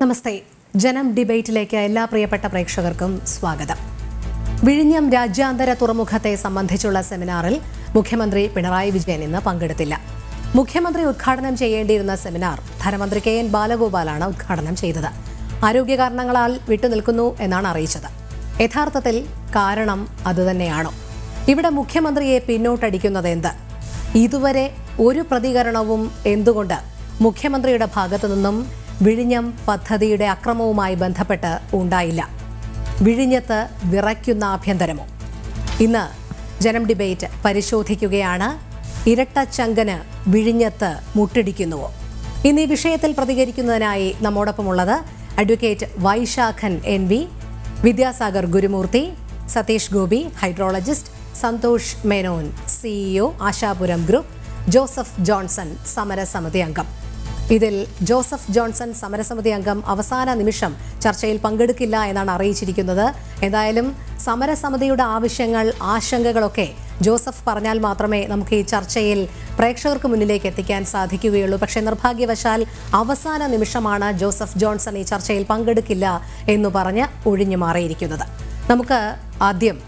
നമസ്തേ. ജനം ഡിബേറ്റിലേക്ക് എല്ലാ പ്രിയപ്പെട്ട പ്രേക്ഷകർക്കും സ്വാഗതം. വിഴിഞ്ഞം രാജ്യാന്തര തുറമുഖത്തെ സംബന്ധിച്ചുള്ള സെമിനാറിൽ മുഖ്യമന്ത്രി പിണറായി വിജയൻ ഇന്ന് പങ്കെടുത്തില്ല. മുഖ്യമന്ത്രി ഉദ്ഘാടനം ചെയ്യേണ്ടിയിരുന്ന സെമിനാർ ധനമന്ത്രി കെ എൻ ബാലഗോപാലാണ് ഉദ്ഘാടനം ചെയ്തത്. ആരോഗ്യ കാരണങ്ങളാൽ വിട്ടുനിൽക്കുന്നു എന്നാണ് അറിയിച്ചത്. യഥാർത്ഥത്തിൽ കാരണം അതുതന്നെയാണോ? ഇവിടെ മുഖ്യമന്ത്രിയെ പിന്നോട്ടടിക്കുന്നത് എന്ത് ഇതുവരെ ഒരു പ്രതികരണവും എന്തുകൊണ്ട് മുഖ്യമന്ത്രിയുടെ ഭാഗത്തു നിന്നും വിഴിഞ്ഞം പദ്ധതിയുടെ അക്രമവുമായി ബന്ധപ്പെട്ട് ഉണ്ടായില്ല. വിഴിഞ്ഞത്ത് വിറയ്ക്കുന്ന ആഭ്യന്തരമോ? ഇന്ന് ജനം ഡിബേറ്റ് പരിശോധിക്കുകയാണ് ഇരട്ടച്ചങ്കന് വിഴിഞ്ഞത്ത് മുട്ടിടിക്കുന്നുവോ ഇന്ന് വിഷയത്തിൽ പ്രതികരിക്കുന്നതിനായി നമ്മോടൊപ്പമുള്ളത് advocate Vaishakhan N V Vidyasagar Gurumurthy Satheesh Gopi hydrologist Santhosh Menon CEO Ashapuram group Joseph Johnson സമരസമിതി അംഗം. ഇതിൽ ജോസഫ് ജോൺസൺ സമരസമിതി അംഗം അവസാന നിമിഷം ചർച്ചയിൽ പങ്കെടുക്കില്ല എന്നാണ് അറിയിച്ചിരിക്കുന്നത്. എന്തായാലും സമരസമിതിയുടെ ആവശ്യങ്ങൾ ആശങ്കകളൊക്കെ ജോസഫ് പറഞ്ഞാൽ മാത്രമേ നമുക്ക് ഈ ചർച്ചയിൽ പ്രേക്ഷകർക്ക് മുന്നിലേക്ക് എത്തിക്കാൻ സാധിക്കുകയുള്ളൂ. പക്ഷേ നിർഭാഗ്യവശാൽ അവസാന നിമിഷമാണ് ജോസഫ് ജോൺസൺ ഈ ചർച്ചയിൽ പങ്കെടുക്കില്ല എന്ന് പറഞ്ഞ് ഒഴിഞ്ഞു മാറിയിരിക്കുന്നത്. നമുക്ക് ആദ്യം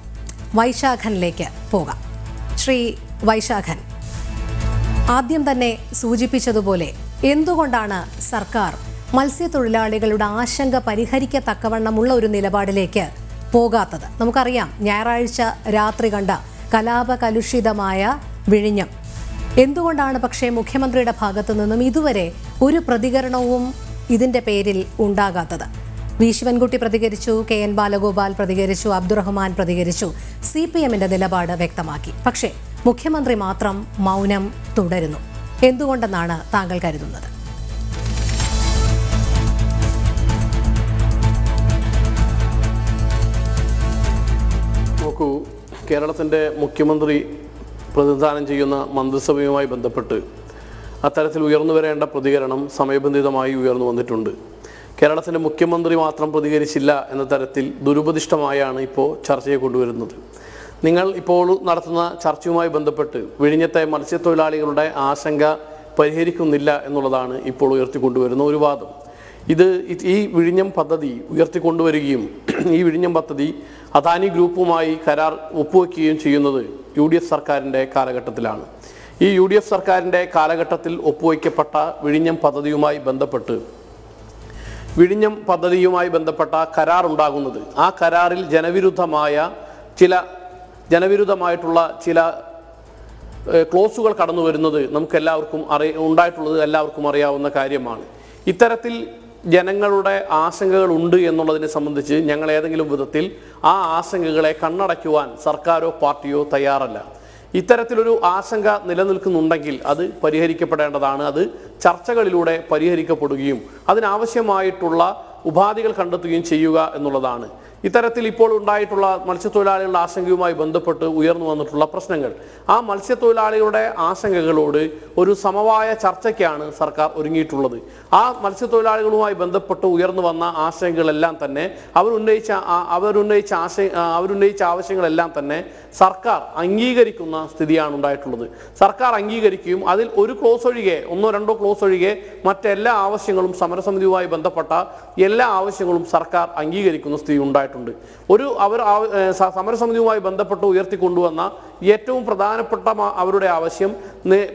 വൈശാഖനിലേക്ക് പോകാം. ശ്രീ വൈശാഖൻ ആദ്യം തന്നെ സൂചിപ്പിച്ചതുപോലെ എന്തുകൊണ്ടാണ് സർക്കാർ മത്സ്യത്തൊഴിലാളികളുടെ ആശങ്ക പരിഹരിക്കത്തക്കവണ്ണമുള്ള ഒരു നിലപാടിലേക്ക് പോകാത്തത്? നമുക്കറിയാം ഞായറാഴ്ച രാത്രി കണ്ട കലാപകലുഷിതമായ വിഴിഞ്ഞം. എന്തുകൊണ്ടാണ് പക്ഷേ മുഖ്യമന്ത്രിയുടെ ഭാഗത്തു നിന്നും ഇതുവരെ ഒരു പ്രതികരണവും ഇതിന്റെ പേരിൽ ഉണ്ടാകാത്തത്? വി ശിവൻകുട്ടി പ്രതികരിച്ചു കെ എൻ ബാലഗോപാൽ പ്രതികരിച്ചു അബ്ദുറഹ്മാൻ പ്രതികരിച്ചു. സി പി എമ്മിന്റെ നിലപാട് വ്യക്തമാക്കി. പക്ഷേ മുഖ്യമന്ത്രി മാത്രം മൗനം തുടരുന്നു. എന്തുകൊണ്ടെന്നാണ് താങ്കൾ കരുതുന്നത്? നോക്കൂ കേരളത്തിന്റെ മുഖ്യമന്ത്രി പ്രതിനിധാനം ചെയ്യുന്ന മന്ത്രിസഭയുമായി ബന്ധപ്പെട്ട് അത്തരത്തിൽ ഉയർന്നു വരേണ്ട പ്രതികരണം സമയബന്ധിതമായി ഉയർന്നു വന്നിട്ടുണ്ട്. കേരളത്തിന്റെ മുഖ്യമന്ത്രി മാത്രം പ്രതികരിച്ചില്ല എന്ന തരത്തിൽ ദുരുപദിഷ്ടമായാണ് ഇപ്പോൾ ചർച്ചയെ കൊണ്ടുവരുന്നത്. നിങ്ങൾ ഇപ്പോൾ നടത്തുന്ന ചർച്ചയുമായി ബന്ധപ്പെട്ട് വിഴിഞ്ഞത്തെ മത്സ്യത്തൊഴിലാളികളുടെ ആശങ്ക പരിഹരിക്കുന്നില്ല എന്നുള്ളതാണ് ഇപ്പോൾ ഉയർത്തിക്കൊണ്ടുവരുന്ന ഒരു വാദം. ഇത് ഈ വിഴിഞ്ഞം പദ്ധതി ഉയർത്തിക്കൊണ്ടുവരികയും ഈ വിഴിഞ്ഞം പദ്ധതി അദാനി ഗ്രൂപ്പുമായി കരാർ ഒപ്പുവെക്കുകയും ചെയ്യുന്നത് യു ഡി എഫ് സർക്കാരിന്റെ കാലഘട്ടത്തിലാണ്. ഈ യു ഡി എഫ് സർക്കാരിന്റെ കാലഘട്ടത്തിൽ ഒപ്പുവയ്ക്കപ്പെട്ട വിഴിഞ്ഞം പദ്ധതിയുമായി ബന്ധപ്പെട്ട് വിഴിഞ്ഞം പദ്ധതിയുമായി ബന്ധപ്പെട്ട കരാർ ഉണ്ടാകുന്നത്. ആ കരാറിൽ ജനവിരുദ്ധമായ ചില ജനവിരുദ്ധമായിട്ടുള്ള ചില ക്ലോസുകൾ കടന്നു വരുന്നത് നമുക്കെല്ലാവർക്കും അറി ഉണ്ടായിട്ടുള്ളത് എല്ലാവർക്കും അറിയാവുന്ന കാര്യമാണ്. ഇത്തരത്തിൽ ജനങ്ങളുടെ ആശങ്കകൾ ഉണ്ട് എന്നുള്ളതിനെ സംബന്ധിച്ച് ഞങ്ങൾ ഏതെങ്കിലും വിധത്തിൽ ആ ആശങ്കകളെ കണ്ണടയ്ക്കുവാൻ സർക്കാരോ പാർട്ടിയോ തയ്യാറല്ല. ഇത്തരത്തിലൊരു ആശങ്ക നിലനിൽക്കുന്നുണ്ടെങ്കിൽ അത് പരിഹരിക്കപ്പെടേണ്ടതാണ്. അത് ചർച്ചകളിലൂടെ പരിഹരിക്കപ്പെടുകയും അതിനാവശ്യമായിട്ടുള്ള ഉപാധികൾ കണ്ടെത്തുകയും ചെയ്യുക എന്നുള്ളതാണ്. ഇത്തരത്തിൽ ഇപ്പോൾ ഉണ്ടായിട്ടുള്ള മത്സ്യത്തൊഴിലാളികളുടെ ആശങ്കയുമായി ബന്ധപ്പെട്ട് ഉയർന്നു വന്നിട്ടുള്ള പ്രശ്നങ്ങൾ. ആ മത്സ്യത്തൊഴിലാളികളുടെ ആശങ്കകളോട് ഒരു സമവായ ചർച്ചയ്ക്കാണ് സർക്കാർ ഒരുങ്ങിയിട്ടുള്ളത്. ആ മത്സ്യത്തൊഴിലാളികളുമായി ബന്ധപ്പെട്ട് ഉയർന്നു വന്ന ആശങ്കകളെല്ലാം തന്നെ അവരുന്നയിച്ച അവരുന്നയിച്ച ആശ അവരുന്നയിച്ച ആവശ്യങ്ങളെല്ലാം തന്നെ സർക്കാർ അംഗീകരിക്കുന്ന സ്ഥിതിയാണ് ഉണ്ടായിട്ടുള്ളത്. സർക്കാർ അംഗീകരിക്കുകയും അതിൽ ഒരു ക്ലോസ് ഒഴികെ ഒന്നോ രണ്ടോ ക്ലോസ് ഒഴികെ മറ്റെല്ലാ ആവശ്യങ്ങളും സമരസമിതിയുമായി ബന്ധപ്പെട്ട എല്ലാ ആവശ്യങ്ങളും സർക്കാർ അംഗീകരിക്കുന്ന സ്ഥിതി ഉണ്ടായിട്ടുണ്ട്. ഒരു അവർ സമരസമിതിയുമായി ബന്ധപ്പെട്ട് ഉയർത്തിക്കൊണ്ടുവന്ന ഏറ്റവും പ്രധാനപ്പെട്ട അവരുടെ ആവശ്യം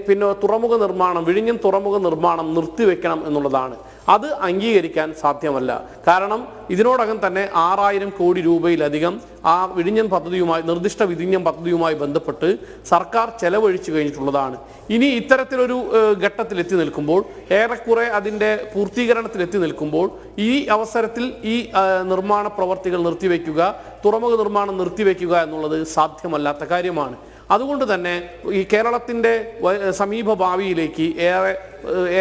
പിന്നെ തുറമുഖ നിർമ്മാണം വിഴിഞ്ഞം തുറമുഖ നിർമ്മാണം നിർത്തിവെക്കണം എന്നുള്ളതാണ്. അത് അംഗീകരിക്കാൻ സാധ്യമല്ല. കാരണം ഇതിനോടകം തന്നെ ആറായിരം കോടി രൂപയിലധികം ആ വിഴിഞ്ഞം പദ്ധതിയുമായി നിർദ്ദിഷ്ട വിഴിഞ്ഞം പദ്ധതിയുമായി ബന്ധപ്പെട്ട് സർക്കാർ ചെലവഴിച്ചു കഴിഞ്ഞിട്ടുള്ളതാണ്. ഇനി ഇത്തരത്തിലൊരു ഘട്ടത്തിലെത്തി നിൽക്കുമ്പോൾ ഏറെക്കുറെ അതിന്റെ പൂർത്തീകരണത്തിൽ എത്തി നിൽക്കുമ്പോൾ ഈ അവസരത്തിൽ ഈ നിർമ്മാണ പ്രവർത്തികൾ നിർത്തിവെക്കുക തുറമുഖ നിർമ്മാണം നിർത്തിവെക്കുക എന്നുള്ളത് സാധ്യമല്ലാത്ത കാര്യമാണ്. അതുകൊണ്ട് തന്നെ ഈ കേരളത്തിന്റെ സമീപ ഭാവിയിലേക്ക് ഏറെ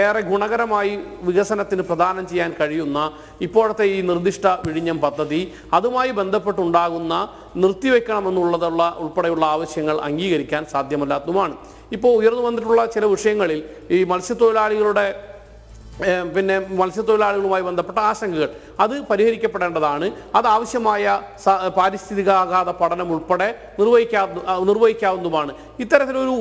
ഏറെ ഗുണകരമായി വികസനത്തിന് പ്രദാനം ചെയ്യാൻ കഴിയുന്ന ഇപ്പോഴത്തെ ഈ നിർദ്ദിഷ്ട വിഴിഞ്ഞം പദ്ധതി അതുമായി ബന്ധപ്പെട്ടുണ്ടാകുന്ന നിർത്തിവെക്കണമെന്നുള്ളതുള്ള ഉൾപ്പെടെയുള്ള ആവശ്യങ്ങൾ അംഗീകരിക്കാൻ സാധ്യമല്ലാത്തതുമാണ്. ഇപ്പോൾ ഉയർന്നു വന്നിട്ടുള്ള ചില വിഷയങ്ങളിൽ ഈ മത്സ്യത്തൊഴിലാളികളുടെ പിന്നെ മത്സ്യത്തൊഴിലാളികളുമായി ബന്ധപ്പെട്ട ആശങ്കകൾ. അത് പരിഹരിക്കപ്പെടേണ്ടതാണ്. അത് ആവശ്യമായ പാരിസ്ഥിതികാഘാത പഠനം ഉൾപ്പെടെ നിർവഹിക്കാ നിർവഹിക്കാവുന്നതുമാണ്. ഇത്തരത്തിലൊരു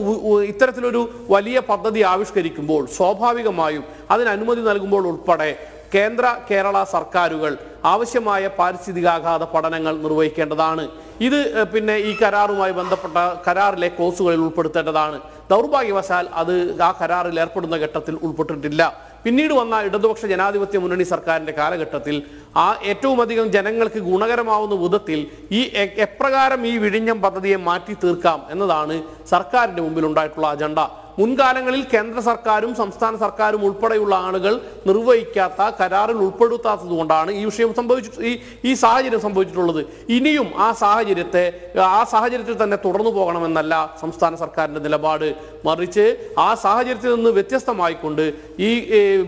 ഇത്തരത്തിലൊരു വലിയ പദ്ധതി ആവിഷ്കരിക്കുമ്പോൾ സ്വാഭാവികമായും അതിന് അനുമതി നൽകുമ്പോൾ ഉൾപ്പെടെ കേന്ദ്ര കേരള സർക്കാരുകൾ ആവശ്യമായ പാരിസ്ഥിതികാഘാത പഠനങ്ങൾ നിർവഹിക്കേണ്ടതാണ്. ഇത് പിന്നെ ഈ കരാറുമായി ബന്ധപ്പെട്ട കരാറിലെ കോഴ്സുകളിൽ ഉൾപ്പെടുത്തേണ്ടതാണ്. ദൗർഭാഗ്യവശാൽ അത് ആ കരാറിൽ ഏർപ്പെടുന്ന ഘട്ടത്തിൽ ഉൾപ്പെട്ടിട്ടില്ല. പിന്നീട് വന്ന ഇടതുപക്ഷ ജനാധിപത്യ മുന്നണി സർക്കാരിന്റെ കാലഘട്ടത്തിൽ ആ ഏറ്റവും അധികം ജനങ്ങൾക്ക് ഗുണകരമാവുന്ന വിധത്തിൽ ഈ എപ്രകാരം ഈ വിഴിഞ്ഞം പദ്ധതിയെ മാറ്റി തീർക്കാം എന്നതാണ് സർക്കാരിന്റെ മുമ്പിൽ ഉണ്ടായിട്ടുള്ള അജണ്ട. മുൻകാലങ്ങളിൽ കേന്ദ്ര സർക്കാരും സംസ്ഥാന സർക്കാരും ഉൾപ്പെടെയുള്ള ആളുകൾ നിർവഹിക്കാത്ത കരാറിൽ ഉൾപ്പെടുത്താത്തത് കൊണ്ടാണ് ഈ വിഷയം സംഭവിച്ചിട്ട് ഈ ഈ സാഹചര്യം സംഭവിച്ചിട്ടുള്ളത്. ഇനിയും ആ സാഹചര്യത്തെ ആ സാഹചര്യത്തിൽ തന്നെ തുടർന്നു പോകണമെന്നല്ല സംസ്ഥാന സർക്കാരിന്റെ നിലപാട്. മറിച്ച് ആ സാഹചര്യത്തിൽ നിന്ന് വ്യത്യസ്തമായിക്കൊണ്ട് ഈ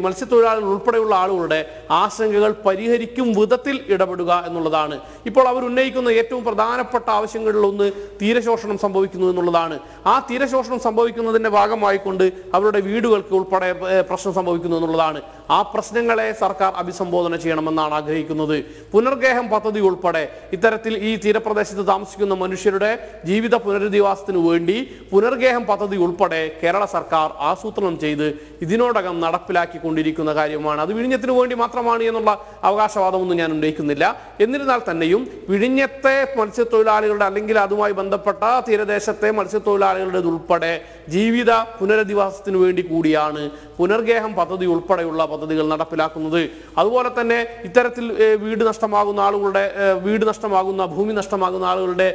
മത്സ്യത്തൊഴിലാളികൾ ഉൾപ്പെടെയുള്ള ആളുകളുടെ ആശങ്കകൾ പരിഹരിക്കും വിധത്തിൽ ഇടപെടുക എന്നുള്ളതാണ്. ഇപ്പോൾ അവർ ഉന്നയിക്കുന്ന ഏറ്റവും പ്രധാനപ്പെട്ട ആവശ്യങ്ങളിലൊന്ന് തീരശോഷണം സംഭവിക്കുന്നു എന്നുള്ളതാണ്. ആ തീരശോഷണം സംഭവിക്കുന്നതിന്റെ ഭാഗമായിക്കൊണ്ട് അവരുടെ വീടുകൾക്ക് ഉൾപ്പെടെ പ്രശ്നം സംഭവിക്കുന്നു എന്നുള്ളതാണ്. ആ പ്രശ്നങ്ങളെ സർക്കാർ അഭിസംബോധന ചെയ്യണമെന്നാണ് ആഗ്രഹിക്കുന്നത്. പുനർഗേഹം പദ്ധതി ഉൾപ്പെടെ ഇത്തരത്തിൽ ഈ തീരപ്രദേശത്ത് താമസിക്കുന്ന മനുഷ്യരുടെ ജീവിത പുനരധിവാസത്തിനു വേണ്ടി പുനർഗേഹം പദ്ധതി ഉൾപ്പെടെ കേരള സർക്കാർ ആസൂത്രണം ചെയ്ത് ഇതിനോടകം നടപ്പിലാക്കിക്കൊണ്ടിരിക്കുന്ന കാര്യമാണ്. അത് വിഴിഞ്ഞത്തിന് വേണ്ടി മാത്രമാണ് എന്നുള്ള അവകാശവാദമൊന്നും ഞാൻ ഉന്നയിക്കുന്നില്ല. എന്നിരുന്നാൽ തന്നെയും വിഴിഞ്ഞത്തെ മത്സ്യത്തൊഴിലാളികളുടെ അല്ലെങ്കിൽ അതുമായി ബന്ധപ്പെട്ട തീരദേശത്തെ മത്സ്യത്തൊഴിലാളികളുടെ ഉൾപ്പെടെ ജീവിത പുനരധിവാസത്തിനു വേണ്ടി കൂടിയാണ് പുനർഗേഹം പദ്ധതി ഉൾപ്പെടെയുള്ള പദ്ധതികൾ നടപ്പിലാക്കുന്നത്. അതുപോലെ തന്നെ ഇത്തരത്തിൽ വീട് നഷ്ടമാകുന്ന ആളുകളുടെ വീട് നഷ്ടമാകുന്ന ഭൂമി നഷ്ടമാകുന്ന ആളുകളുടെ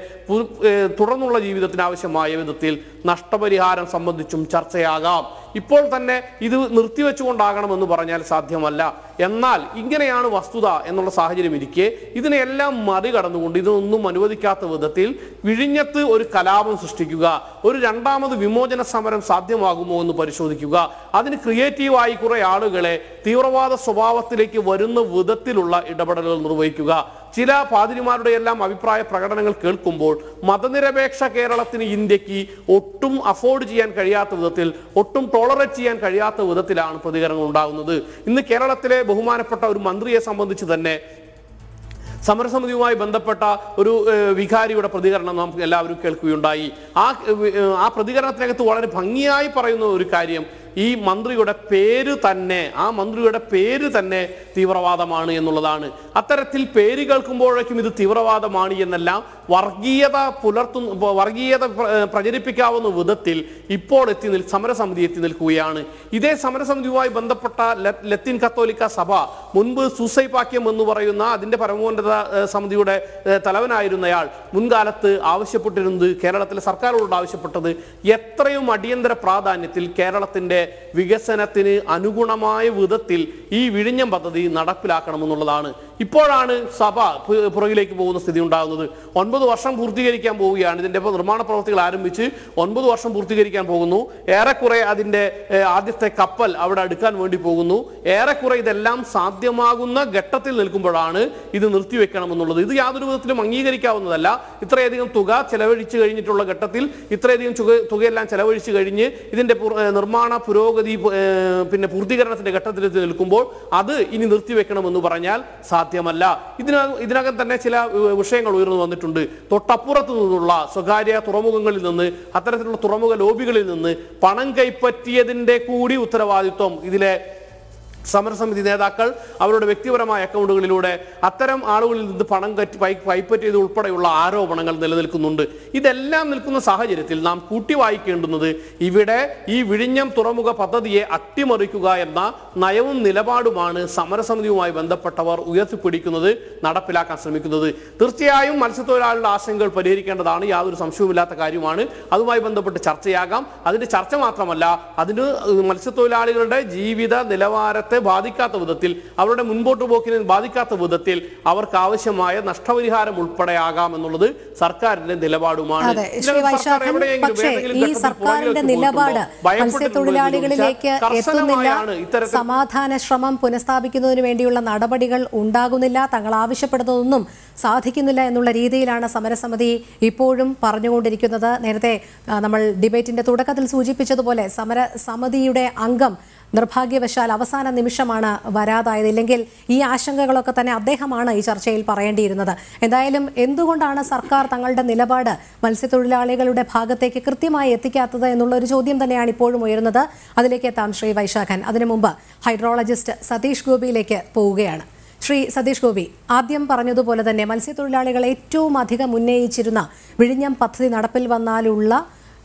തുടർന്നുള്ള ജീവിതത്തിന് ആവശ്യമായ വിധത്തിൽ നഷ്ടപരിഹാരം സംബന്ധിച്ചും ചർച്ചയാകാം. ഇപ്പോൾ തന്നെ ഇത് നിർത്തിവെച്ചുകൊണ്ടാകണമെന്ന് പറഞ്ഞാൽ സാധ്യമല്ല. എന്നാൽ ഇങ്ങനെയാണ് വസ്തുത എന്നുള്ള സാഹചര്യം ഇരിക്കെ. ഇതിനെല്ലാം മറികടന്നുകൊണ്ട് ഇതൊന്നും അനുവദിക്കാത്ത വിധത്തിൽ വിഴിഞ്ഞത്ത് ഒരു കലാപം സൃഷ്ടിക്കുക ഒരു രണ്ടാമത് വിമോചന സമരം സാധ്യമാകുമോ എന്ന് പരിശോധിക്കുക. അതിന് ക്രിയേറ്റീവായി കുറെ ആളുകളെ തീവ്രവാദ സ്വഭാവത്തിലേക്ക് വരുന്ന വിധത്തിലുള്ള ഇടപെടലുകൾ നിർവഹിക്കുക. ചില പാതിരിമാരുടെ എല്ലാം അഭിപ്രായ പ്രകടനങ്ങൾ കേൾക്കുമ്പോൾ മതനിരപേക്ഷ കേരളത്തിന് ഇന്ത്യയ്ക്ക് ഒട്ടും അഫോർഡ് ചെയ്യാൻ കഴിയാത്ത വിധത്തിൽ ഒട്ടും ടോളറേറ്റ് ചെയ്യാൻ കഴിയാത്ത വിധത്തിലാണ് പ്രതികരണങ്ങൾ ഉണ്ടാകുന്നത്. ഇന്ന് കേരളത്തിലെ ബഹുമാനപ്പെട്ട ഒരു മന്ത്രിയെ സംബന്ധിച്ച് തന്നെ സമരസമിതിയുമായി ബന്ധപ്പെട്ട ഒരു വികാരിയുടെ പ്രതികരണം നമുക്ക് എല്ലാവരും കേൾക്കുകയുണ്ടായി. ആ ആ പ്രതികരണത്തിനകത്ത് വളരെ ഭംഗിയായി പറയുന്ന ഒരു കാര്യം ഈ മന്ത്രിയുടെ പേര് തന്നെ ആ മന്ത്രിയുടെ പേര് തന്നെ തീവ്രവാദമാണ് എന്നുള്ളതാണ്. അത്തരത്തിൽ പേര് കേൾക്കുമ്പോഴേക്കും ഇത് തീവ്രവാദമാണ് എന്നെല്ലാം വർഗീയത പുലർത്തുന്ന വർഗീയത പ്രചരിപ്പിക്കാവുന്ന വിധത്തിൽ ഇപ്പോൾ എത്തി നിൽ സമരസമിതി എത്തി നിൽക്കുകയാണ്. ഇതേ സമരസമിതിയുമായി ബന്ധപ്പെട്ട ലത്തിൻ കത്തോലിക്ക സഭ മുൻപ് സൂസൈപാക്യം എന്ന് പറയുന്ന അതിന്റെ പരമോന്നത സമിതിയുടെ തലവനായിരുന്നയാൾ മുൻകാലത്ത് ആവശ്യപ്പെട്ടിരുന്നത് കേരളത്തിലെ സർക്കാരോട് ആവശ്യപ്പെട്ടത് എത്രയും അടിയന്തര പ്രാധാന്യത്തിൽ കേരളത്തിന്റെ വികസനത്തിന് അനുഗുണമായ വിധത്തിൽ ഈ വിഴിഞ്ഞം പദ്ധതി നടപ്പിലാക്കണമെന്നുള്ളതാണ് ഇപ്പോഴാണ് സഭ പുറകിലേക്ക് പോകുന്ന സ്ഥിതി ഉണ്ടാകുന്നത്. ഒൻപത് വർഷം പൂർത്തീകരിക്കാൻ പോവുകയാണ്. ഇതിന്റെ നിർമ്മാണ പ്രവർത്തികൾ ആരംഭിച്ച് ഒൻപത് വർഷം പൂർത്തീകരിക്കാൻ പോകുന്നു. ഏറെക്കുറെ അതിന്റെ ആദ്യത്തെ കപ്പൽ അവിടെ അടുക്കാൻ വേണ്ടി പോകുന്നു. ഏറെക്കുറെ ഇതെല്ലാം സാധ്യമാകുന്ന ഘട്ടത്തിൽ നിൽക്കുമ്പോഴാണ് ഇത് നിർത്തിവെക്കണമെന്നുള്ളത്. ഇത് യാതൊരു വിധത്തിലും അംഗീകരിക്കാവുന്നതല്ല. ഇത്രയധികം തുക ചെലവഴിച്ചു കഴിഞ്ഞിട്ടുള്ള ഘട്ടത്തിൽ ഇത്രയധികം തുക തുകയെല്ലാം ചെലവഴിച്ചു കഴിഞ്ഞ് ഇതിന്റെ നിർമ്മാണ പുരോഗതി പിന്നെ പൂർത്തീകരണത്തിന്റെ ഘട്ടത്തിൽ നിൽക്കുമ്പോൾ അത് ഇനി നിർത്തിവെക്കണമെന്ന് പറഞ്ഞാൽ സാധ്യമല്ല ഇതിന ഇതിനകം തന്നെ ചില വിഷയങ്ങൾ ഉയർന്നു വന്നിട്ടുണ്ട്. തൊട്ടപ്പുറത്തു നിന്നുള്ള സ്വകാര്യ തുറമുഖങ്ങളിൽ നിന്ന് അത്തരത്തിലുള്ള തുറമുഖ ലോബികളിൽ നിന്ന് പണം കൈപ്പറ്റിയതിന്റെ കൂടി ഉത്തരവാദിത്വം ഇതിലെ സമരസമിതി നേതാക്കൾ അവരുടെ വ്യക്തിപരമായ അക്കൗണ്ടുകളിലൂടെ അത്തരം ആളുകളിൽ നിന്ന് പണം കറ്റി കൈപ്പറ്റിയത് ഉൾപ്പെടെയുള്ള ആരോപണങ്ങൾ നിലനിൽക്കുന്നുണ്ട്. ഇതെല്ലാം നിൽക്കുന്ന സാഹചര്യത്തിൽ നാം കൂട്ടി വായിക്കേണ്ടുന്നത് ഇവിടെ ഈ വിഴിഞ്ഞം തുറമുഖ പദ്ധതിയെ അട്ടിമറിക്കുക എന്ന നയവും നിലപാടുമാണ് സമരസമിതിയുമായി ബന്ധപ്പെട്ടവർ ഉയർത്തിപ്പിടിക്കുന്നത് നടപ്പിലാക്കാൻ ശ്രമിക്കുന്നത്. തീർച്ചയായും മത്സ്യത്തൊഴിലാളികളുടെ ആശങ്കകൾ പരിഹരിക്കേണ്ടതാണ് യാതൊരു സംശയവുമില്ലാത്ത കാര്യമാണ്. അതുമായി ബന്ധപ്പെട്ട് ചർച്ചയാകാം. അതിന്റെ ചർച്ച മാത്രമല്ല അതിന് മത്സ്യത്തൊഴിലാളികളുടെ ജീവിത നിലവാരത്തെ കച്ചവടത്തെ ബാധിക്കാത്ത വിധത്തിൽ അവരുടെ മുൻപോട്ട് പോക്കിനെ ബാധിക്കാത്ത വിധത്തിൽ അവർക്ക് ആവശ്യമായ നഷ്ടപരിഹാരം ഉൾപ്പെടെ ആകാം എന്നുള്ളത് സർക്കാരിന്റെ നിലപാടുമാണ്. പക്ഷേ ഈ സർക്കാരിന്റെ നിലപാട് മത്സ്യത്തൊഴിലാളികളിലേക്ക് എത്തുന്നില്ല. സമാധാന ശ്രമം പുനഃസ്ഥാപിക്കുന്നതിന് വേണ്ടിയുള്ള നടപടികൾ ഉണ്ടാകുന്നില്ല. തങ്ങൾ ആവശ്യപ്പെടുന്നതൊന്നും സാധിക്കുന്നില്ല എന്നുള്ള രീതിയിലാണ് സമരസമിതി ഇപ്പോഴും പറഞ്ഞുകൊണ്ടിരിക്കുന്നത്. നേരത്തെ നമ്മൾ ഡിബേറ്റിന്റെ തുടക്കത്തിൽ സൂചിപ്പിച്ചതുപോലെ സമരസമിതിയുടെ അംഗം നിർഭാഗ്യവശാൽ അവസാന നിമിഷമാണ് വരാതായത്. ഇല്ലെങ്കിൽ ഈ ആശങ്കകളൊക്കെ തന്നെ അദ്ദേഹമാണ് ഈ ചർച്ചയിൽ പറയേണ്ടിയിരുന്നത്. എന്തായാലും എന്തുകൊണ്ടാണ് സർക്കാർ തങ്ങളുടെ നിലപാട് മത്സ്യത്തൊഴിലാളികളുടെ ഭാഗത്തേക്ക് കൃത്യമായി എത്തിക്കാത്തത് എന്നുള്ള ഒരു ചോദ്യം തന്നെയാണ് ഇപ്പോഴും ഉയരുന്നത്. അതിലേക്ക് എത്താം ശ്രീ വൈശാഖൻ. അതിനു മുമ്പ് ഹൈഡ്രോളജിസ്റ്റ് സതീഷ് ഗോപിയിലേക്ക് പോവുകയാണ്. ശ്രീ സതീഷ് ഗോപി ആദ്യം പറഞ്ഞതുപോലെ തന്നെ മത്സ്യത്തൊഴിലാളികൾ ഏറ്റവും അധികം ഉന്നയിച്ചിരുന്ന വിഴിഞ്ഞം പദ്ധതി നടപ്പിൽ വന്നാലുള്ള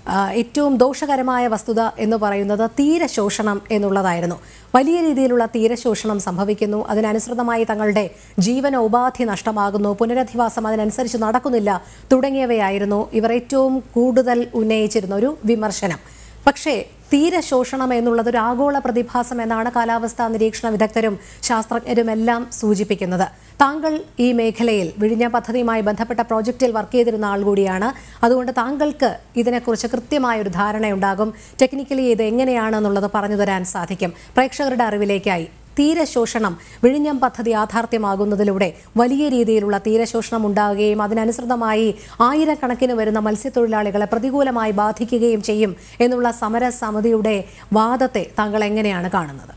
ഏറ്റവും ദോഷകരമായ വസ്തുത എന്ന് പറയുന്നത് തീരശോഷണം എന്നുള്ളതായിരുന്നു. വലിയ രീതിയിലുള്ള തീരശോഷണം സംഭവിക്കുന്നു. അതിനനുസൃതമായി തങ്ങളുടെ ജീവനോപാധി നഷ്ടമാകുന്നു. പുനരധിവാസം അതിനനുസരിച്ച് നടക്കുന്നില്ല തുടങ്ങിയവയായിരുന്നു ഇവർ ഏറ്റവും കൂടുതൽ ഉന്നയിച്ചിരുന്ന ഒരു വിമർശനം. പക്ഷേ തീരശോഷണം എന്നുള്ളത് ഒരു ആഗോള പ്രതിഭാസം എന്നാണ് കാലാവസ്ഥാ നിരീക്ഷണ വിദഗ്ധരും ശാസ്ത്രജ്ഞരും എല്ലാം സൂചിപ്പിക്കുന്നത്. താങ്കൾ ഈ മേഖലയിൽ വിഴിഞ്ഞ പദ്ധതിയുമായി ബന്ധപ്പെട്ട പ്രോജക്റ്റിൽ വർക്ക് ചെയ്തിരുന്ന ആൾ കൂടിയാണ്. അതുകൊണ്ട് താങ്കൾക്ക് ഇതിനെക്കുറിച്ച് കൃത്യമായ ഒരു ധാരണയുണ്ടാകും. ടെക്നിക്കലി ഇത് എങ്ങനെയാണെന്നുള്ളത് പറഞ്ഞു തരാൻ സാധിക്കും. പ്രേക്ഷകരുടെ അറിവിലേക്കായി തീരശോഷണം വിഴിഞ്ഞം പദ്ധതി യാഥാർത്ഥ്യമാകുന്നതിലൂടെ വലിയ രീതിയിലുള്ള തീരശോഷണം ഉണ്ടാകുകയും അതിനനുസൃതമായി ആയിരക്കണക്കിന് വരുന്ന മത്സ്യത്തൊഴിലാളികളെ പ്രതികൂലമായി ബാധിക്കുകയും ചെയ്യും എന്നുള്ള സമരസമിതിയുടെ വാദത്തെ താങ്കൾ എങ്ങനെയാണ് കാണുന്നത്?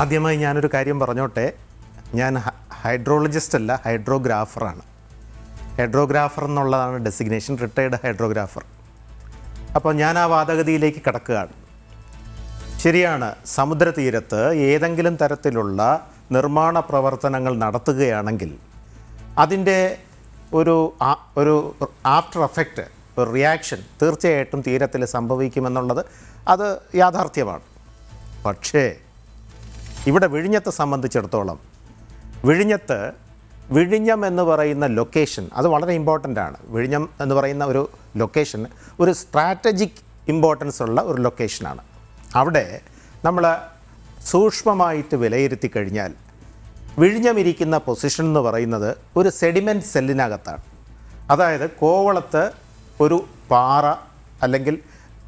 ആദ്യമായി ഞാനൊരു കാര്യം പറഞ്ഞോട്ടെ. ഞാൻ ഹൈഡ്രോളജിസ്റ്റ് അല്ല ഹൈഡ്രോഗ്രാഫറാണ്. ഹൈഡ്രോഗ്രാഫർ എന്നുള്ളതാണ് ഡെസിഗ്നേഷൻ റിട്ടയർഡ് ഹൈഡ്രോഗ്രാഫർ. അപ്പോൾ ഞാൻ ആ വാദഗതിയിലേക്ക് കടക്കുകയാണ്. ശരിയാണ് സമുദ്രതീരത്ത് ഏതെങ്കിലും തരത്തിലുള്ള നിർമ്മാണ പ്രവർത്തനങ്ങൾ നടത്തുകയാണെങ്കിൽ അതിന്റെ ഒരു ഒരു ആഫ്റ്റർ എഫക്റ്റ് ഒരു റിയാക്ഷൻ തീർച്ചയായിട്ടും തീരത്തിൽ സംഭവിക്കുമെന്നുള്ളത് അത് യാഥാർത്ഥ്യമാണ്. പക്ഷേ ഇവിടെ വിഴിഞ്ഞത്തെ സംബന്ധിച്ചിടത്തോളം വിഴിഞ്ഞത്ത് വിഴിഞ്ഞം എന്ന് പറയുന്ന ലൊക്കേഷൻ അത് വളരെ ഇമ്പോർട്ടന്റ് ആണ്. വിഴിഞ്ഞം എന്ന് പറയുന്ന ഒരു ലൊക്കേഷൻ ഒരു സ്ട്രാറ്റജിക് ഇമ്പോർട്ടൻസ് ഉള്ള ഒരു ലൊക്കേഷനാണ് അവിടെ നമ്മൾ സൂക്ഷ്മമായിട്ട് വിലയിരുത്തി കഴിഞ്ഞാൽ വിഴിഞ്ഞമിരിക്കുന്ന പൊസിഷൻ എന്ന് പറയുന്നത് ഒരു സെഡിമെന്റ് സെല്ലിനകത്താണ് അതായത് കോവളത്ത് ഒരു പാറ അല്ലെങ്കിൽ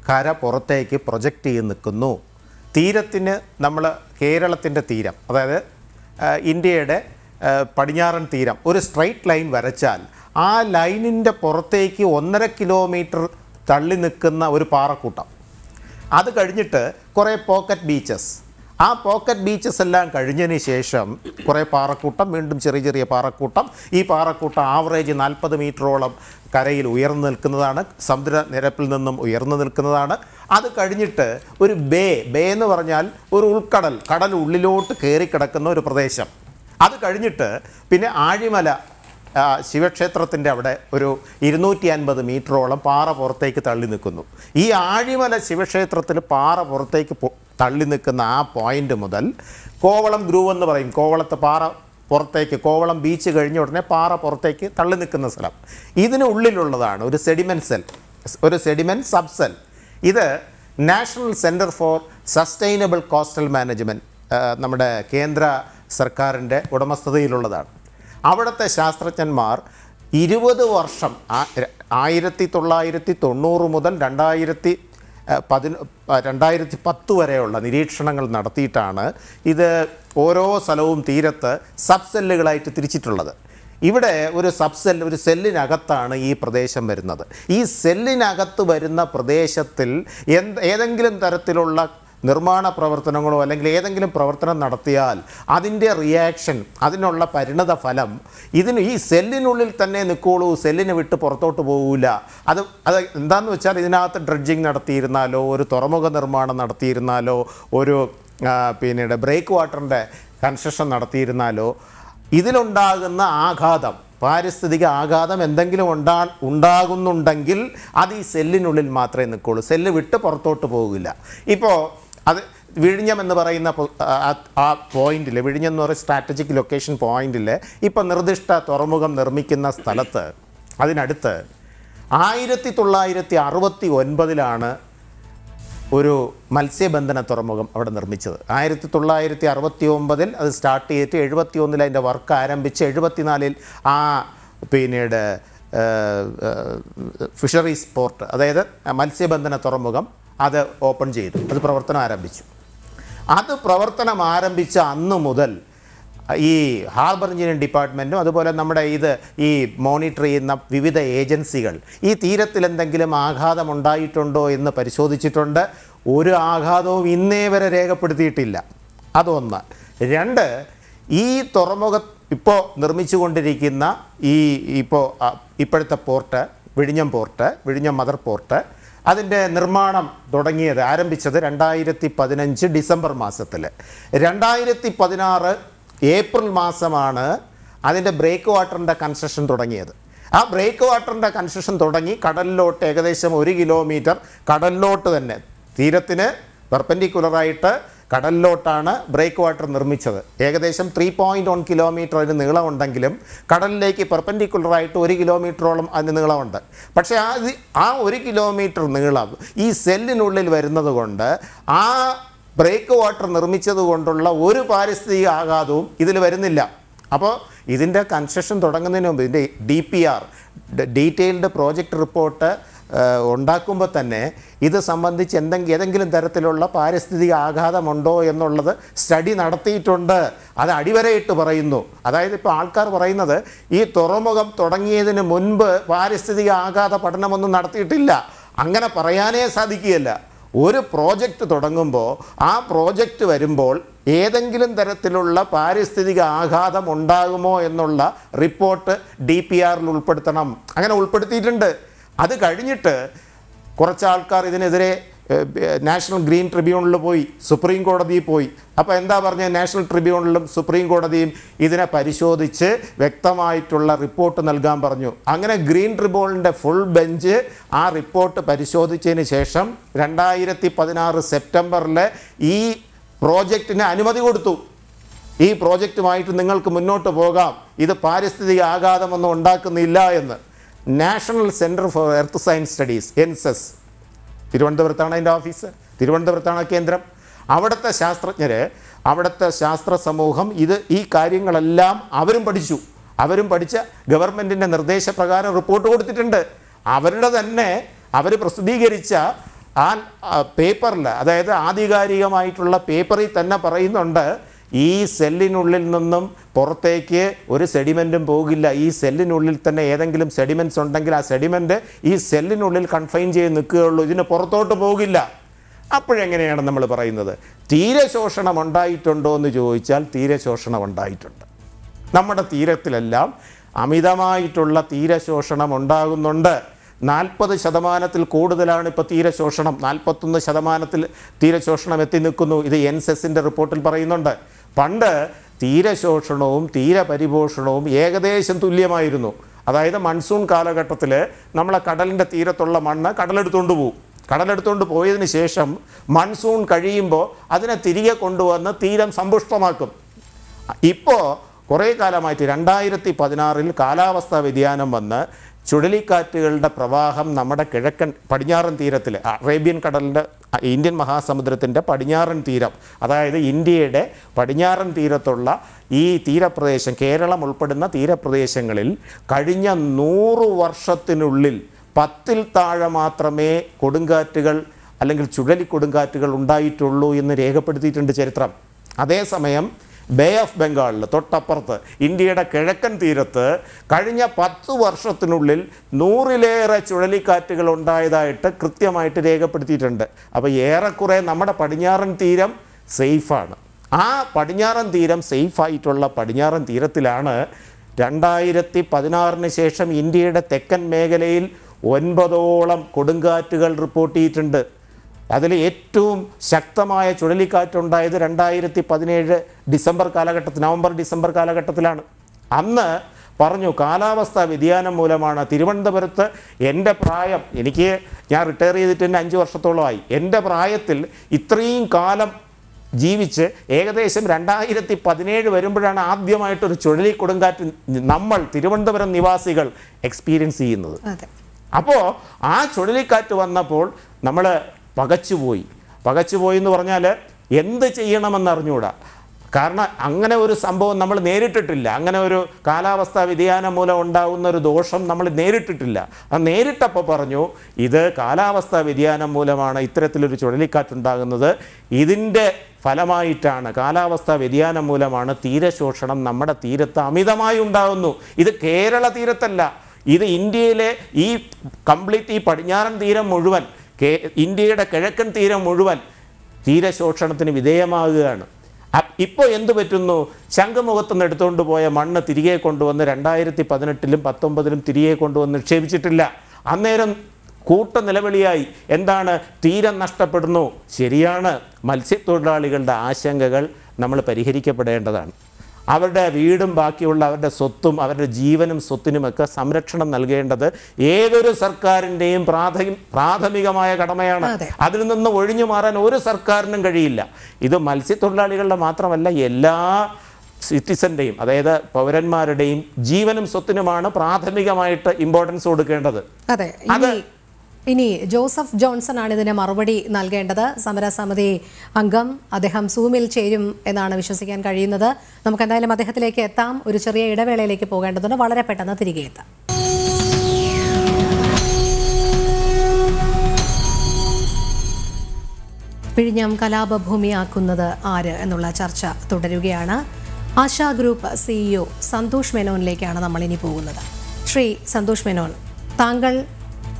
കര പുറത്തേക്ക് പ്രൊജക്റ്റ് ചെയ്ത് നിൽക്കുന്നു. തീരത്തിന് നമ്മൾ കേരളത്തിന്റെ തീരം അതായത് ഇന്ത്യയുടെ പടിഞ്ഞാറൻ തീരം ഒരു സ്ട്രൈറ്റ് ലൈൻ വരച്ചാൽ ആ ലൈനിന്റെ പുറത്തേക്ക് ഒന്നര കിലോമീറ്റർ തള്ളി നിൽക്കുന്ന ഒരു പാറക്കൂട്ടം. അത് കഴിഞ്ഞിട്ട് കുറേ പോക്കറ്റ് ബീച്ചസ് ആ പോക്കറ്റ് ബീച്ചസ് എല്ലാം കഴിഞ്ഞതിന് ശേഷം കുറേ പാറക്കൂട്ടം വീണ്ടും ചെറിയ ചെറിയ പാറക്കൂട്ടം. ഈ പാറക്കൂട്ടം ആവറേജ് നാൽപ്പത് മീറ്ററോളം കരയിൽ ഉയർന്നു നിൽക്കുന്നതാണ്. സമുദ്ര നിരപ്പിൽ നിന്നും ഉയർന്നു നിൽക്കുന്നതാണ്. അത് കഴിഞ്ഞിട്ട് ഒരു ബേ ബേ എന്ന് പറഞ്ഞാൽ ഒരു ഉൾക്കടൽ കടൽ ഉള്ളിലോട്ട് കയറി കിടക്കുന്ന ഒരു പ്രദേശം. അത് കഴിഞ്ഞിട്ട് പിന്നെ ആഴിമല ശിവക്ഷേത്രത്തിന്റെ അവിടെ ഒരു ഇരുന്നൂറ്റി അൻപത് മീറ്ററോളം പാറ പുറത്തേക്ക് തള്ളി നിൽക്കുന്നു. ഈ ആഴിമല ശിവക്ഷേത്രത്തിൽ പാറ പുറത്തേക്ക് തള്ളി നിൽക്കുന്ന ആ പോയിന്റ് മുതൽ കോവളം ഗ്രൂവ് എന്ന് പറയും. കോവളത്തെ പാറ പുറത്തേക്ക് കോവളം ബീച്ച് കഴിഞ്ഞ ഉടനെ പാറ പുറത്തേക്ക് തള്ളി നിൽക്കുന്ന സ്ഥലം. ഇതിന് ഉള്ളിലുള്ളതാണ് ഒരു സെഡിമെൻ സെൽ ഒരു സെഡിമെൻ സബ് സെൽ ഇത് national centre for sustainable coastal management നമ്മുടെ കേന്ദ്ര സർക്കാരിന്റെ ഉടമസ്ഥതയിലുള്ളതാണ്. അവിടുത്തെ ശാസ്ത്രജ്ഞന്മാർ ഇരുപത് വർഷം ആയിരത്തി തൊള്ളായിരത്തി തൊണ്ണൂറ് മുതൽ രണ്ടായിരത്തി പതി രണ്ടായിരത്തി പത്ത് വരെയുള്ള നിരീക്ഷണങ്ങൾ നടത്തിയിട്ടാണ് ഇത് ഓരോ സ്ഥലവും തീരത്ത് സബ് സെല്ലുകളായിട്ട് തിരിച്ചിട്ടുള്ളത്. ഇവിടെ ഒരു സബ് സെൽ ഒരു സെല്ലിനകത്താണ് ഈ പ്രദേശം വരുന്നത്. ഈ സെല്ലിനകത്ത് വരുന്ന പ്രദേശത്തിൽ എന്ത് ഏതെങ്കിലും തരത്തിലുള്ള നിർമ്മാണ പ്രവർത്തനങ്ങളോ അല്ലെങ്കിൽ ഏതെങ്കിലും പ്രവർത്തനം നടത്തിയാൽ അതിന്റെ റിയാക്ഷൻ അതിനുള്ള പരിണത ഫലം ഇതിന് ഈ സെല്ലിനുള്ളിൽ തന്നെ നിൽക്കുള്ളൂ സെല്ലിന് വിട്ട് പുറത്തോട്ട് പോകില്ല അത് അത് എന്താന്ന് വെച്ചാൽ ഇതിനകത്ത് ഡ്രഡ്ജിങ് നടത്തിയിരുന്നാലോ ഒരു തുറമുഖ നിർമ്മാണം നടത്തിയിരുന്നാലോ ഒരു പിന്നീട് ബ്രേക്ക് വാട്ടറിന്റെ കൺസ്ട്രക്ഷൻ നടത്തിയിരുന്നാലോ ഇതിലുണ്ടാകുന്ന ആഘാതം പാരിസ്ഥിതിക ആഘാതം എന്തെങ്കിലും ഉണ്ടാ ഉണ്ടാകുന്നുണ്ടെങ്കിൽ അത് ഈ സെല്ലിനുള്ളിൽ മാത്രമേ നിൽക്കുള്ളൂ. സെല്ല് വിട്ട് പുറത്തോട്ട് പോകില്ല. ഇപ്പോൾ അത് വിഴിഞ്ഞം എന്ന് പറയുന്ന ആ- പോയിന്റിൽ വിഴിഞ്ഞം എന്ന് പറയുന്ന സ്ട്രാറ്റജിക് ലൊക്കേഷൻ പോയിന്റിൽ ഇപ്പോൾ നിർദ്ദിഷ്ട തുറമുഖം നിർമ്മിക്കുന്ന സ്ഥലത്ത് അതിനടുത്ത് ആയിരത്തി തൊള്ളായിരത്തി അറുപത്തി ഒൻപതിലാണ് ഒരു മത്സ്യബന്ധന തുറമുഖം അവിടെ നിർമ്മിച്ചത്. ആയിരത്തി തൊള്ളായിരത്തി അറുപത്തി ഒമ്പതിൽ അത് സ്റ്റാർട്ട് ചെയ്തിട്ട് എഴുപത്തി ഒന്നിൽ അതിന്റെ വർക്ക് ആരംഭിച്ച് എഴുപത്തിനാലിൽ ആ പിന്നീട് ഫിഷറീസ് പോർട്ട് അതായത് മത്സ്യബന്ധന തുറമുഖം അത് ഓപ്പൺ ചെയ്തു. അത് പ്രവർത്തനം ആരംഭിച്ചു. അത് പ്രവർത്തനം ആരംഭിച്ച അന്ന് മുതൽ ഈ ഹാർബർ എഞ്ചിനീയറിംഗ് ഡിപ്പാർട്ട്മെന്റും അതുപോലെ നമ്മുടെ ഇത് ഈ മോണിറ്റർ ചെയ്യുന്ന വിവിധ ഏജൻസികൾ ഈ തീരത്തിൽ എന്തെങ്കിലും ആഘാതം ഉണ്ടായിട്ടുണ്ടോ എന്ന് പരിശോധിച്ചിട്ടുണ്ട്. ഒരു ആഘാതവും ഇന്നേ വരെ രേഖപ്പെടുത്തിയിട്ടില്ല. അതൊന്ന്. രണ്ട് ഈ തുറമുഖ ഇപ്പോൾ നിർമ്മിച്ചുകൊണ്ടിരിക്കുന്ന ഈ ഇപ്പോൾ ഇപ്പോഴത്തെ പോർട്ട് വിഴിഞ്ഞം പോർട്ട് വിഴിഞ്ഞം മദർ പോർട്ട് അതിന്റെ നിർമ്മാണം തുടങ്ങിയത് ആരംഭിച്ചത് രണ്ടായിരത്തി പതിനഞ്ച് ഡിസംബർ മാസത്തിൽ രണ്ടായിരത്തി പതിനാറ് ഏപ്രിൽ മാസമാണ് അതിന്റെ ബ്രേക്ക് വാട്ടറിന്റെ കൺസ്ട്രക്ഷൻ തുടങ്ങിയത്. ആ ബ്രേക്ക് വാട്ടറിന്റെ കൺസ്ട്രക്ഷൻ തുടങ്ങി കടലിലോട്ട് ഏകദേശം ഒരു കിലോമീറ്റർ കടലിലോട്ട് തന്നെ തീരത്തിന് പെർപ്പൻഡിക്കുലറായിട്ട് കടലിലോട്ടാണ് ബ്രേക്ക് വാട്ടർ നിർമ്മിച്ചത്. ഏകദേശം ത്രീ പോയിന്റ് വൺ കിലോമീറ്റർ അതിന് നീളമുണ്ടെങ്കിലും കടലിലേക്ക് പെർപ്പൻഡിക്കുലറായിട്ട് ഒരു കിലോമീറ്ററോളം അതിന് നീളമുണ്ട്. പക്ഷേ ആ ആ ഒരു കിലോമീറ്റർ നീളം ഈ സെല്ലിനുള്ളിൽ വരുന്നത് കൊണ്ട് ആ ബ്രേക്ക് വാട്ടർ നിർമ്മിച്ചത് കൊണ്ടുള്ള ഒരു പാരിസ്ഥിതിക ആഘാതവും ഇതിൽ വരുന്നില്ല. അപ്പോൾ ഇതിന്റെ കൺസ്ട്രക്ഷൻ തുടങ്ങുന്നതിന് മുമ്പ് ഇതിന്റെ D P R detailed project report ഉണ്ടാക്കുമ്പോൾ തന്നെ ഇത് സംബന്ധിച്ച് എന്തെങ്കിലും ഏതെങ്കിലും തരത്തിലുള്ള പാരിസ്ഥിതിക ആഘാതമുണ്ടോ എന്നുള്ളത് സ്റ്റഡി നടത്തിയിട്ടുണ്ട്. അത് അടിവരയിട്ട് പറയുന്നു. അതായത് ഇപ്പോൾ ആൾക്കാർ പറയുന്നത് ഈ തുറമുഖം തുടങ്ങിയതിന് മുൻപ് പാരിസ്ഥിതിക ആഘാത പഠനമൊന്നും നടത്തിയിട്ടില്ല. അങ്ങനെ പറയാനേ സാധിക്കുകയില്ല. ഒരു പ്രോജക്റ്റ് തുടങ്ങുമ്പോൾ ആ പ്രോജക്റ്റ് വരുമ്പോൾ ഏതെങ്കിലും തരത്തിലുള്ള പാരിസ്ഥിതിക ആഘാതം ഉണ്ടാകുമോ എന്നുള്ള റിപ്പോർട്ട് ഡി പി ആറിൽ ഉൾപ്പെടുത്തണം. അങ്ങനെ ഉൾപ്പെടുത്തിയിട്ടുണ്ട്. അത് കഴിഞ്ഞിട്ട് കുറച്ച് ആൾക്കാർ ഇതിനെതിരെ നാഷണൽ ഗ്രീൻ ട്രിബ്യൂണലിൽ പോയി സുപ്രീം കോടതിയിൽ പോയി. അപ്പോൾ എന്താ പറഞ്ഞത്? നാഷണൽ ട്രിബ്യൂണലും സുപ്രീം കോടതിയും ഇതിനെ പരിശോധിച്ച് വ്യക്തമായിട്ടുള്ള റിപ്പോർട്ട് നൽകാൻ പറഞ്ഞു. അങ്ങനെ ഗ്രീൻ ട്രിബ്യൂണലിന്റെ ഫുൾ ബെഞ്ച് ആ റിപ്പോർട്ട് പരിശോധിച്ചതിന് ശേഷം രണ്ടായിരത്തി പതിനാറ് സെപ്റ്റംബറിൽ ഈ പ്രോജക്റ്റിന് അനുമതി കൊടുത്തു. ഈ പ്രോജക്റ്റുമായിട്ട് നിങ്ങൾക്ക് മുന്നോട്ട് പോകാം. ഇത് പാരിസ്ഥിതിക ആഘാതമൊന്നും ഉണ്ടാക്കുന്നില്ല എന്ന്. National centre for earth science studies എൻസസ് തിരുവനന്തപുരത്താണ് അതിന്റെ ഓഫീസ് തിരുവനന്തപുരത്താണ് കേന്ദ്രം. അവിടുത്തെ ശാസ്ത്രജ്ഞർ അവിടുത്തെ ശാസ്ത്ര സമൂഹം ഇത് ഈ കാര്യങ്ങളെല്ലാം അവരും പഠിച്ചു. അവരും പഠിച്ച ഗവൺമെന്റിന്റെ നിർദ്ദേശപ്രകാരം റിപ്പോർട്ട് കൊടുത്തിട്ടുണ്ട്. അവരുടെ തന്നെ അവർ പ്രസിദ്ധീകരിച്ച ആ പേപ്പറിൽ അതായത് ആധികാരികമായിട്ടുള്ള പേപ്പറിൽ തന്നെ പറയുന്നുണ്ട് ഈ സെല്ലിനുള്ളിൽ നിന്നും പുറത്തേക്ക് ഒരു സെഡിമെന്റും പോകില്ല. ഈ സെല്ലിനുള്ളിൽ തന്നെ ഏതെങ്കിലും സെഡിമെന്റ്സ് ഉണ്ടെങ്കിൽ ആ സെഡിമെന്റ് ഈ സെല്ലിനുള്ളിൽ കൺഫൈൻ ചെയ്ത് നിൽക്കുകയുള്ളൂ. ഇതിന് പുറത്തോട്ട് പോകില്ല. അപ്പോഴെങ്ങനെയാണ് നമ്മൾ പറയുന്നത്? തീരശോഷണം ഉണ്ടായിട്ടുണ്ടോ എന്ന് ചോദിച്ചാൽ തീരശോഷണം ഉണ്ടായിട്ടുണ്ട്. നമ്മുടെ തീരത്തിലെല്ലാം അമിതമായിട്ടുള്ള തീരശോഷണം ഉണ്ടാകുന്നുണ്ട്. നാൽപ്പത് ശതമാനത്തിൽ കൂടുതലാണ് ഇപ്പോൾ തീരശോഷണം നാൽപ്പത്തൊന്ന് ശതമാനത്തിൽ തീരശോഷണം എത്തി നിൽക്കുന്നു. ഇത് എൻസെസിന്റെ റിപ്പോർട്ടിൽ പറയുന്നുണ്ട്. പണ്ട് തീരശോഷണവും തീരപരിപോഷണവും ഏകദേശം തുല്യമായിരുന്നു. അതായത് മൺസൂൺ കാലഘട്ടത്തിൽ നമ്മളെ കടലിന്റെ തീരത്തുള്ള മണ്ണ് കടലെടുത്തുകൊണ്ട് പോകും കടലെടുത്തുകൊണ്ട് പോയതിന് ശേഷം മൺസൂൺ കഴിയുമ്പോൾ അതിനെ തിരികെ കൊണ്ടുവന്ന് തീരം സമ്പുഷ്ടമാക്കും. ഇപ്പോൾ കുറേ കാലമായിട്ട് രണ്ടായിരത്തി പതിനാറിൽ കാലാവസ്ഥാ വ്യതിയാനം വന്ന് ചുഴലിക്കാറ്റുകളുടെ പ്രവാഹം നമ്മുടെ കിഴക്കൻ പടിഞ്ഞാറൻ തീരത്തിൽ അറേബ്യൻ കടലിന്റെ ഇന്ത്യൻ മഹാസമുദ്രത്തിന്റെ പടിഞ്ഞാറൻ തീരം അതായത് ഇന്ത്യയുടെ പടിഞ്ഞാറൻ തീരത്തുള്ള ഈ തീരപ്രദേശം കേരളം ഉൾപ്പെടുന്ന തീരപ്രദേശങ്ങളിൽ കഴിഞ്ഞ നൂറ് വർഷത്തിനുള്ളിൽ പത്തിൽ താഴെ മാത്രമേ കൊടുങ്കാറ്റുകൾ അല്ലെങ്കിൽ ചുഴലിക്കൊടുങ്കാറ്റുകൾ ഉണ്ടായിട്ടുള്ളൂ എന്ന് രേഖപ്പെടുത്തിയിട്ടുണ്ട് ചരിത്രം. അതേസമയം ബേ ഓഫ് ബംഗാളിൽ തൊട്ടപ്പുറത്ത് ഇന്ത്യയുടെ കിഴക്കൻ തീരത്ത് കഴിഞ്ഞ പത്ത് വർഷത്തിനുള്ളിൽ നൂറിലേറെ ചുഴലിക്കാറ്റുകൾ ഉണ്ടായതായിട്ട് കൃത്യമായിട്ട് രേഖപ്പെടുത്തിയിട്ടുണ്ട്. അപ്പോൾ ഏറെക്കുറെ നമ്മുടെ പടിഞ്ഞാറൻ തീരം സേഫാണ്. ആ പടിഞ്ഞാറൻ തീരം സേഫായിട്ടുള്ള പടിഞ്ഞാറൻ തീരത്തിലാണ് രണ്ടായിരത്തി പതിനാറിന് ശേഷം ഇന്ത്യയുടെ തെക്കൻ മേഖലയിൽ ഒൻപതോളം കൊടുങ്കാറ്റുകൾ റിപ്പോർട്ട് ചെയ്തിട്ടുണ്ട്. അതിൽ ഏറ്റവും ശക്തമായ ചുഴലിക്കാറ്റുണ്ടായത് രണ്ടായിരത്തി പതിനേഴ് ഡിസംബർ കാലഘട്ടത്തിൽ നവംബർ ഡിസംബർ കാലഘട്ടത്തിലാണ്. അന്ന് പറഞ്ഞു കാലാവസ്ഥാ വ്യതിയാനം മൂലമാണ് തിരുവനന്തപുരത്ത് എന്റെ പ്രായം എനിക്ക് ഞാൻ റിട്ടയർ ചെയ്തിട്ട് തന്നെ അഞ്ച് വർഷത്തോളമായി. എന്റെ പ്രായത്തിൽ ഇത്രയും കാലം ജീവിച്ച് ഏകദേശം രണ്ടായിരത്തി പതിനേഴ് വരുമ്പോഴാണ് ആദ്യമായിട്ടൊരു ചുഴലി കൊടുങ്കാറ്റ് നമ്മൾ തിരുവനന്തപുരം നിവാസികൾ എക്സ്പീരിയൻസ് ചെയ്യുന്നത്. അപ്പോൾ ആ ചുഴലിക്കാറ്റ് വന്നപ്പോൾ നമ്മൾ പകച്ചുപോയി. പകച്ചുപോയി എന്ന് പറഞ്ഞാൽ എന്ത് ചെയ്യണമെന്നറിഞ്ഞുകൂടാ കാരണം അങ്ങനെ ഒരു സംഭവം നമ്മൾ നേരിട്ടിട്ടില്ല. അങ്ങനെ ഒരു കാലാവസ്ഥാ വ്യതിയാനം മൂലം ഉണ്ടാകുന്ന ഒരു ദോഷം നമ്മൾ നേരിട്ടിട്ടില്ല. ആ നേരിട്ടപ്പോൾ പറഞ്ഞു ഇത് കാലാവസ്ഥാ വ്യതിയാനം മൂലമാണ് ഇത്തരത്തിലൊരു ചുഴലിക്കാറ്റുണ്ടാകുന്നത്. ഇതിന്റെ ഫലമായിട്ടാണ് കാലാവസ്ഥാ വ്യതിയാനം മൂലമാണ് തീരശോഷണം നമ്മുടെ തീരത്ത് അമിതമായി ഉണ്ടാകുന്നു ഇത് കേരള തീരത്തല്ല. ഇത് ഇന്ത്യയിലെ ഈ കംപ്ലീറ്റ് ഈ പടിഞ്ഞാറൻ തീരം മുഴുവൻ കേ ഇന്ത്യയുടെ കിഴക്കൻ തീരം മുഴുവൻ തീരശോഷണത്തിന് വിധേയമാകുകയാണ്. ഇപ്പോൾ എന്തു പറ്റുന്നു? ശംഖുമുഖത്ത് നിന്ന് എടുത്തുകൊണ്ട് പോയ മണ്ണ് തിരികെ കൊണ്ടുവന്ന് രണ്ടായിരത്തി പതിനെട്ടിലും പത്തൊമ്പതിലും തിരികെ കൊണ്ടുവന്ന് നിക്ഷേപിച്ചിട്ടില്ല. അന്നേരം കൂട്ട നിലവിളിയായി. എന്താണ്? തീരം നഷ്ടപ്പെടുന്നു. ശരിയാണ്. മത്സ്യത്തൊഴിലാളികളുടെ ആശങ്കകൾ നമ്മൾ പരിഹരിക്കപ്പെടേണ്ടതാണ്. അവരുടെ വീടും ബാക്കിയുള്ള അവരുടെ സ്വത്തും അവരുടെ ജീവനും സ്വത്തിനുമൊക്കെ സംരക്ഷണം നൽകേണ്ടത് ഏതൊരു സർക്കാരിന്റെയും പ്രാഥമിക പ്രാഥമികമായ കടമയാണ്. അതിൽ നിന്ന് ഒഴിഞ്ഞു മാറാൻ ഒരു സർക്കാരിനും കഴിയില്ല. ഇത് മത്സ്യത്തൊഴിലാളികളുടെ മാത്രമല്ല എല്ലാ സിറ്റിസന്റെയും അതായത് പൗരന്മാരുടെയും ജീവനും സ്വത്തിനുമാണ് പ്രാഥമികമായിട്ട് ഇമ്പോർട്ടൻസ് കൊടുക്കേണ്ടത്. അതെ. ഇനി ജോസഫ് ജോൺസൺ ആണ് ഇതിന് മറുപടി നൽകേണ്ടത്. സമരസമിതി അംഗം അദ്ദേഹം സൂമിൽ ചേരും എന്നാണ് വിശ്വസിക്കാൻ കഴിയുന്നത്. നമുക്ക് എന്തായാലും അദ്ദേഹത്തിലേക്ക് എത്താം. ഒരു ചെറിയ ഇടവേളയിലേക്ക് പോകേണ്ടതുണ്ട്. വളരെ പെട്ടെന്ന് തിരികെ എത്താം. പിഴിഞ്ഞം കലാപഭൂമിയാക്കുന്നത് ആര് എന്നുള്ള ചർച്ച തുടരുകയാണ്. ആശാ ഗ്രൂപ്പ് സിഇഒ സന്തോഷ് മേനോനിലേക്കാണ് നമ്മൾ ഇനി പോകുന്നത്. ശ്രീ സന്തോഷ് മേനോൻ താങ്കൾ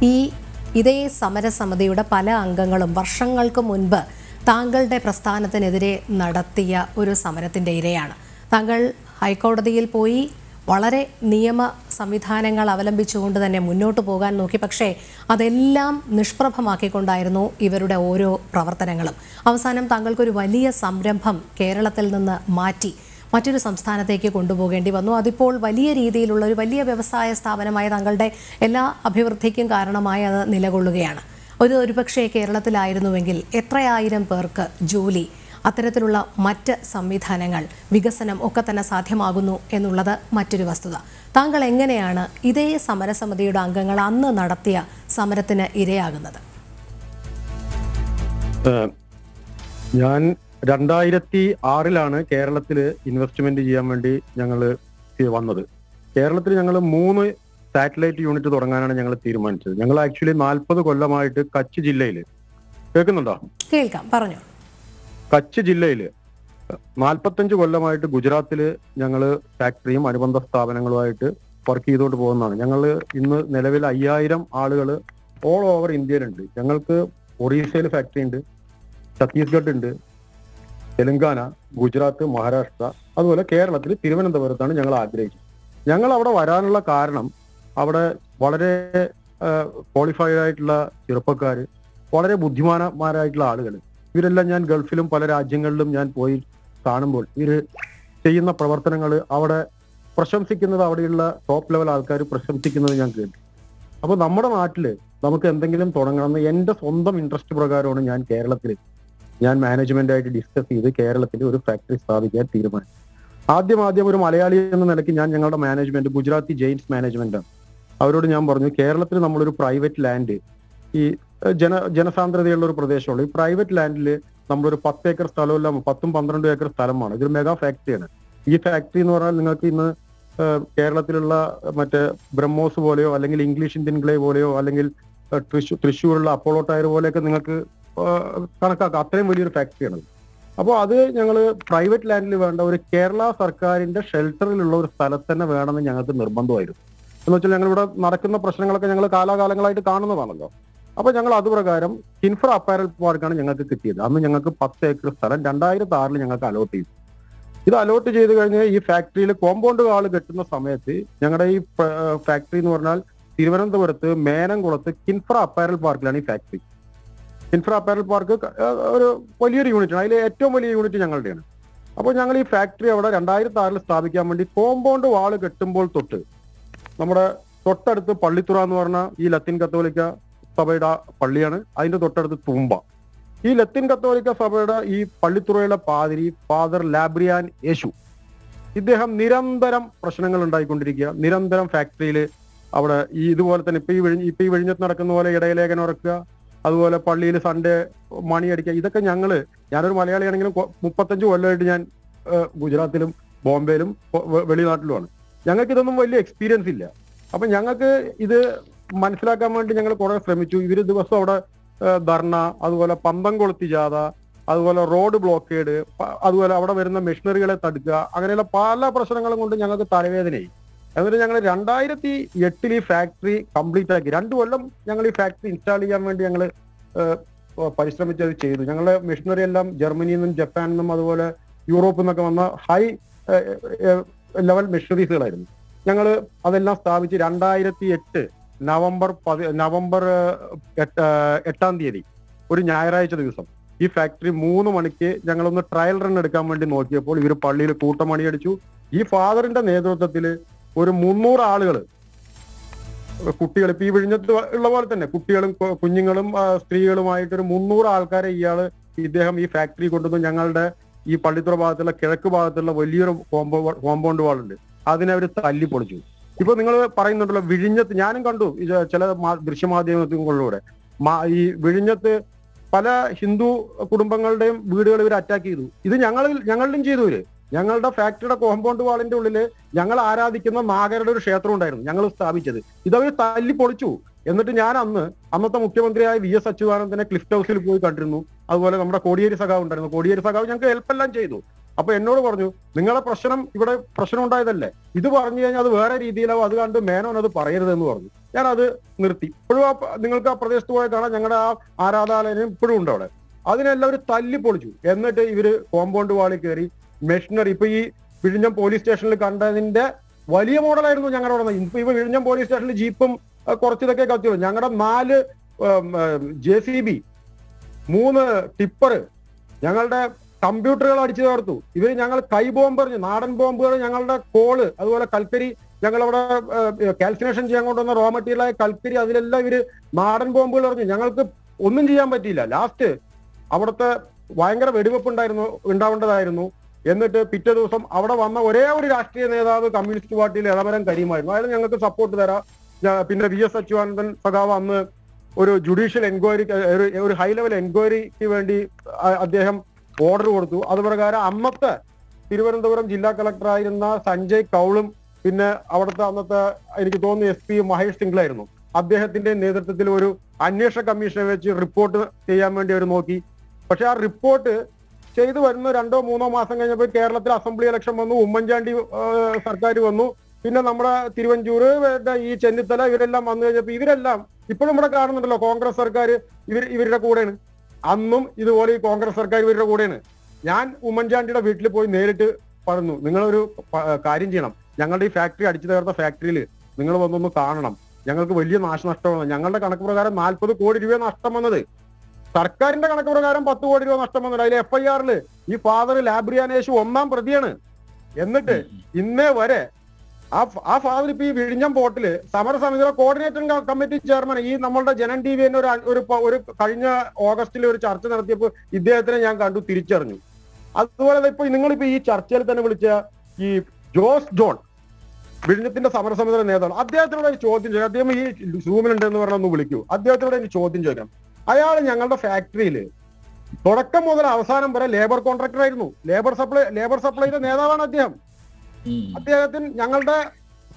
ഈ ഇതേ സമരസമിതിയുടെ പല അംഗങ്ങളും വർഷങ്ങൾക്ക് മുൻപ് താങ്കളുടെ പ്രസ്ഥാനത്തിനെതിരെ നടത്തിയ ഒരു സമരത്തിന്റെ ഇരയാണ്. താങ്കൾ ഹൈക്കോടതിയിൽ പോയി വളരെ നിയമ സംവിധാനങ്ങൾ അവലംബിച്ചുകൊണ്ട് തന്നെ മുന്നോട്ട് പോകാൻ നോക്കി. പക്ഷേ അതെല്ലാം നിഷ്പ്രഭമാക്കിക്കൊണ്ടായിരുന്നു ഇവരുടെ ഓരോ പ്രവർത്തനങ്ങളും. അവസാനം താങ്കൾക്കൊരു വലിയ സംരംഭം കേരളത്തിൽ നിന്ന് മാറ്റി. മറ്റൊരു സംസ്ഥാനത്തേക്ക് കൊണ്ടുപോകേണ്ടി വന്നു. അതിപ്പോൾ വലിയ രീതിയിലുള്ള ഒരു വലിയ വ്യവസായ സ്ഥാപനമായ തങ്ങളുടെ എല്ലാ അഭിവൃദ്ധിക്കും കാരണമായി അത് നിലകൊള്ളുകയാണ്. ഒരു ഒരുപക്ഷേ കേരളത്തിലായിരുന്നുവെങ്കിൽ എത്രയായിരം പേർക്ക് ജോലി അത്തരത്തിലുള്ള മറ്റ് സംവിധാനങ്ങൾ വികസനം ഒക്കെ തന്നെ സാധ്യമാകുന്നു എന്നുള്ളത് മറ്റൊരു വസ്തുത. താങ്കൾ എങ്ങനെയാണ് ഇതേ സമരസമിതിയുടെ അംഗങ്ങൾ അന്ന് നടത്തിയ സമരത്തിന് ഇരയാകുന്നത്? ഞാൻ രണ്ടായിരത്തി ആറിലാണ് കേരളത്തിൽ ഇൻവെസ്റ്റ്മെന്റ് ചെയ്യാൻ വേണ്ടി ഞങ്ങൾ വന്നത്. കേരളത്തിൽ ഞങ്ങൾ മൂന്ന് സാറ്റലൈറ്റ് യൂണിറ്റ് തുടങ്ങാനാണ് ഞങ്ങൾ തീരുമാനിച്ചത്. ഞങ്ങൾ ആക്ച്വലി നാൽപ്പത് കൊല്ലമായിട്ട് കച്ച് ജില്ലയിൽ. കേൾക്കുന്നുണ്ടോ? കേൾക്കാം പറഞ്ഞു. കച്ച് ജില്ലയിൽ നാൽപ്പത്തഞ്ച് കൊല്ലമായിട്ട് ഗുജറാത്തിൽ ഞങ്ങൾ ഫാക്ടറിയും അനുബന്ധ സ്ഥാപനങ്ങളുമായിട്ട് വർക്ക് ചെയ്തുകൊണ്ട് പോകുന്നതാണ്. ഞങ്ങൾ ഇന്ന് നിലവിൽ അയ്യായിരം ആളുകൾ ഓൾ ഓവർ ഇന്ത്യയിലുണ്ട്. ഞങ്ങൾക്ക് ഒറീസയിൽ ഫാക്ടറി ഉണ്ട് ഛത്തീസ്ഗഡ് ഉണ്ട് തെലങ്കാന ഗുജറാത്ത് മഹാരാഷ്ട്ര അതുപോലെ കേരളത്തിൽ തിരുവനന്തപുരത്താണ് ഞങ്ങൾ ആഗ്രഹിച്ചത്. ഞങ്ങൾ അവിടെ വരാനുള്ള കാരണം അവിടെ വളരെ ക്വാളിഫൈഡ് ആയിട്ടുള്ള ചെറുപ്പക്കാർ വളരെ ബുദ്ധിമാനന്മാരായിട്ടുള്ള ആളുകൾ. ഇവരെല്ലാം ഞാൻ ഗൾഫിലും പല രാജ്യങ്ങളിലും ഞാൻ പോയി കാണുമ്പോൾ ഇവർ ചെയ്യുന്ന പ്രവർത്തനങ്ങൾ അവിടെ പ്രശംസിക്കുന്നത് അവിടെയുള്ള ടോപ്പ് ലെവൽ ആൾക്കാർ പ്രശംസിക്കുന്നത് ഞാൻ കേട്ടു. അപ്പോൾ നമ്മുടെ നാട്ടിൽ നമുക്ക് എന്തെങ്കിലും തുടങ്ങണമെന്ന് എന്റെ സ്വന്തം ഇൻട്രസ്റ്റ് പ്രകാരമാണ് ഞാൻ കേരളത്തിൽ ഞാൻ മാനേജ്മെന്റായിട്ട് ഡിസ്കസ് ചെയ്ത് കേരളത്തിൽ ഒരു ഫാക്ടറി സ്ഥാപിക്കാൻ തീരുമാനിച്ചു. ആദ്യം ആദ്യം ഒരു മലയാളി എന്ന നിലയ്ക്ക് ഞാൻ ഞങ്ങളുടെ മാനേജ്മെന്റ് ഗുജറാത്തി ജെയിൻസ് മാനേജ്മെന്റ് ആണ്. അവരോട് ഞാൻ പറഞ്ഞു കേരളത്തിൽ നമ്മളൊരു പ്രൈവറ്റ് ലാൻഡ് ഈ ജന ജനസാന്ദ്രതയുള്ള ഒരു പ്രദേശമുള്ളൂ. ഈ പ്രൈവറ്റ് ലാൻഡിൽ നമ്മളൊരു പത്ത് ഏക്കർ സ്ഥലമല്ല പത്തും പന്ത്രണ്ടും ഏക്കർ സ്ഥലമാണ്. ഇതൊരു മെഗാ ഫാക്ടറിയാണ് ഈ ഫാക്ടറി എന്ന് പറഞ്ഞാൽ നിങ്ങൾക്ക് ഇന്ന് കേരളത്തിലുള്ള മറ്റേ ബ്രഹ്മോസ് പോലെയോ അല്ലെങ്കിൽ ഇംഗ്ലീഷ് ഇന്ത്യൻ ഗ്ലേ പോലെയോ അല്ലെങ്കിൽ തൃശ്ശൂർ തൃശ്ശൂരുള്ള അപ്പോളോ ടയർ പോലെയൊക്കെ നിങ്ങൾക്ക് കണക്കാക്കാം. അത്രയും വലിയൊരു ഫാക്ടറിയാണ് അപ്പോൾ അത് ഞങ്ങൾ പ്രൈവറ്റ് ലാൻഡിൽ വേണ്ട ഒരു കേരള സർക്കാരിന്റെ ഷെൽട്ടറിലുള്ള ഒരു സ്ഥലത്ത് തന്നെ വേണമെന്ന് ഞങ്ങൾക്ക് നിർബന്ധമായിരുന്നു. എന്ന് വെച്ചാൽ ഞങ്ങൾ ഇവിടെ നടക്കുന്ന പ്രശ്നങ്ങളൊക്കെ ഞങ്ങൾ കാലാകാലങ്ങളായിട്ട് കാണുന്നതാണല്ലോ. അപ്പൊ ഞങ്ങൾ അതുപ്രകാരം കിൻഫ്ര അപ്പാരൽ പാർക്കാണ് ഞങ്ങൾക്ക് കിട്ടിയത്. അന്ന് ഞങ്ങൾക്ക് പത്ത് ഏക്കർ സ്ഥലം രണ്ടായിരത്തി ആറിൽ ഞങ്ങൾക്ക് അലോട്ട് ചെയ്തു. ഇത് അലോട്ട് ചെയ്ത് കഴിഞ്ഞ് ഈ ഫാക്ടറിയിൽ കോമ്പൗണ്ട് വാൾ കെട്ടുന്ന സമയത്ത് ഞങ്ങളുടെ ഈ ഫാക്ടറി എന്ന് പറഞ്ഞാൽ തിരുവനന്തപുരത്ത് മേനംകുളത്ത് കിൻഫ്ര അപ്പാരൽ പാർക്കിലാണ് ഈ ഫാക്ടറി കിൻഫ്ര അപ്പാരൽ പാർക്ക് ഒരു വലിയൊരു യൂണിറ്റ് ആണ് അതിലെ ഏറ്റവും വലിയ യൂണിറ്റ് ഞങ്ങളുടെയാണ്. അപ്പോൾ ഞങ്ങൾ ഈ ഫാക്ടറി അവിടെ രണ്ടായിരത്തി ആറിൽ സ്ഥാപിക്കാൻ വേണ്ടി കോമ്പൗണ്ട് വാൾ കെട്ടുമ്പോൾ തൊട്ട് നമ്മുടെ തൊട്ടടുത്ത് പള്ളിത്തുറ എന്ന് പറഞ്ഞ ഈ ലത്തിൻ കത്തോലിക്ക സഭയുടെ പള്ളിയാണ്. അതിന്റെ തൊട്ടടുത്ത് തൂമ്പ. ഈ ലത്തിൻ കത്തോലിക്ക സഭയുടെ ഈ പള്ളിത്തുറയിലെ പാതിരി ഫാദർ ലാബ്രിയാൻ യേശു. ഇദ്ദേഹം നിരന്തരം പ്രശ്നങ്ങൾ ഉണ്ടായിക്കൊണ്ടിരിക്കുക. നിരന്തരം ഫാക്ടറിയിൽ അവിടെ ഈ ഇതുപോലെ തന്നെ ഇപ്പൊ ഈ വിഴിഞ്ഞ് ഇപ്പൊ ഈ വിഴിഞ്ഞത്ത് നടക്കുന്ന പോലെ ഇടയലേഖനം ഇറക്കുക അതുപോലെ പള്ളിയിൽ സൺഡേ മണി അടിക്കുക ഇതൊക്കെ ഞങ്ങൾ ഞാനൊരു മലയാളിയാണെങ്കിലും മുപ്പത്തഞ്ച് കൊല്ലമായിട്ട് ഞാൻ ഗുജറാത്തിലും ബോംബെയിലും വെളിനാട്ടിലുമാണ്. ഞങ്ങൾക്ക് ഇതൊന്നും വലിയ എക്സ്പീരിയൻസ് ഇല്ല. അപ്പൊ ഞങ്ങൾക്ക് ഇത് മനസ്സിലാക്കാൻ വേണ്ടി ഞങ്ങൾ കുറെ ശ്രമിച്ചു. ഇവർ ദിവസം അവിടെ ധർണ അതുപോലെ പന്തം കൊളുത്തി ജാഥ അതുപോലെ റോഡ് ബ്ലോക്കേഡ് അതുപോലെ അവിടെ വരുന്ന മെഷീനറികളെ തടുക്കുക അങ്ങനെയുള്ള പല പ്രശ്നങ്ങളും കൊണ്ട് ഞങ്ങൾക്ക് തലവേദനയായി. എന്നിട്ട് ഞങ്ങൾ രണ്ടായിരത്തി എട്ടിൽ ഈ ഫാക്ടറി കംപ്ലീറ്റ് ആക്കി. രണ്ടു കൊല്ലം ഞങ്ങൾ ഈ ഫാക്ടറി ഇൻസ്റ്റാൾ ചെയ്യാൻ വേണ്ടി ഞങ്ങൾ പരിശ്രമിച്ച് അത് ചെയ്തു. ഞങ്ങളുടെ മെഷീനറി എല്ലാം ജർമ്മനിയിൽ നിന്നും ജപ്പാനിൽ നിന്നും അതുപോലെ യൂറോപ്പിൽ നിന്നൊക്കെ വന്ന ഹൈ ലെവൽ മെഷീനറീസുകളായിരുന്നു ഞങ്ങൾ അതെല്ലാം സ്ഥാപിച്ച് രണ്ടായിരത്തി എട്ട് നവംബർ പതി നവംബർ എട്ട് തീയതി ഒരു ഞായറാഴ്ച ദിവസം ഈ ഫാക്ടറി മൂന്ന് മണിക്ക് ഞങ്ങളൊന്ന് ട്രയൽ റൺ എടുക്കാൻ വേണ്ടി നോക്കിയപ്പോൾ ഇവർ പള്ളിയിൽ കൂട്ടമണി അടിച്ചു ഈ ഫാദറിന്റെ നേതൃത്വത്തിൽ ഒരു മുന്നൂറ് ആളുകൾ കുട്ടികൾ ഇപ്പൊ ഈ വിഴിഞ്ഞത്ത് ഉള്ള പോലെ തന്നെ കുട്ടികളും കുഞ്ഞുങ്ങളും സ്ത്രീകളുമായിട്ട് ഒരു മുന്നൂറ് ആൾക്കാരെ ഇയാൾ ഇദ്ദേഹം ഈ ഫാക്ടറി കൊണ്ടുവന്ന്. ഞങ്ങളുടെ ഈ പള്ളിത്തുറ ഭാഗത്തുള്ള കിഴക്ക് ഭാഗത്തുള്ള വലിയൊരു കോമ്പോ കോമ്പൗണ്ട് വാളുണ്ട്. അതിനെ അവർ തല്ലി പൊളിച്ചു. ഇപ്പൊ നിങ്ങൾ പറയുന്നുണ്ടല്ലോ വിഴിഞ്ഞത്ത് ഞാനും കണ്ടു. ചില ദൃശ്യമാധ്യമങ്ങളിലൂടെ. ഈ വിഴിഞ്ഞത്ത് പല ഹിന്ദു കുടുംബങ്ങളുടെയും വീടുകൾ ഇവർ അറ്റാക്ക് ചെയ്തു. ഇത് ഞങ്ങൾ ഞങ്ങളുടെയും ചെയ്തു ഇവർ. ഞങ്ങളുടെ ഫാക്ടറിയുടെ കോമ്പൗണ്ട് വാളിന്റെ ഉള്ളിൽ ഞങ്ങൾ ആരാധിക്കുന്ന നാഗരുടെ ഒരു ക്ഷേത്രം ഉണ്ടായിരുന്നു ഞങ്ങൾ സ്ഥാപിച്ചത്. ഇതവർ തല്ലി പൊളിച്ചു. എന്നിട്ട് ഞാൻ അന്ന് അന്നത്തെ മുഖ്യമന്ത്രിയായ വി എസ് അച്യുതാനന്ദനെ ക്ലിഫ്റ്റ് ഹൗസിൽ പോയി കണ്ടിരുന്നു. അതുപോലെ നമ്മുടെ കോടിയേരി സഖാവ് ഉണ്ടായിരുന്നു. കോടിയേരി സഖാവ് ഞങ്ങൾക്ക് ഹെൽപ്പെല്ലാം ചെയ്തു. അപ്പൊ എന്നോട് പറഞ്ഞു നിങ്ങളുടെ പ്രശ്നം ഇവിടെ പ്രശ്നം ഉണ്ടായതല്ലേ? ഇത് പറഞ്ഞു കഴിഞ്ഞാൽ അത് വേറെ രീതിയിലാവും. അത് കണ്ട് മേനോൻ അത് പറയരുതെന്ന് പറഞ്ഞു. ഞാൻ അത് നിർത്തി. ഇപ്പോഴും ആ നിങ്ങൾക്ക് ആ പ്രദേശത്ത് പോയ കാണാൻ ഞങ്ങളുടെ ആ ആരാധാലയം ഇപ്പോഴും ഉണ്ട് അവിടെ. അതിനെല്ലാം അതിനെല്ലാവരും തല്ലി പൊളിച്ചു. എന്നിട്ട് ഇവർ കോമ്പൗണ്ട് വാളിൽ കയറി മെഷീനറി. ഇപ്പൊ ഈ വിഴിഞ്ഞം പോലീസ് സ്റ്റേഷനിൽ കണ്ടതിന്റെ വലിയ മോഡലായിരുന്നു ഞങ്ങളുടെ ഇപ്പൊ ഇപ്പൊ വിഴിഞ്ഞം പോലീസ് സ്റ്റേഷനിൽ ജീപ്പും കുറച്ചിതൊക്കെ കത്തിയുള്ളൂ ഞങ്ങളുടെ നാല് ജെ സി ബി മൂന്ന് ടിപ്പർ ഞങ്ങളുടെ കമ്പ്യൂട്ടറുകൾ അടിച്ചു തകർത്തു ഇവർ ഞങ്ങൾ കൈ ബോംബ് എറിഞ്ഞു. നാടൻ ബോംബുകൾ ഞങ്ങളുടെ കോൾ അതുപോലെ കൽക്കരി ഞങ്ങളവിടെ കാൽസിനേഷൻ ചെയ്യാൻ കൊണ്ടുവന്ന റോ മെറ്റീരിയലായ കൽക്കരി അതിലെല്ലാം ഇവർ നാടൻ ബോംബുകൾ എറിഞ്ഞു. ഞങ്ങൾക്ക് ഒന്നും ചെയ്യാൻ പറ്റിയില്ല. ലാസ്റ്റ് അവിടുത്തെ ഭയങ്കര വെടിവെപ്പ് ഉണ്ടായിരുന്നു ഉണ്ടാവേണ്ടതായിരുന്നു. എന്നിട്ട് പിറ്റേ ദിവസം അവിടെ വന്ന ഒരേ ഒരു രാഷ്ട്രീയ നേതാവ് കമ്മ്യൂണിസ്റ്റ് പാർട്ടിയിൽ ഇളമരം കരീമായിരുന്നു. അയാൾ ഞങ്ങൾക്ക് സപ്പോർട്ട് തരാം. പിന്നെ വി എസ് അച്യുതാനന്ദൻ സഖാവ് അന്ന് ഒരു ജുഡീഷ്യൽ എൻക്വയറി ഒരു ഹൈ ലെവൽ എൻക്വയറിക്ക് വേണ്ടി അദ്ദേഹം ഓർഡർ കൊടുത്തു. അതുപ്രകാരം അന്നത്തെ തിരുവനന്തപുരം ജില്ലാ കളക്ടറായിരുന്ന സഞ്ജയ് കൗളും പിന്നെ അവിടുത്തെ അന്നത്തെ എനിക്ക് തോന്നുന്നു എസ് പി മഹേഷ് സിംഗ്ലായിരുന്നു. അദ്ദേഹത്തിന്റെ നേതൃത്വത്തിൽ ഒരു അന്വേഷണ കമ്മീഷനെ വെച്ച് റിപ്പോർട്ട് ചെയ്യാൻ വേണ്ടി അവർ നോക്കി. പക്ഷെ ആ റിപ്പോർട്ട് ചെയ്തു വരുന്ന. രണ്ടോ മൂന്നോ മാസം കഴിഞ്ഞപ്പോൾ കേരളത്തിൽ അസംബ്ലി ഇലക്ഷൻ വന്നു. ഉമ്മൻചാണ്ടി സർക്കാർ വന്നു. പിന്നെ നമ്മുടെ തിരുവഞ്ചൂര് ഈ ചെന്നിത്തല ഇവരെല്ലാം വന്നു കഴിഞ്ഞപ്പോൾ ഇവരെല്ലാം ഇപ്പോഴും ഇവിടെ കാണുന്നുണ്ടല്ലോ. കോൺഗ്രസ് സർക്കാർ ഇവർ ഇവരുടെ കൂടെയാണ്. അന്നും ഇതുപോലെ ഈ കോൺഗ്രസ് സർക്കാർ ഇവരുടെ കൂടെയാണ്. ഞാൻ ഉമ്മൻചാണ്ടിയുടെ വീട്ടിൽ പോയി നേരിട്ട് പറഞ്ഞു നിങ്ങളൊരു കാര്യം ചെയ്യണം. ഞങ്ങളുടെ ഈ ഫാക്ടറി അടിച്ചു തകർത്ത ഫാക്ടറിയിൽ നിങ്ങൾ വന്നൊന്ന് കാണണം. ഞങ്ങൾക്ക് വലിയ നാശനഷ്ടമാണ്. ഞങ്ങളുടെ കണക്ക് പ്രകാരം നാൽപ്പത് കോടി രൂപ നഷ്ടം വന്നത്. സർക്കാരിന്റെ കണക്ക് പ്രകാരം പത്ത് കോടി രൂപ നഷ്ടം വന്നില്ല അതിൽ എഫ് ഐ ആറിൽ ഈ ഫാദർ ലാബ്രിയാനേഷ് ഒന്നാം പ്രതിയാണ്. എന്നിട്ട് ഇന്നേ വരെ ആ ആ ഫാദർ ഇപ്പൊ ഈ വിഴിഞ്ഞം പോർട്ടിൽ സമരസമിതിയുടെ കോർഡിനേറ്ററിംഗ് കമ്മിറ്റി ചെയർമാൻ ഈ നമ്മളുടെ ജനൻ ടി വി ഒരു ഒരു കഴിഞ്ഞ ഓഗസ്റ്റിൽ ഒരു ചർച്ച നടത്തിയപ്പോൾ ഇദ്ദേഹത്തിനെ ഞാൻ കണ്ടു തിരിച്ചറിഞ്ഞു. അതുപോലെ ഇപ്പൊ നിങ്ങളിപ്പോ ഈ ചർച്ചയിൽ തന്നെ വിളിച്ച ഈ ജോസ് ജോൺ വിഴിഞ്ഞത്തിന്റെ സമരസമിതിയുടെ നേതാവ്. അദ്ദേഹത്തിനോട് ഒരു ചോദ്യം ചോദിക്കാം. അദ്ദേഹം ഈ സൂമിലുണ്ട് എന്ന് പറഞ്ഞൊന്ന് വിളിക്കൂ. അദ്ദേഹത്തിനോട് എനിക്ക് ചോദ്യം ചോദിക്കണം അയാൾ ഞങ്ങളുടെ ഫാക്ടറിയിൽ തുടക്കം മുതൽ അവസാനം വരെ ലേബർ കോൺട്രാക്ടർ ആയിരുന്നു. ലേബർ സപ്ലൈ ലേബർ സപ്ലൈയുടെ നേതാവാണ് അദ്ദേഹം. അദ്ദേഹത്തിന് ഞങ്ങളുടെ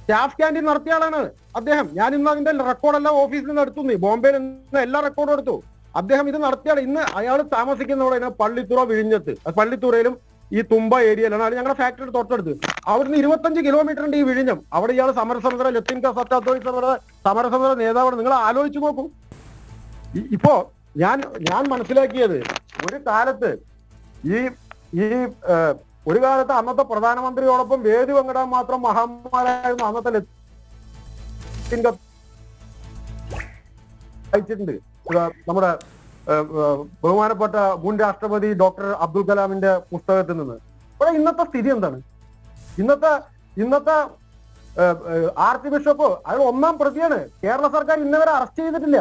സ്റ്റാഫ് ക്യാന്റീൻ നടത്തിയ ആളാണ് അദ്ദേഹം. ഞാൻ ഇന്ന് അതിന്റെ റെക്കോർഡെല്ലാം ഓഫീസിൽ നിന്ന് എടുത്തു. ബോംബെയിൽ നിന്ന് എല്ലാ റെക്കോർഡും എടുത്തു. അദ്ദേഹം ഇത് നടത്തിയാൽ ഇന്ന് അയാൾ താമസിക്കുന്നവിടെ പള്ളിത്തുറ വിഴിഞ്ഞത്ത് പള്ളിത്തുറയിലും ഈ തുമ്പ ഏരിയയിലാണ് അത് ഞങ്ങളുടെ ഫാക്ടറി തൊട്ടടുത്ത്. അവിടുന്ന് ഇരുപത്തഞ്ച് കിലോമീറ്റർ ഉണ്ട് ഈ വിഴിഞ്ഞം. അവിടെ ഇയാൾ സമരസമിതിയുടെ ലത്തിൻ സത്താത്തോയുടെ സമരസമിതിയുടെ നേതാവാണ്. നിങ്ങൾ ആലോചിച്ച് നോക്കൂ. ഇപ്പോ ഞാൻ ഞാൻ മനസ്സിലാക്കിയത് ഒരു കാലത്ത് ഈ ഈ ഒരു കാലത്ത് അന്നത്തെ പ്രധാനമന്ത്രിയോടൊപ്പം വേദി പങ്കിടാൻ മാത്രം മഹാന്മാരായിരുന്നു അന്നത്തെ ലത്തീൻ അയച്ചിട്ടുണ്ട്. നമ്മുടെ ബഹുമാനപ്പെട്ട മുൻ രാഷ്ട്രപതി ഡോക്ടർ അബ്ദുൽ കലാമിന്റെ പുസ്തകത്തിൽ നിന്ന്. ഇവിടെ ഇന്നത്തെ സ്ഥിതി എന്താണ്? ഇന്നത്തെ ഇന്നത്തെ ആർച്ച് ബിഷപ്പ് അയാൾ ഒന്നാം പ്രതിയാണ്. കേരള സർക്കാർ ഇന്നവരെ അറസ്റ്റ് ചെയ്തിട്ടില്ല.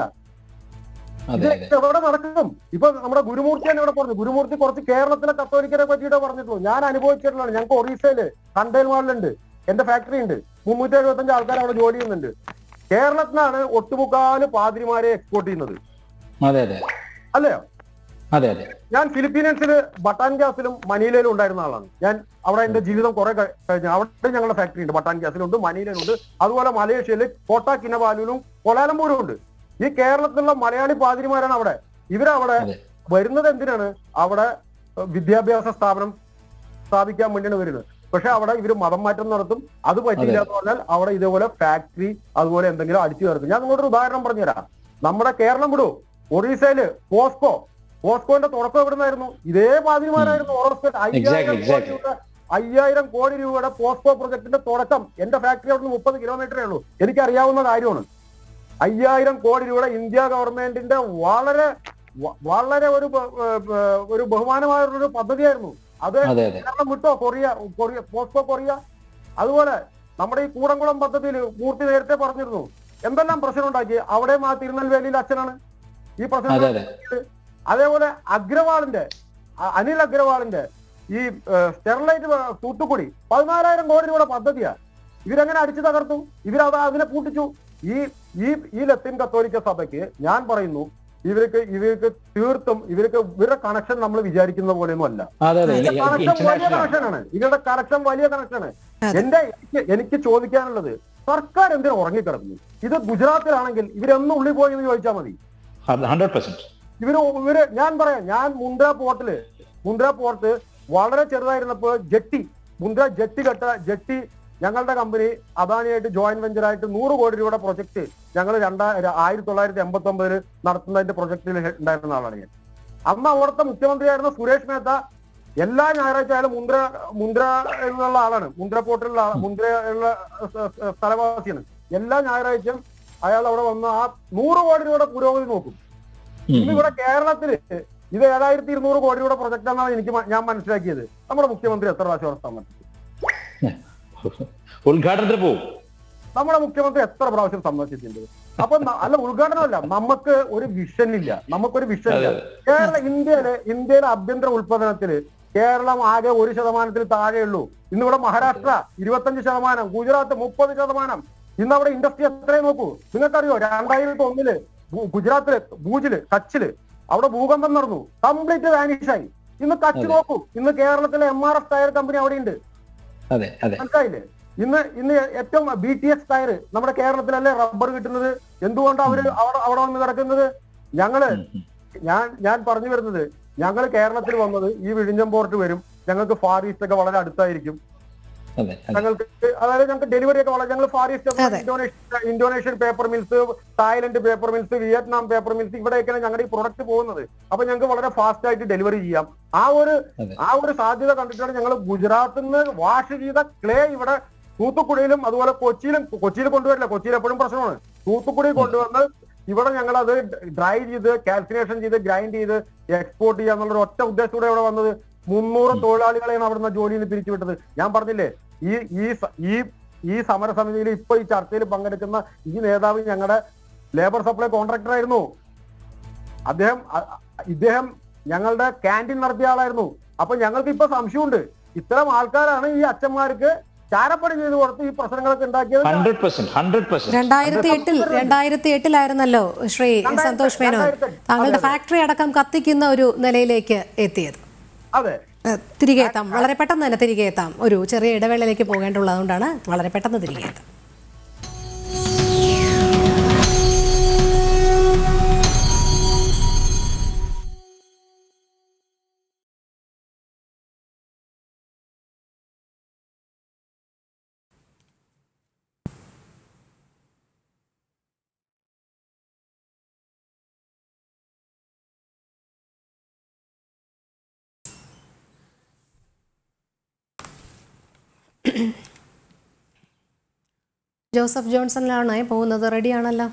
എവിടെ നടക്കും? ഇപ്പൊ നമ്മുടെ ഗുരുമൂർത്തി തന്നെ ഇവിടെ പറഞ്ഞു. ഗുരുമൂർത്തി കുറച്ച് കേരളത്തിലെ കത്തോലിക്കരെ പറ്റിയിട്ട് പറഞ്ഞിട്ടുള്ളൂ ഞാൻ അനുഭവിച്ചിട്ടുള്ളതാണ്. ഞങ്ങൾക്ക് ഒറീസയിൽ കണ്ടെയ്ൻമാളിലുണ്ട് എന്റെ ഫാക്ടറി ഉണ്ട്. മുന്നൂറ്റി എഴുപത്തഞ്ച് ആൾക്കാർ അവിടെ ജോലി ചെയ്യുന്നുണ്ട്. കേരളത്തിനാണ് ഒട്ടുമുക്കാൽ പാതിരിമാരെ എക്സ്പോർട്ട് ചെയ്യുന്നത്. അതെ അതെ. അല്ലയോ അതെ അതെ. ഞാൻ ഫിലിപ്പീനിയൻസിൽ ബട്ടാൻ ഗ്യാസിലും മനീലയിലും ഉണ്ടായിരുന്ന ആളാണ്. ഞാൻ അവിടെ എന്റെ ജീവിതം കുറെ കഴിഞ്ഞു. അവിടെ ഞങ്ങളുടെ ഫാക്ടറി ഉണ്ട്. ബട്ടാൻ ഗ്യാസിലുണ്ട് മനീലയിലുണ്ട്. അതുപോലെ മലേഷ്യയിൽ കോട്ട കിനബാലുവിലും കൊലാലംപൂരും ഉണ്ട്. ഈ കേരളത്തിലുള്ള മലയാളി പാതിരിമാരാണ് അവിടെ. ഇവരവിടെ. വരുന്നത് എന്തിനാണ്? അവിടെ വിദ്യാഭ്യാസ സ്ഥാപനം സ്ഥാപിക്കാൻ വേണ്ടിയാണ് വരുന്നത്. പക്ഷെ അവിടെ ഇവർ മതം മാറ്റം നടത്തും. അത് പറ്റില്ല എന്ന് പറഞ്ഞാൽ അവിടെ ഇതേപോലെ ഫാക്ടറി അതുപോലെ എന്തെങ്കിലും അടിച്ചു ചേർക്കും. ഞാൻ നിങ്ങളൊരു ഉദാഹരണം പറഞ്ഞുതരാം. നമ്മുടെ കേരളം വിടൂ. ഒറീസയിൽ പോസ്കോ. പോസ്കോന്റെ തുടക്കം എവിടുന്നായിരുന്നു? ഇതേ പാതിരിമാരായിരുന്നു അയ്യായിരം Exactly, കോടി രൂപ അയ്യായിരം കോടി രൂപയുടെ പോസ്കോ പ്രൊജക്ടിന്റെ തുടക്കം. എന്റെ ഫാക്ടറി അവിടുന്ന് മുപ്പത് കിലോമീറ്ററേ ഉള്ളൂ. എനിക്കറിയാവുന്ന കാര്യമാണ്. അയ്യായിരം കോടി രൂപയുടെ ഇന്ത്യ ഗവൺമെന്റിന്റെ വളരെ വളരെ ഒരു ഒരു ബഹുമാനമായ ഒരു പദ്ധതിയായിരുന്നു. അത് കേരളം വിട്ടോ? കൊറിയ കൊറിയ പോസ്റ്റോ കൊറിയ? അതുപോലെ നമ്മുടെ ഈ കൂടംകുളം പദ്ധതിയിൽ പൂർത്തി നേരത്തെ പറഞ്ഞിരുന്നു. എന്തെല്ലാം പ്രശ്നം ഉണ്ടാക്കി? അവിടെ ആ തിരുനെൽവേലിയിൽ അച്ഛനാണ്. ഈ പ്രശ്നം അതെ അതെ. അതേപോലെ അഗ്രവാളിന്റെ അനിൽ അഗ്രവാളിന്റെ ഈ സ്റ്റെർലൈറ്റ് തൂത്തുക്കുടി പതിനാലായിരം കോടി രൂപയുടെ പദ്ധതിയാ. ഇവരെങ്ങനെ അടിച്ചു തകർത്തു? ഇവരത് അതിനെ പൂട്ടിച്ചു. ഈ ഈ ഈ ലത്തീൻ കത്തോലിക്ക സഭയ്ക്ക് ഞാൻ പറയുന്നു ഇവർക്ക് ഇവർക്ക് തീർത്തും ഇവർക്ക് ഇവരുടെ കണക്ഷൻ നമ്മൾ വിചാരിക്കുന്ന പോലെയൊന്നും അല്ല. അതെ അതെ. ഇതിന്റെ കണക്ഷൻ വലിയ കണക്ഷനാണ് ഇവരുടെ കണക്ഷൻ വലിയ കണക്ഷനാണ്. എന്റെ എനിക്ക് എനിക്ക് ചോദിക്കാനുള്ളത് സർക്കാർ എന്തിനാ ഉറങ്ങിക്കിടന്നു ഇത് ഗുജറാത്തിലാണെങ്കിൽ ഇവരെന്ന് ഉള്ളിൽ പോയി എന്ന് ചോദിച്ചാൽ മതി. ഇവർ ഇവർ ഞാൻ പറയാം ഞാൻ മുന്ദ്ര പോർട്ടിൽ മുന്ദ്ര പോർട്ട് വളരെ ചെറുതായിരുന്നപ്പോ ജെട്ടി മുന്ദ്ര ജെട്ടി കെട്ട ജെട്ടി ഞങ്ങളുടെ കമ്പനി അദാനിയായിട്ട് ജോയിന്റ് വെഞ്ചർ ആയിട്ട് നൂറ് കോടി രൂപയുടെ പ്രൊജക്ട് ഞങ്ങൾ രണ്ടാ ആയിരത്തി തൊള്ളായിരത്തി എൺപത്തി ഒമ്പതിൽ നടത്തുന്നതിന്റെ പ്രൊജക്ടിൽ ഉണ്ടായിരുന്ന ആളാണ് ഞാൻ. അന്ന് അവിടുത്തെ മുഖ്യമന്ത്രിയായിരുന്ന സുരേഷ് മേത്ത എല്ലാ ഞായറാഴ്ച ആയാലും മുന്ദ്ര മുന്ദ്ര എന്നുള്ള ആളാണ്. മുന്ദ്ര പോർട്ടിലുള്ള മുന്ദ്ര ഉള്ള സ്ഥ- സ്ഥ- സ്ഥലവാസിയാണ്. എല്ലാ ഞായറാഴ്ചയും അയാൾ അവിടെ വന്ന് ആ നൂറ് കോടി രൂപയുടെ പുരോഗതി നോക്കും. ഇന്ന് ഇവിടെ കേരളത്തിൽ ഇത് ഏഴായിരത്തി ഇരുന്നൂറ് കോടി രൂപയുടെ പ്രൊജക്ട് എന്നാണ് എനിക്ക് ഞാൻ മനസ്സിലാക്കിയത്. നമ്മുടെ മുഖ്യമന്ത്രി എത്ര പ്രാവശ്യം അവിടെ സമ്മതിച്ചു? ഉദ്ഘാടനത്തിന് പോകും നമ്മുടെ മുഖ്യമന്ത്രി എത്ര പ്രാവശ്യം സന്ദർശിച്ചിട്ടുണ്ട്? അപ്പൊ അല്ല ഉദ്ഘാടനമല്ല നമുക്ക് ഒരു വിഷൻ ഇല്ല. നമുക്കൊരു വിഷൻ ഇല്ല. കേരള ഇന്ത്യയിലെ ഇന്ത്യയിലെ ആഭ്യന്തര ഉൽപാദനത്തിൽ കേരളം ആകെ ഒരു ശതമാനത്തിൽ താഴെയുള്ളൂ. ഇന്നിവിടെ മഹാരാഷ്ട്ര ഇരുപത്തഞ്ച് ശതമാനം ഗുജറാത്ത് മുപ്പത് ശതമാനം. ഇന്ന് അവിടെ ഇൻഡസ്ട്രി എത്രയും നോക്കൂ? നിങ്ങൾക്കറിയോ രണ്ടായിരത്തി ഒന്നിൽ ഗുജറാത്തിൽ ഭൂജിൽ കച്ചിൽ അവിടെ ഭൂകമ്പം നടന്നു. കംപ്ലീറ്റ് വാനിഷായി ഇന്ന് കച്ച്. നോക്കൂ. ഇന്ന് കേരളത്തിലെ M R F tyre company അവിടെ ഉണ്ട് അതെ അതെ. മനസ്സിലായില്ലേ? ഇന്ന് ഇന്ന് ഏറ്റവും ബി ടി എസ് ടയർ നമ്മുടെ കേരളത്തിലല്ലേ റബ്ബർ കിട്ടുന്നത്? എന്തുകൊണ്ടാണ് അവർ അവിടെ അവിടെ വന്ന് കിടക്കുന്നത്? ഞങ്ങൾ ഞാൻ ഞാൻ പറഞ്ഞു വരുന്നത് ഞങ്ങൾ കേരളത്തിൽ വന്നത് ഈ വിഴിഞ്ഞം പോർട്ട് വരും. ഞങ്ങൾക്ക് ഫാർ ഈസ്റ്റ് ഒക്കെ വളരെ അടുത്തായിരിക്കും. ഞങ്ങൾക്ക് അതായത് ഞങ്ങൾക്ക് ഡെലിവറി ഒക്കെ വളരെ ഞങ്ങൾ Far East Indonesia paper mills Thailand paper mills Vietnam paper mills ഇവിടെയൊക്കെയാണ് ഞങ്ങളുടെ ഈ പ്രൊഡക്റ്റ് പോകുന്നത്. അപ്പൊ ഞങ്ങൾക്ക് വളരെ ഫാസ്റ്റ് ആയിട്ട് ഡെലിവറി ചെയ്യാം. ആ ഒരു ആ ഒരു സാധ്യത കണ്ടിട്ടാണ് ഞങ്ങൾ ഗുജറാത്തിൽ നിന്ന് വാഷ് ചെയ്ത ക്ലേ ഇവിടെ തൂത്തുക്കുടിയിലും അതുപോലെ കൊച്ചിയിലും കൊച്ചിയിൽ കൊണ്ടുവരില്ല കൊച്ചിയിൽ എപ്പോഴും പ്രശ്നമാണ്. തൂത്തുക്കുടി കൊണ്ടുവന്ന് ഇവിടെ ഞങ്ങൾ അത് ഡ്രൈ ചെയ്ത് കാൽസിനേഷൻ ചെയ്ത് ഗ്രൈൻഡ് ചെയ്ത് എക്സ്പോർട്ട് ചെയ്യുക എന്നുള്ള ഒറ്റ ഉദ്ദേശത്തോടെ ഇവിടെ വന്നത്. മുന്നൂറ് തൊഴിലാളികളെയാണ് അവിടുന്ന് ജോലിയിൽ പിരിച്ചുവിട്ടത്. ഞാൻ പറഞ്ഞില്ലേ ഈ ഈ ഈ ഈ സമരസമിതിയിൽ ഇപ്പൊ ഈ ചർച്ചയിൽ പങ്കെടുക്കുന്ന ഈ നേതാവ് ഞങ്ങളുടെ ലേബർ സപ്ലൈ കോൺട്രാക്ടർ ആയിരുന്നു. അദ്ദേഹം ഇദ്ദേഹം ഞങ്ങളുടെ ക്യാന്റീൻ നടത്തിയ ആളായിരുന്നു. അപ്പൊ ഞങ്ങൾക്ക് ഇപ്പൊ സംശയമുണ്ട്. ഇത്തരം ആൾക്കാരാണ് ഈ അച്ഛന്മാർക്ക് ചാരപ്പണി ചെയ്ത് കൊടുത്ത് ഈ പ്രശ്നങ്ങളൊക്കെ ഉണ്ടാക്കിയത് രണ്ടായിരത്തി എട്ടിൽ രണ്ടായിരത്തി എട്ടിലായിരുന്നല്ലോ ശ്രീ സന്തോഷ് മേനോ താങ്കളുടെ. ഫാക്ടറി അടക്കം കത്തിക്കുന്ന ഒരു നിലയിലേക്ക് എത്തിയത്. അതെ. തിരികെ എത്താം. വളരെ പെട്ടെന്ന് തന്നെ തിരികെ എത്താം. ഒരു ചെറിയ ഇടവേളയിലേക്ക് പോകേണ്ടുള്ളതുകൊണ്ടാണ് വളരെ പെട്ടെന്ന് തിരികെ എത്താം. ജോസഫ് ജോൺസണിലാണ്? പോകുന്നത്. റെഡിയാണല്ലോ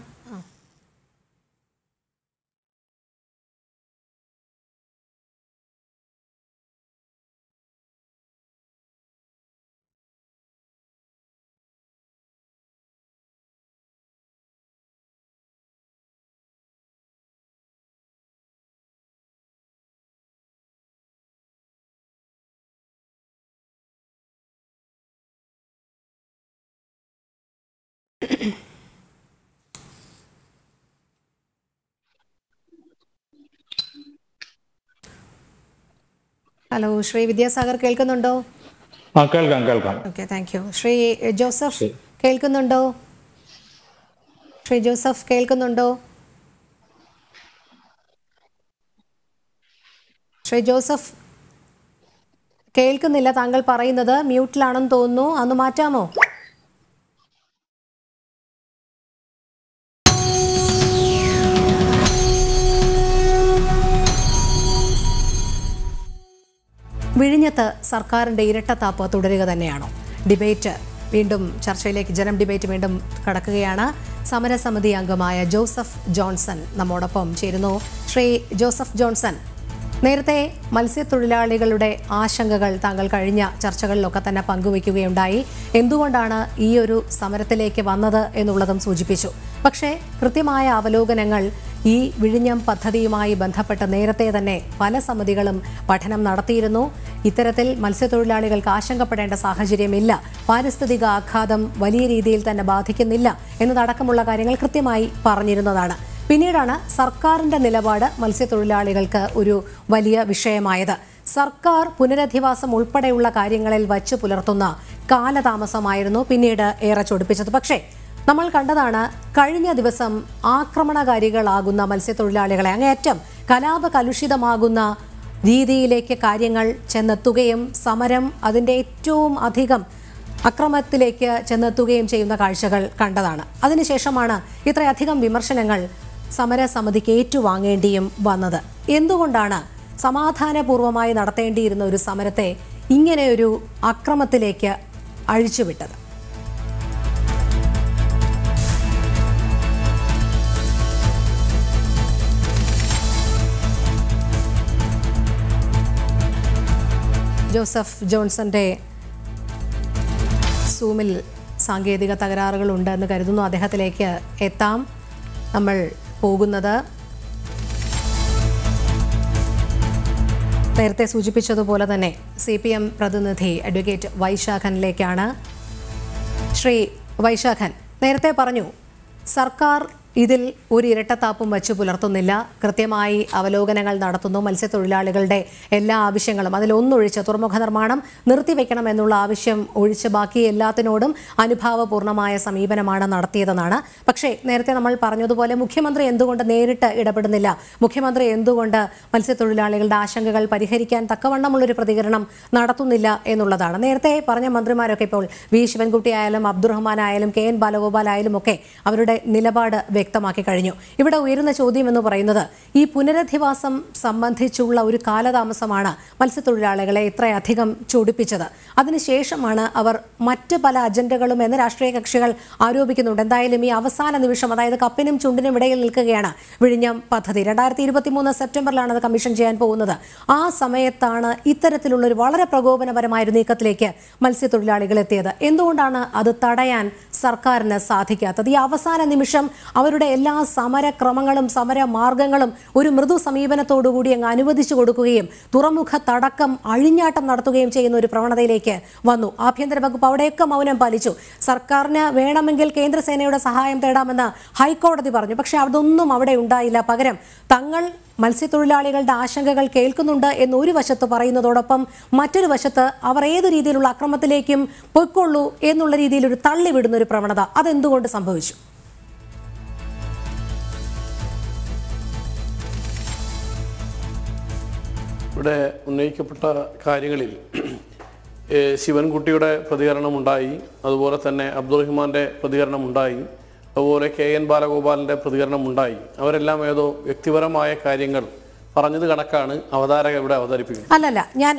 ഹലോ ശ്രീ വിദ്യാസാഗർ കേൾക്കുന്നുണ്ടോ? കേൾക്കാം കേൾക്കാം. Okay thank you Shri Joseph കേൾക്കുന്നുണ്ടോ? ശ്രീ ജോസഫ് കേൾക്കുന്നുണ്ടോ? ശ്രീ ജോസഫ് കേൾക്കുന്നില്ല താങ്കൾ പറയുന്നത്. മ്യൂട്ടിലാണെന്ന് തോന്നുന്നു. അന്ന് മാറ്റാമോ? വിഴിഞ്ഞത്ത് സർക്കാരിന്റെ ഇരട്ടത്താപ്പ് തുടരുക തന്നെയാണോ? ഡിബേറ്റ് വീണ്ടും ചർച്ചയിലേക്ക് ജനം ഡിബേറ്റ് വീണ്ടും കടക്കുകയാണ്. സമരസമിതി അംഗമായ ജോസഫ് ജോൺസൺ നമ്മോടൊപ്പം ചേരുന്നു. ശ്രീ ജോസഫ് ജോൺസൺ നേരത്തെ മത്സ്യത്തൊഴിലാളികളുടെ ആശങ്കകൾ താങ്കൾ കഴിഞ്ഞ ചർച്ചകളിലൊക്കെ തന്നെ പങ്കുവയ്ക്കുകയുണ്ടായി. എന്തുകൊണ്ടാണ് ഈ ഒരു സമരത്തിലേക്ക് വന്നത് എന്നുള്ളതും സൂചിപ്പിച്ചു. പക്ഷേ കൃത്യമായ അവലോകനങ്ങൾ ഈ വിഴിഞ്ഞം പദ്ധതിയുമായി ബന്ധപ്പെട്ട് നേരത്തെ തന്നെ പല സമിതികളും പഠനം നടത്തിയിരുന്നു. ഇത്തരത്തിൽ മത്സ്യത്തൊഴിലാളികൾക്ക് ആശങ്കപ്പെടേണ്ട സാഹചര്യമില്ല. പാരിസ്ഥിതിക ആഘാതം വലിയ രീതിയിൽ തന്നെ ബാധിക്കുന്നില്ല എന്നതടക്കമുള്ള കാര്യങ്ങൾ കൃത്യമായി പറഞ്ഞിരുന്നതാണ്. പിന്നീടാണ് സർക്കാരിന്റെ നിലപാട് മത്സ്യത്തൊഴിലാളികൾക്ക് ഒരു വലിയ വിഷയമായത്. സർക്കാർ പുനരധിവാസം ഉൾപ്പെടെയുള്ള കാര്യങ്ങളിൽ വച്ചു പുലർത്തുന്ന കാലതാമസമായിരുന്നു പിന്നീട് ഏറെ ചൊടിപ്പിച്ചത്. പക്ഷേ നമ്മൾ കണ്ടതാണ് കഴിഞ്ഞ ദിവസം ആക്രമണകാരികളാകുന്ന മത്സ്യത്തൊഴിലാളികളെ അങ്ങേയറ്റം കലാപ കലുഷിതമാകുന്ന രീതിയിലേക്ക് കാര്യങ്ങൾ ചെന്നെത്തുകയും സമരം അതിന്റെ ഏറ്റവും അധികം അക്രമത്തിലേക്ക് ചെന്നെത്തുകയും ചെയ്യുന്ന കാഴ്ചകൾ കണ്ടതാണ്. അതിനുശേഷമാണ് ഇത്രയധികം വിമർശനങ്ങൾ സമരസമിതിക്ക് ഏറ്റുവാങ്ങേണ്ടിയും വന്നത്. എന്തുകൊണ്ടാണ് സമാധാനപൂർവമായി നടത്തേണ്ടിയിരുന്ന ഒരു സമരത്തെ ഇങ്ങനെയൊരു അക്രമത്തിലേക്ക് അഴിച്ചുവിട്ടത്? ജോസഫ് ജോൺസന്റെ സൂമിൽ സാങ്കേതിക തകരാറുകളുണ്ട് എന്ന് കരുതുന്നു. അദ്ദേഹത്തിലേക്ക് എത്താം. നമ്മൾ പോകുന്നത് നേരത്തെ സൂചിപ്പിച്ചതുപോലെ തന്നെ സി പി എം പ്രതിനിധി അഡ്വക്കേറ്റ് വൈശാഖനിലേക്കാണ്. ശ്രീ വൈശാഖൻ നേരത്തെ പറഞ്ഞു സർക്കാർ ഇതിൽ ഒരു ഇരട്ടത്താപ്പും വച്ചു പുലർത്തുന്നില്ല. കൃത്യമായി അവലോകനങ്ങൾ നടത്തുന്നു. മത്സ്യത്തൊഴിലാളികളുടെ എല്ലാ ആവശ്യങ്ങളും അതിലൊന്നൊഴിച്ച് തുറമുഖ നിർമ്മാണം നിർത്തിവെക്കണം എന്നുള്ള ആവശ്യം ഒഴിച്ച് ബാക്കി എല്ലാത്തിനോടും അനുഭാവപൂർണമായ സമീപനമാണ് നടത്തിയതെന്നാണ്. പക്ഷേ നേരത്തെ നമ്മൾ പറഞ്ഞതുപോലെ മുഖ്യമന്ത്രി എന്തുകൊണ്ട് നേരിട്ട് ഇടപെടുന്നില്ല? മുഖ്യമന്ത്രി എന്തുകൊണ്ട് മത്സ്യത്തൊഴിലാളികളുടെ ആശങ്കകൾ പരിഹരിക്കാൻ തക്കവണ്ണമുള്ളൊരു പ്രതികരണം നടത്തുന്നില്ല എന്നുള്ളതാണ്. നേരത്തെ പറഞ്ഞ മന്ത്രിമാരൊക്കെ ഇപ്പോൾ വി. ശിവൻകുട്ടി ആയാലും അബ്ദുറഹ്മാൻ ആയാലും കെ. എൻ. ബാലഗോപാൽ ആയാലും ഒക്കെ അവരുടെ നിലപാട് വ്യക്തമാക്കി കഴിഞ്ഞു. ഇവിടെ ഉയരുന്ന ചോദ്യം എന്ന് പറയുന്നത് ഈ പുനരധിവാസം സംബന്ധിച്ചുള്ള ഒരു കാലതാമസമാണ് മത്സ്യത്തൊഴിലാളികളെ ഇത്രയധികം ചൊടിപ്പിച്ചത്. അതിനുശേഷമാണ് അവർ മറ്റ് പല അജണ്ടകളും എന്ന് രാഷ്ട്രീയ കക്ഷികൾ ആരോപിക്കുന്നുണ്ട്. എന്തായാലും ഈ അവസാന നിമിഷം അതായത് കപ്പിനും ചുണ്ടിനും ഇടയിൽ നിൽക്കുകയാണ് വിഴിഞ്ഞം പദ്ധതി. രണ്ടായിരത്തി ഇരുപത്തി മൂന്ന് സെപ്റ്റംബറിലാണ് അത് കമ്മീഷൻ ചെയ്യാൻ പോകുന്നത്. ആ സമയത്താണ് ഇത്തരത്തിലുള്ള ഒരു വളരെ പ്രകോപനപരമായ ഒരു നീക്കത്തിലേക്ക് മത്സ്യത്തൊഴിലാളികൾ എത്തിയത്. എന്തുകൊണ്ടാണ് അത് തടയാൻ സർക്കാരിന് സാധിക്കാത്തത്? ഈ അവസാന നിമിഷം അവരുടെ എല്ലാ സമരക്രമങ്ങളും സമരമാർഗങ്ങളും ഒരു മൃദു സമീപനത്തോടുകൂടി അങ്ങ് അനുവദിച്ചു കൊടുക്കുകയും തുറമുഖത്തടക്കം അഴിഞ്ഞാട്ടം നടത്തുകയും ചെയ്യുന്ന ഒരു പ്രവണതയിലേക്ക് വന്നു. ആഭ്യന്തര വകുപ്പ് അവിടെയൊക്കെ മൗനം പാലിച്ചു. സർക്കാരിന് വേണമെങ്കിൽ കേന്ദ്രസേനയുടെ സഹായം തേടാമെന്ന് ഹൈക്കോടതി പറഞ്ഞു. പക്ഷേ അതൊന്നും അവിടെ ഉണ്ടായില്ല. പകരം തങ്ങൾ മത്സ്യത്തൊഴിലാളികളുടെ ആശങ്കകൾ കേൾക്കുന്നുണ്ട് എന്ന് ഒരു വശത്ത് പറയുന്നതോടൊപ്പം മറ്റൊരു വശത്ത് അവർ ഏത് രീതിയിലുള്ള അക്രമത്തിലേക്കും പൊയ്ക്കൊള്ളൂ എന്നുള്ള രീതിയിൽ ഒരു തള്ളിവിടുന്ന ഒരു പ്രവണത. അതെന്തുകൊണ്ട് സംഭവിച്ചു? ഇവിടെ ഉന്നയിക്കപ്പെട്ട കാര്യങ്ങളിൽ ശിവൻകുട്ടിയുടെ പ്രതികരണമുണ്ടായി അതുപോലെ തന്നെ അബ്ദുറഹിമാന്റെ പ്രതികരണമുണ്ടായി അതുപോലെ കെ എൻ ബാലഗോപാലിന്റെ പ്രതികരണമുണ്ടായി. അവരെല്ലാം ഏതോ വ്യക്തിപരമായ കാര്യങ്ങൾ പറഞ്ഞത് കണക്കാണ് അവതാരക ഇവിടെ അവതരിപ്പിക്കുന്നത്. അല്ലല്ല ഞാൻ.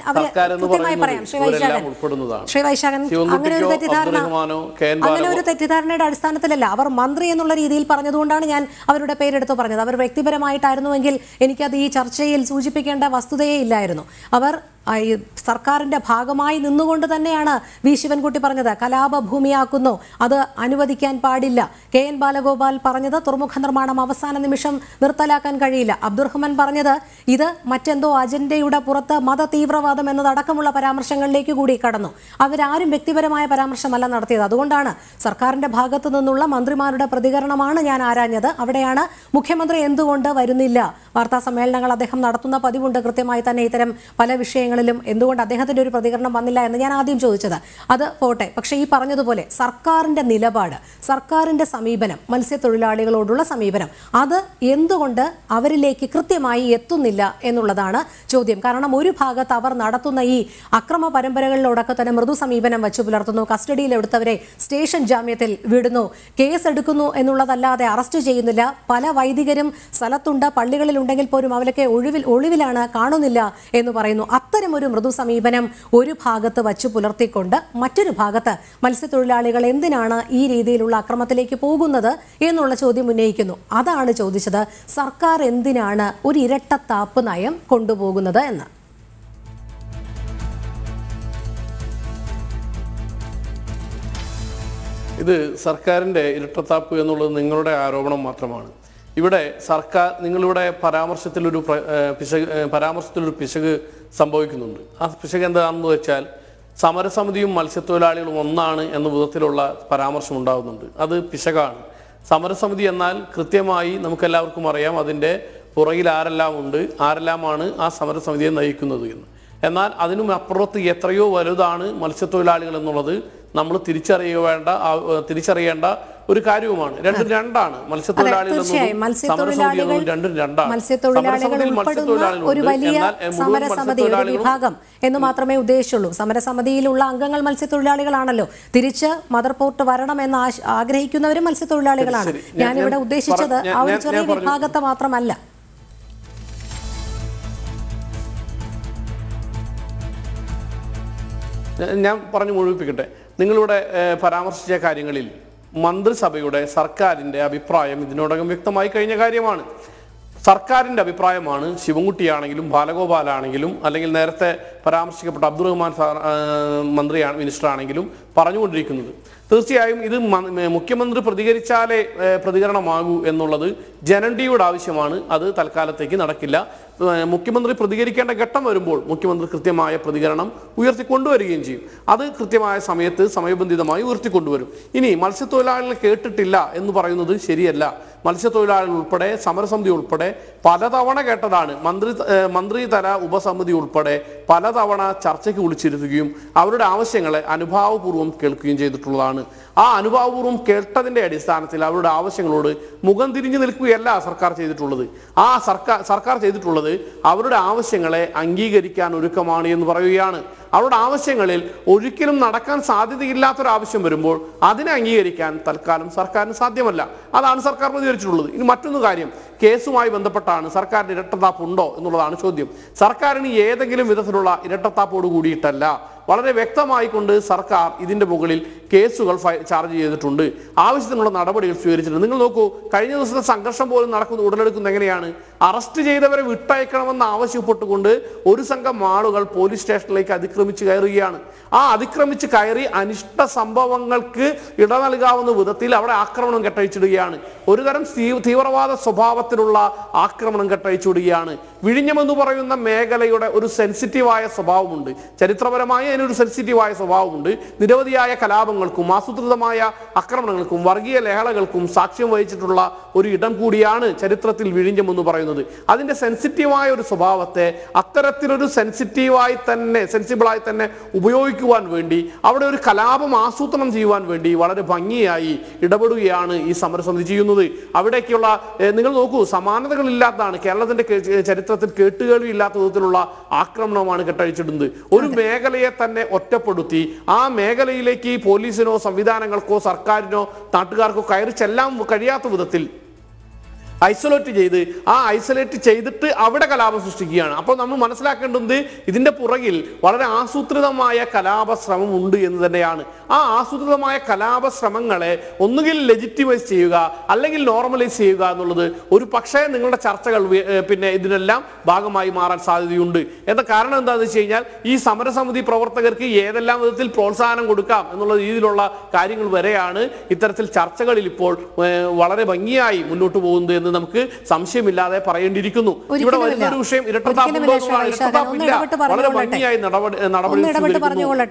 അങ്ങനെ ഒരു തെറ്റിദ്ധാരണയുടെ അടിസ്ഥാനത്തിലല്ല. അവർ മന്ത്രി എന്നുള്ള രീതിയിൽ പറഞ്ഞതുകൊണ്ടാണ് ഞാൻ അവരുടെ പേരെടുത്ത് പറഞ്ഞത്. അവർ വ്യക്തിപരമായിട്ടായിരുന്നുവെങ്കിൽ എനിക്കത് ഈ ചർച്ചയിൽ സൂചിപ്പിക്കേണ്ട വസ്തുതയേ ഇല്ലായിരുന്നു. അവർ ഈ സർക്കാരിന്റെ ഭാഗമായി നിന്നുകൊണ്ട് തന്നെയാണ് വി. ശിവൻകുട്ടി പറഞ്ഞത്. കലാപഭൂമിയാക്കുന്നു. അത് അനുവദിക്കാൻ പാടില്ല. കെ. എൻ. ബാലഗോപാൽ പറഞ്ഞത് തുറമുഖ നിർമ്മാണം അവസാന നിമിഷം നിർത്തലാക്കാൻ കഴിയില്ല. അബ്ദുറഹ്മാൻ പറഞ്ഞത് ഇത് മറ്റെന്തോ അജണ്ടയുടെ പുറത്ത് മത തീവ്രവാദം എന്നതടക്കമുള്ള പരാമർശങ്ങളിലേക്ക് കൂടി കടന്നു. അവരാരും വ്യക്തിപരമായ പരാമർശമല്ല നടത്തിയത്. അതുകൊണ്ടാണ് സർക്കാരിന്റെ ഭാഗത്തു നിന്നുള്ള മന്ത്രിമാരുടെ പ്രതികരണമാണ് ഞാൻ ആരാഞ്ഞത്. അവിടെയാണ് മുഖ്യമന്ത്രി എന്തുകൊണ്ട് വരുന്നില്ല? വാർത്താ സമ്മേളനങ്ങൾ അദ്ദേഹം നടത്തുന്ന പതിവുണ്ട്. കൃത്യമായി തന്നെ ഇത്തരം പല വിഷയങ്ങൾ കാര്യങ്ങളിലും എന്തുകൊണ്ട് അദ്ദേഹത്തിന്റെ ഒരു പ്രതികരണം വന്നില്ല എന്ന് ഞാൻ ആദ്യം ചോദിച്ചത്. അത് പോട്ടെ. പക്ഷേ ഈ പറഞ്ഞതുപോലെ സർക്കാരിന്റെ നിലപാട് സർക്കാരിന്റെ സമീപനം മത്സ്യത്തൊഴിലാളികളോടുള്ള സമീപനം അത് എന്തുകൊണ്ട് അവരിലേക്ക് കൃത്യമായി എത്തുന്നില്ല എന്നുള്ളതാണ് ചോദ്യം. കാരണം ഒരു ഭാഗത്ത് അവർ നടത്തുന്ന ഈ അക്രമ പരമ്പരകളിലോടൊക്കെ തന്നെ മൃദു സമീപനം വെച്ചു പുലർത്തുന്നു കസ്റ്റഡിയിൽ എടുത്തവരെ സ്റ്റേഷൻ ജാമ്യത്തിൽ വിടുന്നു കേസെടുക്കുന്നു എന്നുള്ളതല്ലാതെ അറസ്റ്റ് ചെയ്യുന്നില്ല. പല വൈദികരും സ്ഥലത്തുണ്ട് പള്ളികളിലുണ്ടെങ്കിൽ പോലും അവരൊക്കെ ഒഴിവിൽ ഒളിവിലാണ് കാണുന്നില്ല എന്ന് പറയുന്നു. അത്തരമൊരു മൃദു സമീപനം ഒരു ഭാഗത്ത് വച്ചു പുലർത്തിക്കൊണ്ട് മറ്റൊരു ഭാഗത്ത് മത്സ്യത്തൊഴിലാളികൾ എന്തിനാണ് ഈ രീതിയിലുള്ള അക്രമത്തിലേക്ക് പോകുന്നത് എന്നുള്ള ചോദ്യം ഉന്നയിക്കുന്നു. അതാണ് ചോദിച്ചത് സർക്കാർ എന്തിനാണ് ഒരു ഇരട്ട താപ്പ് നയം കൊണ്ടുപോകുന്നത് എന്ന്. ഇത് സർക്കാരിന്റെ ഇരട്ടത്താപ്പ് എന്നുള്ളത് നിങ്ങളുടെ ആരോപണം മാത്രമാണ്. ഇവിടെ സർക്കാർ നിങ്ങളിവിടെ പരാമർശത്തിലൊരു പിശക് പരാമർശത്തിലൊരു പിശക് സംഭവിക്കുന്നുണ്ട്. ആ പിശക് എന്താണെന്ന് വെച്ചാൽ സമരസമിതിയും മത്സ്യത്തൊഴിലാളികളും ഒന്നാണ് എന്ന വിധത്തിലുള്ള പരാമർശം ഉണ്ടാകുന്നുണ്ട് അത് പിശകാണ്. സമരസമിതി എന്നാൽ കൃത്യമായി നമുക്കെല്ലാവർക്കും അറിയാം അതിന്റെ പുറകിൽ ആരെല്ലാം ഉണ്ട് ആരെല്ലാമാണ് ആ സമരസമിതിയെ നയിക്കുന്നത് എന്ന്. എന്നാൽ അതിനും അപ്പുറത്ത് എത്രയോ വലുതാണ് മത്സ്യത്തൊഴിലാളികൾ എന്നുള്ളത് നമ്മൾ തിരിച്ചറിയേണ്ട വേണ്ട തിരിച്ചറിയേണ്ട ഒരു കാര്യവുമാണ്. രണ്ടും രണ്ടാണ്. മത്സ്യത്തൊഴിലാളികൾ രണ്ടും രണ്ടാണ്. ഒരു വലിയ സമരസമിതി ഒരു വിഭാഗം എന്ന് മാത്രമേ ഉദ്ദേശിച്ചുള്ളൂ. സമരസമിതിയിലുള്ള അംഗങ്ങൾ മത്സ്യത്തൊഴിലാളികളാണല്ലോ. തിരിച്ച് മദർ പോർട്ട് വരണം എന്ന് ആഗ്രഹിക്കുന്നവരും മത്സ്യത്തൊഴിലാളികളാണ്. ഞാനിവിടെ ഉദ്ദേശിച്ചത് ആ ഒരു ചെറിയ വിഭാഗത്തെ മാത്രമല്ല. ഞാൻ- പറഞ്ഞു മുഴുവിപ്പിക്കട്ടെ. നിങ്ങളിവിടെ പരാമർശിച്ച കാര്യങ്ങളിൽ മന്ത്രിസഭയുടെ സർക്കാരിന്റെ അഭിപ്രായം ഇതിനോടകം വ്യക്തമായി കഴിഞ്ഞ കാര്യമാണ്. സർക്കാരിന്റെ അഭിപ്രായമാണ് ശിവൻകുട്ടിയാണെങ്കിലും ബാലഗോപാലാണെങ്കിലും അല്ലെങ്കിൽ നേരത്തെ പരാമർശിക്കപ്പെട്ട അബ്ദുറഹ്മാൻ സാർ മന്ത്രിയാണ് മിനിസ്റ്റർ ആണെങ്കിലും പറഞ്ഞുകൊണ്ടിരിക്കുന്നത്. തീർച്ചയായും ഇത് മുഖ്യമന്ത്രി പ്രതികരിച്ചാലേ പ്രതികരണമാകൂ എന്നുള്ളത് ജനണ്ടിയുടെ ആവശ്യമാണ്. അത് തൽക്കാലത്തേക്ക് നടക്കില്ല. മുഖ്യമന്ത്രി പ്രതികരിക്കേണ്ട ഘട്ടം വരുമ്പോൾ മുഖ്യമന്ത്രി കൃത്യമായ പ്രതികരണം ഉയർത്തിക്കൊണ്ടുവരികയും ചെയ്യും. അത് കൃത്യമായ സമയത്ത് സമയബന്ധിതമായി ഉയർത്തിക്കൊണ്ടുവരും. ഇനി മത്സ്യത്തൊഴിലാളികൾ കേട്ടിട്ടില്ല എന്ന് പറയുന്നത് ശരിയല്ല. മത്സ്യത്തൊഴിലാളികൾ ഉൾപ്പെടെ സമരസമിതി ഉൾപ്പെടെ പലതവണ കേട്ടതാണ്. മന്ത്രി മന്ത്രിതല ഉപസമിതി ഉൾപ്പെടെ പലതവണ ചർച്ചയ്ക്ക് വിളിച്ചിരുത്തുകയും അവരുടെ ആവശ്യങ്ങളെ അനുഭാവപൂർവം കേൾക്കുകയും ചെയ്തിട്ടുള്ളതാണ്. ആ അനുഭാവപൂർവം കേട്ടതിന്റെ അടിസ്ഥാനത്തിൽ അവരുടെ ആവശ്യങ്ങളോട് മുഖം തിരിഞ്ഞു നിൽക്കുകയല്ല സർക്കാർ ചെയ്തിട്ടുള്ളത്. ആ സർക്കാർ സർക്കാർ ചെയ്തിട്ടുള്ളത് അവരുടെ ആവശ്യങ്ങളെ അംഗീകരിക്കാൻ ഒരുക്കമാണ് എന്ന് പറയുകയാണ്. അവരുടെ ആവശ്യങ്ങളിൽ ഒരിക്കലും നടക്കാൻ സാധ്യതയില്ലാത്തൊരാവശ്യം വരുമ്പോൾ അതിനെ അംഗീകരിക്കാൻ തൽക്കാലം സർക്കാരിന് സാധ്യമല്ല. അതാണ് സർക്കാർ പ്രതികരിച്ചിട്ടുള്ളത്. ഇനി മറ്റൊന്ന് കാര്യം കേസുമായി ബന്ധപ്പെട്ടാണ് സർക്കാരിന് ഇരട്ടത്താപ്പ് ഉണ്ടോ എന്നുള്ളതാണ് ചോദ്യം. സർക്കാരിന് ഏതെങ്കിലും വിധത്തിലുള്ള ഇരട്ടത്താപ്പോട് കൂടിയിട്ടല്ല. വളരെ വ്യക്തമായിക്കൊണ്ട് സർക്കാർ ഇതിന്റെ മുകളിൽ കേസുകൾ ചാർജ് ചെയ്തിട്ടുണ്ട്. ആവശ്യത്തിനുള്ള നടപടികൾ സ്വീകരിച്ചിട്ടുണ്ട്. നിങ്ങൾ നോക്കൂ കഴിഞ്ഞ ദിവസത്തെ സംഘർഷം പോലും നടക്കുന്ന. ഉടലെടുക്കുന്നത് എങ്ങനെയാണ്? അറസ്റ്റ് ചെയ്തവരെ വിട്ടയക്കണമെന്ന് ആവശ്യപ്പെട്ടുകൊണ്ട് ഒരു സംഘം ആളുകൾ പോലീസ് സ്റ്റേഷനിലേക്ക് അതിക്രമിച്ച് കയറുകയാണ്. ആ അതിക്രമിച്ച് കയറി അനിഷ്ട സംഭവങ്ങൾക്ക് ഇട നൽകാവുന്ന വിധത്തിൽ അവിടെ ആക്രമണം കെട്ടഴിച്ചിടുകയാണ്. ഒരുതരം തീവ്രവാദ സ്വഭാവത്തിലുള്ള ആക്രമണം കെട്ടഴിച്ചിടുകയാണ്. വിഴിഞ്ഞമെന്ന് പറയുന്ന മേഖലയുടെ ഒരു സെൻസിറ്റീവായ സ്വഭാവമുണ്ട്. ചരിത്രപരമായി അതിനൊരു സെൻസിറ്റീവായ സ്വഭാവമുണ്ട്. നിരവധിയായ കലാപങ്ങൾക്കും ആസൂത്രിതമായ ആക്രമണങ്ങൾക്കും വർഗീയ ലഹളകൾക്കും സാക്ഷ്യം വഹിച്ചിട്ടുള്ള ഒരു ഇടം കൂടിയാണ് ചരിത്രത്തിൽ വിഴിഞ്ഞം എന്ന് പറയുന്നത്. അതിന്റെ സെൻസിറ്റീവായ ഒരു സ്വഭാവത്തെ അത്തരത്തിലൊരു സെൻസിറ്റീവായി തന്നെ സെൻസിബിളായി തന്നെ ഉപയോഗിക്കുവാൻ വേണ്ടി അവിടെ ഒരു കലാപം ആസൂത്രണം ചെയ്യുവാൻ വേണ്ടി വളരെ ഭംഗിയായി ഇടപെടുകയാണ് ഈ സമരസമിതി ചെയ്യുന്നത്. അവിടേക്കുള്ള നിങ്ങൾ നോക്കൂ സമാനതകളില്ലാത്തതാണ് കേരളത്തിന്റെ ചരിത്രത്തിൽ കേട്ടുകേൾവി ഇല്ലാത്ത വിധത്തിലുള്ള ആക്രമണമാണ് കെട്ടഴിച്ചിടുന്നത്. ഒരു മേഖലയെ തന്നെ ഒറ്റപ്പെടുത്തി ആ മേഖലയിലേക്ക് പോലീസിനോ സംവിധാനങ്ങൾക്കോ സർക്കാരിനോ നാട്ടുകാർക്കോ കയറി ചെല്ലാൻ കഴിയാത്ത വിധത്തിൽ ഐസൊലേറ്റ് ചെയ്ത് ആ ഐസൊലേറ്റ് ചെയ്തിട്ട് അവിടെ കലാപം സൃഷ്ടിക്കുകയാണ്. അപ്പോൾ നമ്മൾ മനസ്സിലാക്കേണ്ടത് ഇതിന്റെ പുറകിൽ വളരെ ആസൂത്രിതമായ കലാപ ശ്രമം ഉണ്ട് എന്ന് തന്നെയാണ്. ആ ആസൂത്രിതമായ കലാപ ശ്രമങ്ങളെ ഒന്നുകിൽ ലെജിറ്റിമൈസ് ചെയ്യുക അല്ലെങ്കിൽ നോർമലൈസ് ചെയ്യുക എന്നുള്ളത് ഒരു പക്ഷേ നിങ്ങളുടെ ചർച്ചകൾ പിന്നെ ഇതിനെല്ലാം ഭാഗമായി മാറാൻ സാധ്യതയുണ്ട്. എന്ന കാരണം എന്താണെന്ന് വെച്ച് കഴിഞ്ഞാൽ ഈ സമരസമിതി പ്രവർത്തകർക്ക് ഏതെല്ലാം വിധത്തിൽ പ്രോത്സാഹനം കൊടുക്കാം എന്നുള്ള രീതിയിലുള്ള കാര്യങ്ങൾ വരെയാണ് ഇത്തരത്തിൽ ചർച്ചകളിൽ ഇപ്പോൾ വളരെ ഭംഗിയായി മുന്നോട്ട് പോകുന്നത് എന്ന് നമുക്ക് സംശയമില്ലാതെ പറയേണ്ടിയിരിക്കുന്നു. ഇവിടെ. വരുന്ന ഒരു വിഷയം ഇരട്ടത്താപ്പ് ഇരട്ടത്താപ്പില്ല വളരെ ഭംഗിയായി നടപടി നടപടി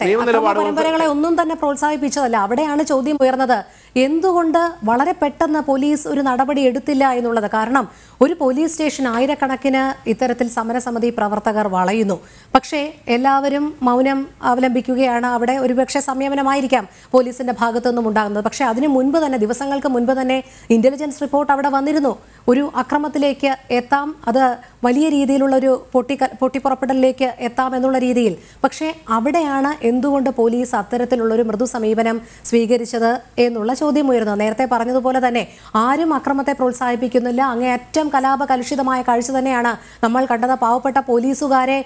നിയമ നിലപാടുകൾ ഒന്നും തന്നെ പ്രോത്സാഹിപ്പിച്ചതല്ല? അവിടെയാണ് ചോദ്യം ഉയർന്നത്. എന്തുകൊണ്ട് വളരെ പെട്ടെന്ന് പോലീസ് ഒരു നടപടി എടുത്തില്ല എന്നുള്ളത്? കാരണം ഒരു പോലീസ് സ്റ്റേഷൻ ആയിരക്കണക്കിന് ഇത്തരത്തിൽ സമരസമിതി പ്രവർത്തകർ വളയുന്നു. പക്ഷേ എല്ലാവരും മൗനം അവലംബിക്കുകയാണ്. അവിടെ ഒരുപക്ഷെ സംയമനമായിരിക്കാം പോലീസിന്റെ ഭാഗത്തു നിന്നും ഉണ്ടാകുന്നത്. പക്ഷേ അതിനു മുൻപ് തന്നെ ദിവസങ്ങൾക്ക് മുൻപ് തന്നെ ഇന്റലിജൻസ് റിപ്പോർട്ട് അവിടെ വന്നിരുന്നു. ഒരു അക്രമത്തിലേക്ക് എത്താം അത് വലിയ രീതിയിലുള്ള ഒരു പൊട്ടി പൊട്ടിപ്പുറപ്പെടലിലേക്ക് എത്താം എന്നുള്ള രീതിയിൽ. പക്ഷേ അവിടെയാണ് എന്തുകൊണ്ട് പോലീസ് അത്തരത്തിലുള്ള ഒരു മൃദു സമീപനം സ്വീകരിച്ചത് എന്നുള്ള ചോദ്യം ഉയർന്നു. നേരത്തെ പറഞ്ഞതുപോലെ തന്നെ ആരും അക്രമത്തെ പ്രോത്സാഹിപ്പിക്കുന്നില്ല. അങ്ങേയറ്റം കലാപ കലുഷിതമായ കാഴ്ച തന്നെയാണ് നമ്മൾ കണ്ടത്. പാവപ്പെട്ട പോലീസുകാരെ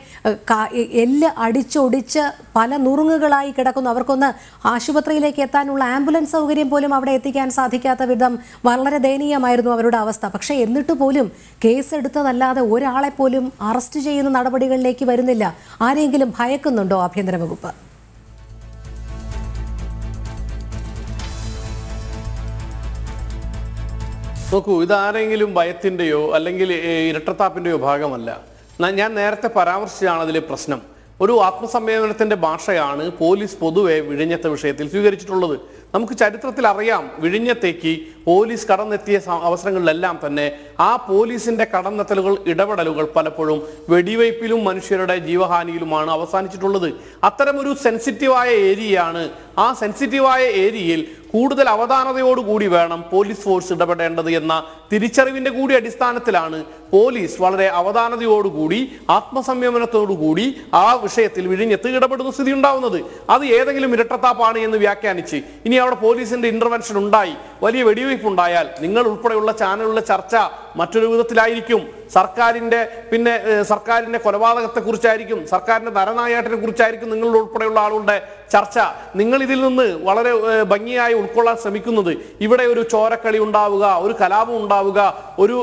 എല്ല് അടിച്ചൊടിച്ച് പല നുറുങ്ങുകളായി കിടക്കുന്നു. അവർക്കൊന്ന് ആശുപത്രിയിലേക്ക് എത്താനുള്ള ആംബുലൻസ് സൗകര്യം പോലും അവിടെ എത്തിക്കാൻ സാധിക്കാത്ത വിധം വളരെ ദയനീയമായിരുന്നു അവരുടെ അവസ്ഥ. പക്ഷേ എന്നിട്ട് പോലും കേസെടുത്തതല്ലാതെ ഒരാളെ പോലും അറസ്റ്റ് ചെയ്യുന്ന നടപടികളിലേക്ക് വരുന്നില്ല. ആരെങ്കിലും ഭയക്കുന്നുണ്ടോ ആഭ്യന്തര വകുപ്പ്? നോക്കൂ ഇതാരെങ്കിലും ഭയത്തിന്റെയോ അല്ലെങ്കിൽ ഇരട്ടത്താപ്പിന്റെയോ ഭാഗമല്ല. ഞാൻ നേരത്തെ പരാമർശിച്ചാണ് അതിലെ പ്രശ്നം. ഒരു ആത്മസംവേദനത്തിന്റെ ഭാഷയാണ് പോലീസ് പൊതുവെ വിഴിഞ്ഞത്തെ വിഷയത്തിൽ സ്വീകരിച്ചിട്ടുള്ളത്. നമുക്ക് ചരിത്രത്തിൽ അറിയാം വിഴിഞ്ഞത്തേക്ക് പോലീസ് കടന്നെത്തിയ അവസരങ്ങളിലെല്ലാം തന്നെ ആ പോലീസിന്റെ കടന്നെത്തലുകൾ ഇടപെടലുകൾ പലപ്പോഴും വെടിവയ്പിലും മനുഷ്യരുടെ ജീവഹാനിയിലുമാണ് അവസാനിച്ചിട്ടുള്ളത്. അത്തരമൊരു സെൻസിറ്റീവായ ഏരിയയാണ്. ആ സെൻസിറ്റീവായ ഏരിയയിൽ കൂടുതൽ അവധാനതയോടുകൂടി വേണം പോലീസ് ഫോഴ്സ് ഇടപെടേണ്ടത് എന്ന തിരിച്ചറിവിന്റെ കൂടി അടിസ്ഥാനത്തിലാണ് പോലീസ് വളരെ അവധാനതയോടുകൂടി ആത്മസംയമനത്തോടുകൂടി ആ വിഷയത്തിൽ വിഴിഞ്ഞെത്തി ഇടപെടുന്ന സ്ഥിതി ഉണ്ടാവുന്നത്. അത് ഏതെങ്കിലും ഇരട്ടത്താപ്പാണ് എന്ന് വ്യാഖ്യാനിച്ച് ഇനി അവിടെ പോലീസിന്റെ ഇന്റർവെൻഷൻ ഉണ്ടായി. വലിയ വെടിവയ്പ് ഉണ്ടായാൽ നിങ്ങൾ ഉൾപ്പെടെയുള്ള ചാനലുള്ള ചർച്ച മറ്റൊരു വിധത്തിലായിരിക്കും. സർക്കാരിന്റെ പിന്നെ സർക്കാരിന്റെ സർക്കാരിന്റെ കൊലപാതകത്തെ കുറിച്ചായിരിക്കും സർക്കാരിന്റെ നരനായാട്ടിനെ കുറിച്ചായിരിക്കും നിങ്ങളുടെ ഉൾപ്പെടെയുള്ള ആളുകളുടെ ചർച്ച. നിങ്ങൾ ഇതിൽ നിന്ന് വളരെ ഭംഗിയായി ഉൾക്കൊള്ളാൻ ശ്രമിക്കുന്നത് ഇവിടെ ഒരു ചോരക്കളി ഉണ്ടാവുക ഒരു കലാപം ഉണ്ടാവുക ഒരു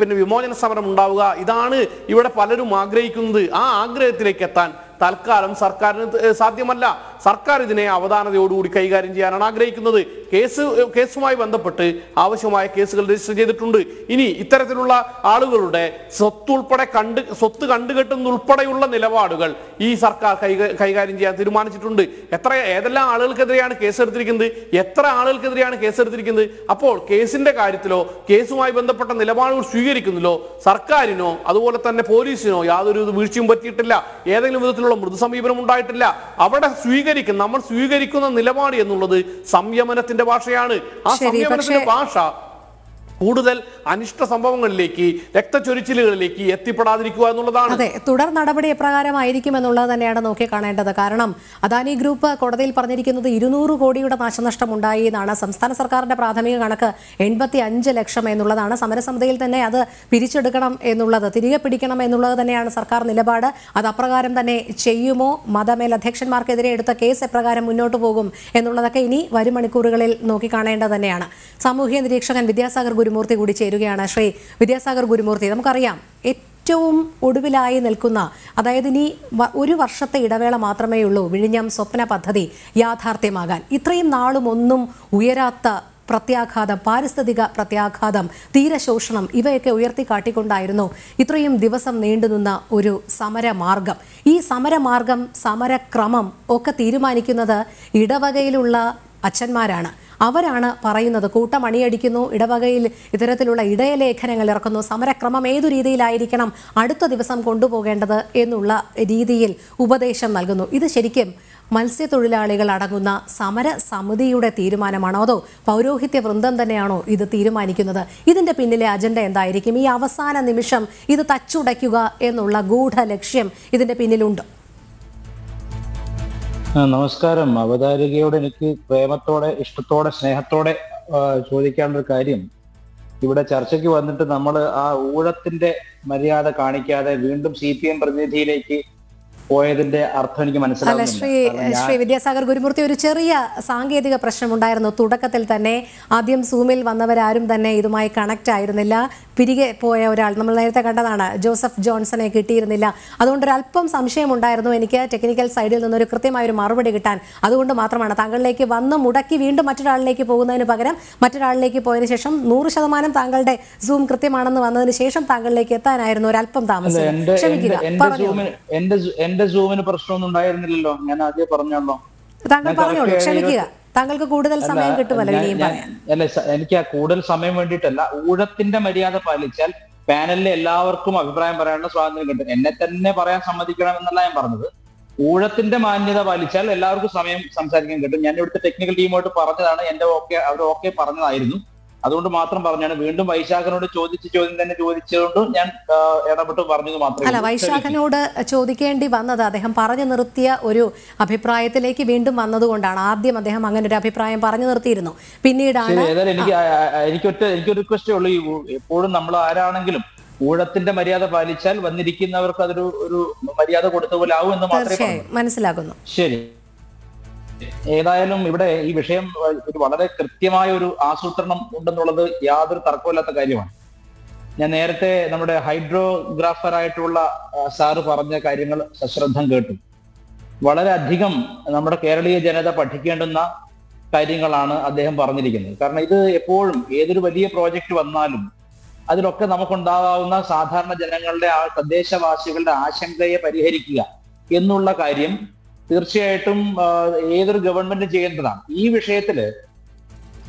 പിന്നെ വിമോചന സമരം ഉണ്ടാവുക. ഇതാണ് ഇവിടെ പലരും ആഗ്രഹിക്കുന്നത്. ആ ആഗ്രഹത്തിലേക്ക് എത്താൻ തൽക്കാലം സർക്കാരിന് സാധ്യമല്ല. സർക്കാർ ഇതിനെ അവധാനതയോടുകൂടി കൈകാര്യം ചെയ്യാനാണ് ആഗ്രഹിക്കുന്നത്. കേസ് കേസുമായി ബന്ധപ്പെട്ട് ആവശ്യമായ കേസുകൾ രജിസ്റ്റർ ചെയ്തിട്ടുണ്ട്. ഇനി ഇത്തരത്തിലുള്ള ആളുകളുടെ സ്വത്ത് ഉൾപ്പെടെ കണ്ട് സ്വത്ത് കണ്ടുകെട്ടുന്ന ഉൾപ്പെടെയുള്ള നിലപാടുകൾ ഈ സർക്കാർ കൈക- കൈകാര്യം ചെയ്യാൻ തീരുമാനിച്ചിട്ടുണ്ട്. എത്ര ഏതെല്ലാം ആളുകൾക്കെതിരെയാണ് കേസെടുത്തിരിക്കുന്നത്? എത്ര ആളുകൾക്കെതിരെയാണ് കേസെടുത്തിരിക്കുന്നത്? അപ്പോൾ കേസിന്റെ കാര്യത്തിലോ കേസുമായി ബന്ധപ്പെട്ട നിലപാടുകൾ സ്വീകരിക്കുന്നില്ലോ സർക്കാരിനോ അതുപോലെ തന്നെ പോലീസിനോ യാതൊരു വീഴ്ചയും പറ്റിയിട്ടില്ല. ഏതെങ്കിലും വിധത്തിലുള്ള മൃദു സമീപനം ഉണ്ടായിട്ടില്ല. അവിടെ സ്വീകരിക്കുന്ന നമ്മൾ സ്വീകരിക്കുന്ന നിലപാട് എന്നുള്ളത് സംയമനത്തിന്റെ ഭാഷയാണ്. ആ സംയമനത്തിന്റെ ഭാഷ കൂടുതൽ അനിഷ്ട സംഭവങ്ങളിലേക്ക് രക്തച്ചൊരിച്ചിലുകളിലേക്ക് എത്തിപ്പെടാതിരിക്കുക എന്നുള്ളതാണ്. അതെ തുടർ നടപടി എപ്രകാരമായിരിക്കും എന്നുള്ളത് തന്നെയാണ് നോക്കി കാണേണ്ടത്. കാരണം അദാനി ഗ്രൂപ്പ് കോടതിയിൽ പറഞ്ഞിരിക്കുന്നത് ഇരുന്നൂറ് കോടിയുടെ നാശനഷ്ടം ഉണ്ടായി എന്നാണ്. സംസ്ഥാന സർക്കാരിന്റെ പ്രാഥമിക കണക്ക് എൺപത്തി അഞ്ച് ലക്ഷം എന്നുള്ളതാണ്. സമരസമിതിയിൽ തന്നെ അത് പിരിച്ചെടുക്കണം എന്നുള്ളത് തിരികെ പിടിക്കണം എന്നുള്ളത് തന്നെയാണ് സർക്കാർ നിലപാട്. അത് അപ്രകാരം തന്നെ ചെയ്യുമോ? മതമേലധ്യക്ഷന്മാർക്കെതിരെ എടുത്ത കേസ് എപ്രകാരം മുന്നോട്ട് പോകും എന്നുള്ളതൊക്കെ ഇനി വരും മണിക്കൂറുകളിൽ നോക്കിക്കാണേണ്ടത് തന്നെയാണ്. സാമൂഹ്യ നിരീക്ഷകൻ വിദ്യാസാഗർ ഗുരുമൂർത്തി കൂടി ചേരുകയാണ്. ശ്രീ വിദ്യാസാഗർ ഗുരുമൂർത്തി നമുക്കറിയാം ഏറ്റവും ഒടുവിലായി നിൽക്കുന്ന അതായത് ഇനി ഒരു വർഷത്തെ ഇടവേള മാത്രമേ ഉള്ളൂ വിഴിഞ്ഞം സ്വപ്ന പദ്ധതി യാഥാർത്ഥ്യമാകാൻ. ഇത്രയും നാളും ഒന്നും ഉയരാത്ത പ്രത്യാഘാതം പാരിസ്ഥിതിക പ്രത്യാഘാതം തീരശോഷണം ഇവയൊക്കെ ഉയർത്തിക്കാട്ടിക്കൊണ്ടായിരുന്നു ഇത്രയും ദിവസം നീണ്ടുനിന്ന ഒരു സമരമാർഗം. ഈ സമരമാർഗം സമരക്രമം ഒക്കെ തീരുമാനിക്കുന്നത് ഇടവകയിലുള്ള അച്ഛന്മാരാണ്. അവരാണ് പറയുന്നത്. കൂട്ടം അണിയടിക്കുന്നു ഇടവകയിൽ ഇത്തരത്തിലുള്ള ഇടയലേഖനങ്ങൾ ഇറക്കുന്നു. സമരക്രമം ഏതു രീതിയിലായിരിക്കണം അടുത്ത ദിവസം കൊണ്ടുപോകേണ്ടത് എന്നുള്ള രീതിയിൽ ഉപദേശം നൽകുന്നു. ഇത് ശരിക്കും മത്സ്യത്തൊഴിലാളികൾ അടങ്ങുന്ന സമര സമിതിയുടെ തീരുമാനമാണോ? അതോ പൗരോഹിത്യ വൃന്ദം തന്നെയാണോ ഇത് തീരുമാനിക്കുന്നത്? ഇതിന്റെ പിന്നിലെ അജണ്ട എന്തായിരിക്കും? ഈ അവസാന നിമിഷം ഇത് തച്ചുടയ്ക്കുക എന്നുള്ള ഗൂഢ ലക്ഷ്യം ഇതിന്റെ പിന്നിലുണ്ടോ. നമസ്കാരം. അവതാരികയോട് എനിക്ക് പ്രേമത്തോടെ ഇഷ്ടത്തോടെ സ്നേഹത്തോടെ ചോദിക്കേണ്ട ഒരു കാര്യം. ഇവിടെ ചർച്ചയ്ക്ക് വന്നിട്ട് നമ്മൾ ആ ഊഴത്തിന്റെ മര്യാദ കാണിക്കാതെ വീണ്ടും സി പി എം പ്രതിനിധിയിലേക്ക് പോയതിന്റെ അർത്ഥം എനിക്ക് അല്ല ശ്രീ ശ്രീ വിദ്യാസാഗർ ഗുരുമൂർത്തി ഒരു ചെറിയ സാങ്കേതിക പ്രശ്നമുണ്ടായിരുന്നു. തുടക്കത്തിൽ തന്നെ ആദ്യം സൂമിൽ വന്നവരാരും തന്നെ ഇതുമായി കണക്ട് ആയിരുന്നില്ല. പിരികെ പോയ ഒരാൾ നമ്മൾ നേരത്തെ കണ്ടതാണ് ജോസഫ് ജോൺസനെ കിട്ടിയിരുന്നില്ല. അതുകൊണ്ട് ഒരു അല്പം സംശയമുണ്ടായിരുന്നു എനിക്ക് ടെക്നിക്കൽ സൈഡിൽ നിന്നൊരു കൃത്യമായ ഒരു മറുപടി കിട്ടാൻ. അതുകൊണ്ട് മാത്രമാണ് താങ്കളിലേക്ക് വന്ന് മുടക്കി വീണ്ടും മറ്റൊരാളിലേക്ക് പോകുന്നതിന് പകരം മറ്റൊരാളിലേക്ക് പോയതിനു ശേഷം നൂറ് ശതമാനം താങ്കളുടെ സൂം കൃത്യമാണെന്ന് വന്നതിന് ശേഷം താങ്കളിലേക്ക് എത്താനായിരുന്നു ഒരു അല്പം താമസം. ക്ഷമിക്കുക പറഞ്ഞു എന്റെ സൂമിന് പ്രശ്നമൊന്നും ഉണ്ടായിരുന്നില്ലല്ലോ. ഞാൻ ആദ്യം പറഞ്ഞല്ലോ താങ്കൾ ഞാൻ പറഞ്ഞോളൂ ക്ഷമിക്കുക. താങ്കൾക്ക് കൂടുതൽ സമയം കിട്ടുമല്ലോ ഇനിയും പറയാൻ. അല്ല എനിക്ക് ആ കൂടുതൽ സമയം വേണ്ടിയിട്ടല്ല. ഊഴത്തിന്റെ മര്യാദ പാലിച്ചാൽ പാനലിലെ എല്ലാവർക്കും അഭിപ്രായം പറയാനുള്ള സ്വാതന്ത്ര്യം കിട്ടും. എന്നെ തന്നെ പറയാൻ സമ്മതിക്കണം എന്നല്ല ഞാൻ പറഞ്ഞത്. ഊഴത്തിന്റെ മാന്യത പാലിച്ചാൽ എല്ലാവർക്കും സമയം സംസാരിക്കാൻ കിട്ടും. ഞാൻ ഇവിടുത്തെ ടെക്നിക്കൽ ടീമായിട്ട് പറഞ്ഞതാണ്. എന്റെ ഓക്കെ അവർ ഓക്കെ പറഞ്ഞതായിരുന്നു. അതുകൊണ്ട് മാത്രം പറഞ്ഞാണ്. വീണ്ടും വൈശാഖനോട് ചോദിച്ച ചോദ്യം തന്നെ ചോദിച്ചതുകൊണ്ട് ഞാൻ ഇടപെട്ട് പറഞ്ഞത് മാത്രമേ അല്ല. വൈശാഖനോട് ചോദിക്കേണ്ടി വന്നത് അദ്ദേഹം പറഞ്ഞു നിർത്തിയ ഒരു അഭിപ്രായത്തിലേക്ക് വീണ്ടും വന്നതുകൊണ്ടാണ്. ആദ്യം അദ്ദേഹം അങ്ങനെ ഒരു അഭിപ്രായം പറഞ്ഞു നിർത്തിയിരുന്നു. പിന്നീടാണ് എനിക്ക് എനിക്കൊറ്റ എനിക്കൊരു റിക്വസ്റ്റേ ഉള്ളൂ. എപ്പോഴും നമ്മൾ ആരാണെങ്കിലും ഊഴത്തിന്റെ മര്യാദ പാലിച്ചാൽ വന്നിരിക്കുന്നവർക്ക് അതൊരു ഒരു മര്യാദ കൊടുത്ത പോലെ ആവും എന്ന് മാത്രമേ മനസ്സിലാകുന്നു ശരി. ഏതായാലും ഇവിടെ ഈ വിഷയം ഒരു വളരെ കൃത്യമായ ഒരു ആസൂത്രണം ഉണ്ടെന്നുള്ളത് യാതൊരു തർക്കമില്ലാത്ത കാര്യമാണ്. ഞാൻ നേരത്തെ നമ്മുടെ ആ, സാറ് പറഞ്ഞ കാര്യങ്ങൾ സശ്രദ്ധം കേട്ടു. വളരെ അധികം നമ്മുടെ കേരളീയ ജനത പഠിക്കേണ്ടുന്ന കാര്യങ്ങളാണ് അദ്ദേഹം പറഞ്ഞിരിക്കുന്നത്. കാരണം ഇത് എപ്പോഴും ഏതൊരു വലിയ പ്രോജക്റ്റ് വന്നാലും അതിലൊക്കെ നമുക്കുണ്ടാകാവുന്ന സാധാരണ ജനങ്ങളുടെ ആ തദ്ദേശവാസികളുടെ ആശങ്കയെ പരിഹരിക്കുക എന്നുള്ള കാര്യം തീർച്ചയായിട്ടും ഏതൊരു ഗവൺമെന്റ് ചെയ്യേണ്ടതാണ്. ഈ വിഷയത്തിൽ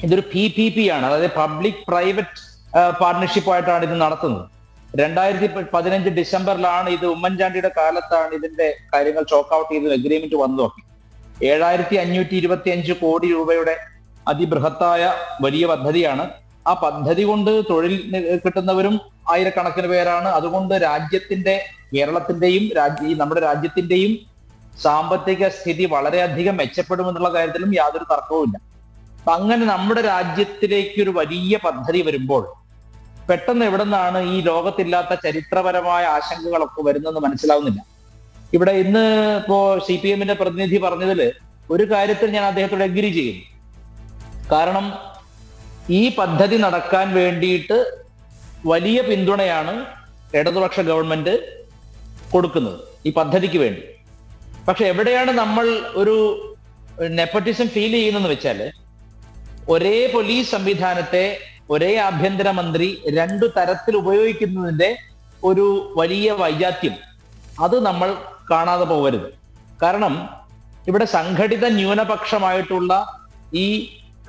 ഇതൊരു പി പി പി ആണ്. അതായത് പബ്ലിക് പ്രൈവറ്റ് പാർട്ണർഷിപ്പ് ആയിട്ടാണ് ഇത് നടത്തുന്നത്. രണ്ടായിരത്തി പതിനഞ്ച് ഡിസംബറിലാണ് ഇത് ഉമ്മൻചാണ്ടിയുടെ കാലത്താണ് ഇതിന്റെ കാര്യങ്ങൾ ചോക്ക് ഔട്ട് ചെയ്ത് അഗ്രിമെന്റ് വന്നു നോക്കി. ഏഴായിരത്തി അഞ്ഞൂറ്റി ഇരുപത്തി അഞ്ച് കോടി രൂപയുടെ അതിബൃഹത്തായ വലിയ പദ്ധതിയാണ്. ആ പദ്ധതി കൊണ്ട് തൊഴിൽ കിട്ടുന്നവരും ആയിരക്കണക്കിന് പേരാണ്. അതുകൊണ്ട് രാജ്യത്തിന്റെ കേരളത്തിന്റെയും നമ്മുടെ രാജ്യത്തിന്റെയും സാമ്പത്തിക സ്ഥിതി വളരെയധികം മെച്ചപ്പെടുമെന്നുള്ള കാര്യത്തിലും യാതൊരു തർക്കവുമില്ല അപ്പൊ അങ്ങനെ നമ്മുടെ രാജ്യത്തിലേക്ക് ഒരു വലിയ പദ്ധതി വരുമ്പോൾ പെട്ടെന്ന് എവിടെ നിന്നാണ് ഈ ലോകത്തില്ലാത്ത ചരിത്രപരമായ ആശങ്കകളൊക്കെ വരുന്നതെന്ന് മനസ്സിലാവുന്നില്ല. ഇവിടെ ഇന്ന് ഇപ്പോ സി പി എമ്മിന്റെ പ്രതിനിധി പറഞ്ഞതിൽ ഒരു കാര്യത്തിൽ ഞാൻ അദ്ദേഹത്തോട് എഗ്രി ചെയ്യുന്നു. കാരണം ഈ പദ്ധതി നടക്കാൻ വേണ്ടിയിട്ട് വലിയ പിന്തുണയാണ് ഇടതുപക്ഷ ഗവൺമെന്റ് കൊടുക്കുന്നത് ഈ പദ്ധതിക്ക് വേണ്ടി. പക്ഷെ എവിടെയാണ് നമ്മൾ ഒരു നെപ്പറ്റിസം ഫീൽ ചെയ്യുന്നതെന്ന് വെച്ചാൽ ഒരേ പോലീസ് സംവിധാനത്തെ ഒരേ ആഭ്യന്തരമന്ത്രി രണ്ടു തരത്തിൽ ഉപയോഗിക്കുന്നതിന്റെ ഒരു വലിയ വൈജാത്യം. അത് നമ്മൾ കാണാതെ പോകരുത്. കാരണം ഇവിടെ സംഘടിത ന്യൂനപക്ഷമായിട്ടുള്ള ഈ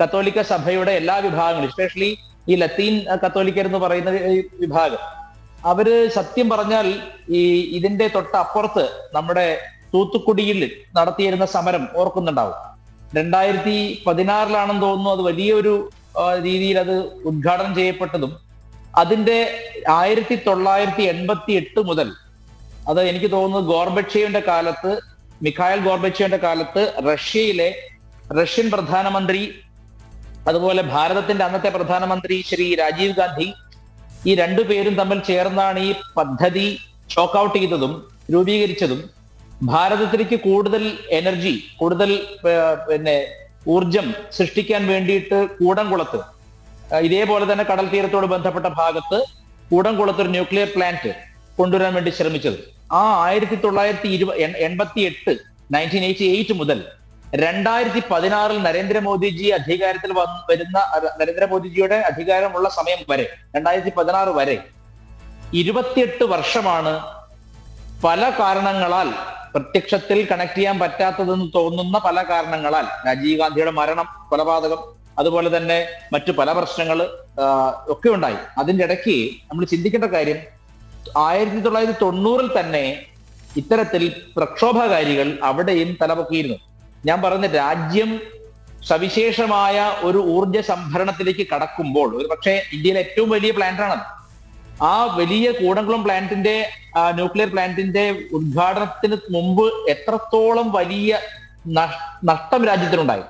കത്തോലിക്ക സഭയുടെ എല്ലാ വിഭാഗങ്ങളും എസ്പെഷ്യലി ഈ ലത്തീൻ കത്തോലിക്കർ എന്ന് പറയുന്ന വിഭാഗം അവർ സത്യം പറഞ്ഞാൽ ഈ ഇതിന്റെ തൊട്ടപ്പുറത്ത് നമ്മുടെ തൂത്തുക്കുടിയിൽ നടത്തിയിരുന്ന സമരം ഓർക്കുന്നുണ്ടാവും. രണ്ടായിരത്തി പതിനാറിലാണെന്ന് തോന്നുന്നു അത് വലിയൊരു രീതിയിൽ അത് ഉദ്ഘാടനം ചെയ്യപ്പെട്ടതും. അതിന്റെ ആയിരത്തി തൊള്ളായിരത്തി എൺപത്തി എട്ട് മുതൽ അത് എനിക്ക് തോന്നുന്നു ഗോർബച്ചയുടെ കാലത്ത് മിഖായൽ ഗോർബച്ചയുടെ കാലത്ത് റഷ്യയിലെ റഷ്യൻ പ്രധാനമന്ത്രി അതുപോലെ ഭാരതത്തിന്റെ അന്നത്തെ പ്രധാനമന്ത്രി ശ്രീ രാജീവ് ഗാന്ധി ഈ രണ്ടു പേരും തമ്മിൽ ചേർന്നാണ് ഈ പദ്ധതി ചോക്ക് ഔട്ട് ചെയ്തതും രൂപീകരിച്ചതും. ഭാരതത്തിലേക്ക് കൂടുതൽ എനർജി കൂടുതൽ പിന്നെ ഊർജം സൃഷ്ടിക്കാൻ വേണ്ടിയിട്ട് കൂടംകുളത്ത് ഇതേപോലെ തന്നെ കടൽ തീരത്തോട് ബന്ധപ്പെട്ട ഭാഗത്ത് കൂടംകുളത്ത് ഒരു ന്യൂക്ലിയർ പ്ലാന്റ് കൊണ്ടുവരാൻ വേണ്ടി ശ്രമിച്ചത്. ആ ആയിരത്തി തൊള്ളായിരത്തി ഇരുപ എൺപത്തി എട്ട് നയന്റീൻ എയ്റ്റി എയ്റ്റ് മുതൽ രണ്ടായിരത്തി പതിനാറിൽ നരേന്ദ്രമോദിജി അധികാരത്തിൽ വരുന്ന നരേന്ദ്രമോദിജിയുടെ അധികാരമുള്ള സമയം വരെ രണ്ടായിരത്തി പതിനാറ് വരെ ഇരുപത്തിയെട്ട് വർഷമാണ് പല കാരണങ്ങളാൽ പ്രത്യക്ഷത്തിൽ കണക്ട് ചെയ്യാൻ പറ്റാത്തതെന്ന് തോന്നുന്ന പല കാരണങ്ങളാൽ രാജീവ് ഗാന്ധിയുടെ മരണം കൊലപാതകം അതുപോലെ തന്നെ മറ്റു പല പ്രശ്നങ്ങൾ ഒക്കെ ഉണ്ടായി. അതിന്റെ ഇടയ്ക്ക് നമ്മൾ ചിന്തിക്കേണ്ട കാര്യം ആയിരത്തി തൊള്ളായിരത്തി തൊണ്ണൂറിൽ തന്നെ ഇത്തരത്തിൽ പ്രക്ഷോഭകാരികൾ അവിടെയും തലപൊക്കിയിരുന്നു. ഞാൻ പറഞ്ഞ രാജ്യം സവിശേഷമായ ഒരു ഊർജ സംഭരണത്തിലേക്ക് കടക്കുമ്പോൾ ഒരു പക്ഷേ ഇന്ത്യയിലെ ഏറ്റവും വലിയ പ്ലാന്റാണത് ആ വലിയ കൂടംകുളം പ്ലാന്റിന്റെ ന്യൂക്ലിയർ പ്ലാന്റിന്റെ ഉദ്ഘാടനത്തിന് മുമ്പ് എത്രത്തോളം വലിയ നഷ്ടം രാജ്യത്തിനുണ്ടായി?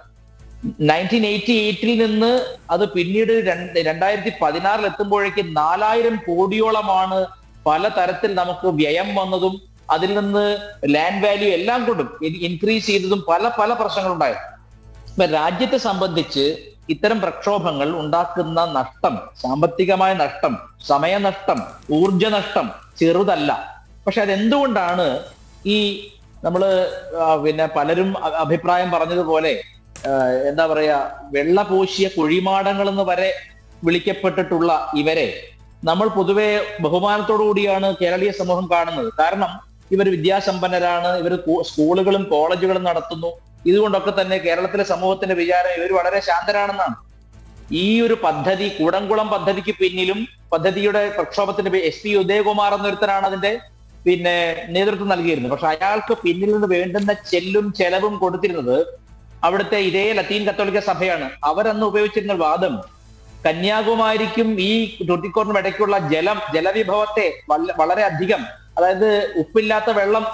നയന്റീൻ എയ്റ്റി എയ്റ്റിൽ നിന്ന് അത് പിന്നീട് രണ്ട് രണ്ടായിരത്തി പതിനാറിൽ എത്തുമ്പോഴേക്ക് നാലായിരം കോടിയോളമാണ് പല തരത്തിൽ നമുക്ക് വ്യയം വന്നതും അതിൽ നിന്ന് ലാൻഡ് വാല്യൂ എല്ലാം കൊണ്ടും ഇൻക്രീസ് ചെയ്തതും പല പല പ്രശ്നങ്ങളുണ്ടായിരുന്നു രാജ്യത്തെ സംബന്ധിച്ച് ഇത്തരം പ്രക്ഷോഭങ്ങൾ ഉണ്ടാക്കുന്ന നഷ്ടം സാമ്പത്തികമായ നഷ്ടം സമയനഷ്ടം ഊർജ നഷ്ടം ചെറുതല്ല. പക്ഷെ അതെന്തുകൊണ്ടാണ് ഈ നമ്മൾ പിന്നെ പലരും അഭിപ്രായം പറഞ്ഞതുപോലെ എന്താ പറയാ വെള്ളപൂശിയ കുഴിമാടങ്ങൾ എന്ന് വരെ വിളിക്കപ്പെട്ടിട്ടുള്ള ഇവരെ നമ്മൾ പൊതുവെ ബഹുമാനത്തോടു കൂടിയാണ് കേരളീയ സമൂഹം കാണുന്നത്. കാരണം ഇവർ വിദ്യാസമ്പന്നരാണ് ഇവർ സ്കൂളുകളും കോളേജുകളും നടത്തുന്നു. ഇതുകൊണ്ടൊക്കെ തന്നെ കേരളത്തിലെ സമൂഹത്തിന്റെ വിചാരം ഇവർ വളരെ ശാന്തരാണെന്നാണ്. ഈ ഒരു പദ്ധതി കൂടംകുളം പദ്ധതിക്ക് പിന്നിലും പദ്ധതിയുടെ പ്രക്ഷോഭത്തിന്റെ എസ് പി ഉദയകുമാർ എന്നൊരുത്തനാണ് അതിന്റെ പിന്നെ നേതൃത്വം നൽകിയിരുന്നത്. പക്ഷെ അയാൾക്ക് പിന്നിൽ നിന്ന് വേണ്ടുന്ന ചെല്ലും ചെലവും കൊടുത്തിരുന്നത് അവിടുത്തെ ഇതേ ലത്തീൻ കത്തോലിക്ക സഭയാണ്. അവരന്ന് ഉപയോഗിച്ചിരുന്ന വാദം കന്യാകുമാരിക്കും ഈ തുട്ടിക്കോറിനും ഇടയ്ക്കുള്ള ജലം ജലവിഭവത്തെ വളരെ അധികം അതായത് ഉപ്പില്ലാത്ത വെള്ളം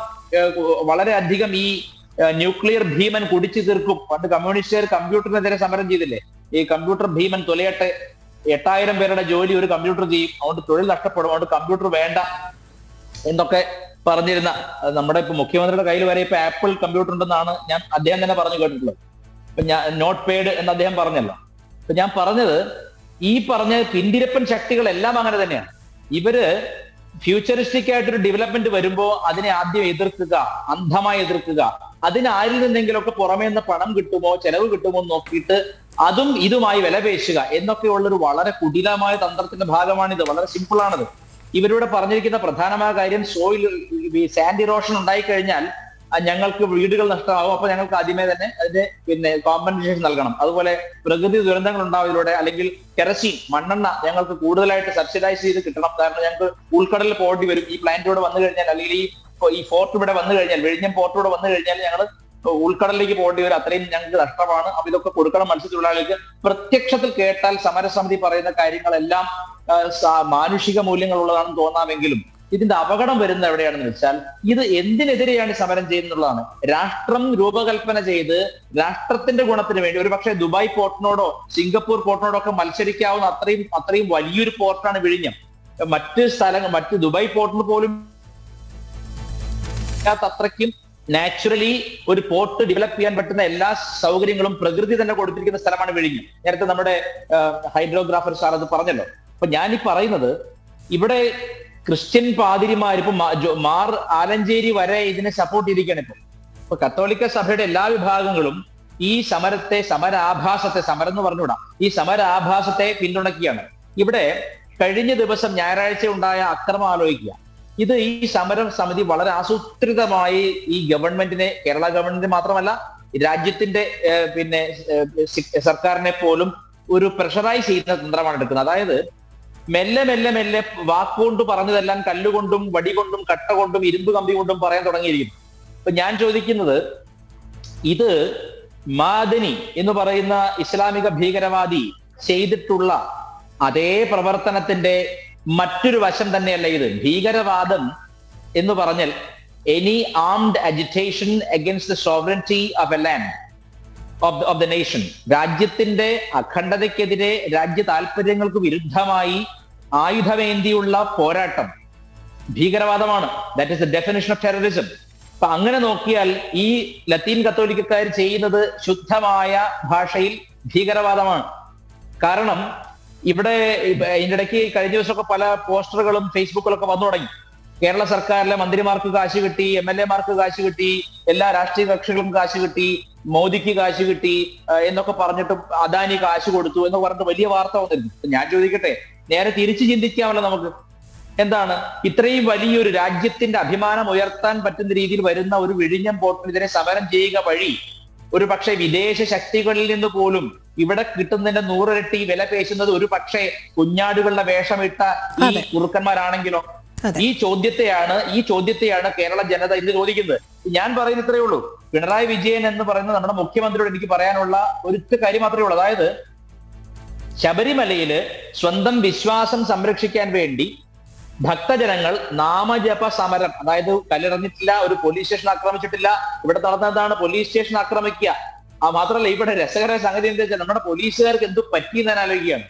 വളരെ അധികം ഈ ന്യൂക്ലിയർ ഭീമൻ കുടിച്ചു തീർക്കും. പണ്ട് കമ്മ്യൂണിസ്റ്റുകാർ കമ്പ്യൂട്ടറിനെതിരെ സമരം ചെയ്തില്ലേ? ഈ കമ്പ്യൂട്ടർ ഭീമൻ തൊലയട്ടെ എട്ടായിരം പേരുടെ ജോലി ഒരു കമ്പ്യൂട്ടർ ചെയ്യും. അതുകൊണ്ട് തൊഴിൽ നഷ്ടപ്പെടും. അതുകൊണ്ട് കമ്പ്യൂട്ടർ വേണ്ട എന്നൊക്കെ പറഞ്ഞിരുന്ന നമ്മുടെ ഇപ്പൊ മുഖ്യമന്ത്രിയുടെ കയ്യിൽ വരെ ഇപ്പൊ ആപ്പിൾ കമ്പ്യൂട്ടർ ഉണ്ടെന്നാണ് ഞാൻ അദ്ദേഹം തന്നെ പറഞ്ഞു കേട്ടിട്ടുള്ളത്. ഇപ്പൊ ഞാൻ നോട്ട് പേഡ് എന്ന് അദ്ദേഹം പറഞ്ഞല്ലോ. അപ്പൊ ഞാൻ പറഞ്ഞത് ഈ പറഞ്ഞ പിന്തിരപ്പൻ ശക്തികളെല്ലാം അങ്ങനെ തന്നെയാണ്. ഇവർ ഫ്യൂച്ചറിസ്റ്റിക് ആയിട്ടൊരു ഡെവലപ്മെന്റ് വരുമ്പോൾ അതിനെ ആദ്യം എതിർക്കുക അന്ധമായി എതിർക്കുക. അതിന് ആരിൽ നിന്നെങ്കിലുമൊക്കെ പുറമേ നിന്ന് പണം കിട്ടുമോ ചെലവ് കിട്ടുമോ എന്ന് നോക്കിയിട്ട് അതും ഇതുമായി വിലപേശുക എന്നൊക്കെയുള്ളൊരു വളരെ കുടിലമായ തന്ത്രത്തിന്റെ ഭാഗമാണിത്. വളരെ സിമ്പിൾ ആണത്. ഇവരിവിടെ പറഞ്ഞിരിക്കുന്ന പ്രധാനമായ കാര്യം സോയിൽ സാൻഡ് ഇറോഷൻ ഉണ്ടായി കഴിഞ്ഞാൽ ആ, ഞങ്ങൾക്ക് വീടുകൾ നഷ്ടമാവും. അപ്പൊ ഞങ്ങൾക്ക് ആദ്യമേ തന്നെ അതിന്റെ പിന്നെ കോമ്പൻസേഷൻ നൽകണം. അതുപോലെ പ്രകൃതി ദുരന്തങ്ങൾ ഉണ്ടാവുന്നതിലൂടെ അല്ലെങ്കിൽ കെറസീൻ മണ്ണെണ്ണ ഞങ്ങൾക്ക് കൂടുതലായിട്ട് സബ്സിഡൈസ് ചെയ്ത് കിട്ടണം. കാരണം ഞങ്ങൾക്ക് ഉൾക്കടലിൽ പോകേണ്ടി വരും. ഈ പ്ലാന്റ് ഇവിടെ വന്നു കഴിഞ്ഞാൽ അല്ലെങ്കിൽ ഈ ഈ ഫോർട്ട് ഇവിടെ വന്നു കഴിഞ്ഞാൽ വെഴിഞ്ഞം പോർട്ട് ഇവിടെ വന്നു കഴിഞ്ഞാൽ ഞങ്ങൾ ഉൾക്കടലിലേക്ക് പോകേണ്ടി വരും. അത്രയും ഞങ്ങൾക്ക് നഷ്ടമാണ്. അപ്പൊ ഇതൊക്കെ കൊടുക്കണം മത്സ്യത്തൊഴിലാളികൾക്ക്. പ്രത്യക്ഷത്തിൽ കേട്ടാൽ സമരസമിതി പറയുന്ന കാര്യങ്ങളെല്ലാം മാനുഷിക മൂല്യങ്ങളുള്ളതാണെന്ന് തോന്നാമെങ്കിലും ഇതിന്റെ അപകടം വരുന്നത് എവിടെയാണെന്ന് വെച്ചാൽ ഇത് എന്തിനെതിരെയാണ് സമരം ചെയ്യുന്നുള്ളതാണ് രാഷ്ട്രം രൂപകൽപ്പന ചെയ്ത് രാഷ്ട്രത്തിന്റെ ഗുണത്തിന് വേണ്ടി ഒരു പക്ഷേ ദുബായ് പോർട്ടിനോടോ സിംഗപ്പൂർ പോർട്ടിനോടോ ഒക്കെ മത്സരിക്കാവുന്ന അത്രയും അത്രയും വലിയൊരു പോർട്ടാണ് വിഴിഞ്ഞം. മറ്റ് സ്ഥലങ്ങൾ മറ്റ് ദുബായ് പോർട്ടിന് പോലും അത്രയ്ക്കും നാച്ചുറലി ഒരു പോർട്ട് ഡെവലപ്പ് ചെയ്യാൻ പറ്റുന്ന എല്ലാ സൗകര്യങ്ങളും പ്രകൃതി തന്നെ കൊടുത്തിരിക്കുന്ന സ്ഥലമാണ് വിഴിഞ്ഞം. നേരത്തെ നമ്മുടെ ഹൈഡ്രോഗ്രാഫർ സാർ അത് പറഞ്ഞല്ലോ. അപ്പൊ ഞാൻ ഈ പറയുന്നത് ഇവിടെ ക്രിസ്ത്യൻ പാതിരിമാർ ഇപ്പൊ മാർ ആലഞ്ചേരി വരെ ഇതിനെ സപ്പോർട്ട് ചെയ്തിരിക്കുകയാണ് ഇപ്പൊ. ഇപ്പൊ കത്തോലിക്ക സഭയുടെ എല്ലാ വിഭാഗങ്ങളും ഈ സമരത്തെ സമരാഭാസത്തെ സമരം എന്ന് പറഞ്ഞുകൂടാ ഈ സമരാഭാസത്തെ പിന്തുണയ്ക്കുകയാണ് ഇവിടെ കഴിഞ്ഞ ദിവസം ഞായറാഴ്ച ഉണ്ടായ അക്രമം ആലോചിക്കുക. ഇത് ഈ സമരം സമിതി വളരെ ആസൂത്രിതമായി ഈ ഗവൺമെന്റിനെ കേരള ഗവൺമെന്റിന് മാത്രമല്ല രാജ്യത്തിന്റെ പിന്നെ സർക്കാരിനെ പോലും ഒരു പ്രഷറൈസ് ചെയ്യുന്ന തന്ത്രമാണ് എടുക്കുന്നത്. അതായത് മെല്ലെ മെല്ലെ മെല്ലെ വാക്കുകൊണ്ട് പറഞ്ഞതെല്ലാം കല്ലുകൊണ്ടും വടി കൊണ്ടും കട്ട കൊണ്ടും ഇരുമ്പ് കമ്പി കൊണ്ടും പറയാൻ തുടങ്ങിയിരിക്കുന്നു. അപ്പൊ ഞാൻ ചോദിക്കുന്നത് ഇത് മാദനി എന്ന് പറയുന്ന ഇസ്ലാമിക ഭീകരവാദി ചെയ്തിട്ടുള്ള അതേ പ്രവർത്തനത്തിന്റെ മറ്റൊരു വശം തന്നെയല്ല ഇത്. ഭീകരവാദം എന്ന് പറഞ്ഞാൽ any armed agitation against the sovereignty of a land of of the nation രാജ്യത്തിന്റെ അഖണ്ഡതയ്ക്കെതിരെ രാജ്യ താല്പര്യങ്ങൾക്ക് വിരുദ്ധമായി ആയുധമേന്തിയുള്ള പോരാട്ടം ഭീകരവാദമാണ്. That is the definition of terrorism അപ്പൊ അങ്ങനെ നോക്കിയാൽ ഈ ലത്തീൻ കത്തോലിക്കക്കാർ ചെയ്യുന്നത് ശുദ്ധമായ ഭാഷയിൽ ഭീകരവാദമാണ്. കാരണം ഇവിടെ ഇതിനിടയ്ക്ക് കഴിഞ്ഞ ദിവസമൊക്കെ പല പോസ്റ്ററുകളും ഫേസ്ബുക്കിലൊക്കെ വന്നു തുടങ്ങി. കേരള സർക്കാരിലെ മന്ത്രിമാർക്ക് കാശ് കിട്ടി എം എൽ എമാർക്ക് കാശ് കിട്ടി എല്ലാ രാഷ്ട്രീയ കക്ഷികൾക്കും കാശ് കിട്ടി മോദിക്ക് കാശ് കിട്ടി എന്നൊക്കെ പറഞ്ഞിട്ട് അദാനി കാശ് കൊടുത്തു എന്ന് പറഞ്ഞിട്ട് വലിയ വാർത്ത വന്നിരുന്നു. ഞാൻ ചോദിക്കട്ടെ നേരെ തിരിച്ചു ചിന്തിക്കാമല്ലോ നമുക്ക്. എന്താണ്? ഇത്രയും വലിയൊരു രാജ്യത്തിന്റെ അഭിമാനം ഉയർത്താൻ പറ്റുന്ന രീതിയിൽ വരുന്ന ഒരു വിഴിഞ്ഞം പോർട്ടിനെതിരെ സമരം ചെയ്യുക വഴി ഒരു പക്ഷെ വിദേശ ശക്തികളിൽ നിന്ന് പോലും ഇവിടെ കിട്ടുന്നതിന്റെ നൂറിരട്ടി വില പേശുന്നത് ഒരു പക്ഷേ കുഞ്ഞാടുകളുടെ വേഷമിട്ട ഈ കുറുക്കന്മാരാണെങ്കിലോ. ഈ ചോദ്യത്തെയാണ് ഈ ചോദ്യത്തെയാണ് കേരള ജനത ഇന്ന് ചോദിക്കുന്നത്. ഞാൻ പറയുന്ന ഇത്രയേ ഉള്ളൂ. പിണറായി വിജയൻ എന്ന് പറയുന്ന നമ്മുടെ മുഖ്യമന്ത്രിയോട് എനിക്ക് പറയാനുള്ള ഒരൊറ്റ കാര്യം മാത്രമേ ഉള്ളൂ. അതായത് ശബരിമലയിൽ സ്വന്തം വിശ്വാസം സംരക്ഷിക്കാൻ വേണ്ടി ഭക്തജനങ്ങൾ നാമജപ സമരം അതായത് കല്ലെറിഞ്ഞിട്ടില്ല ഒരു പോലീസ് സ്റ്റേഷൻ ആക്രമിച്ചിട്ടില്ല ഇവിടെ നടന്നതാണ് പോലീസ് സ്റ്റേഷൻ ആക്രമിക്കുക. ആ മാത്രമല്ല ഇവിടെ രസകര സംഗതി എന്താ വെച്ചാൽ നമ്മുടെ പോലീസുകാർക്ക് എന്തു പറ്റിയെന്ന് ഞാൻ ആലോചിക്കുകയാണ്.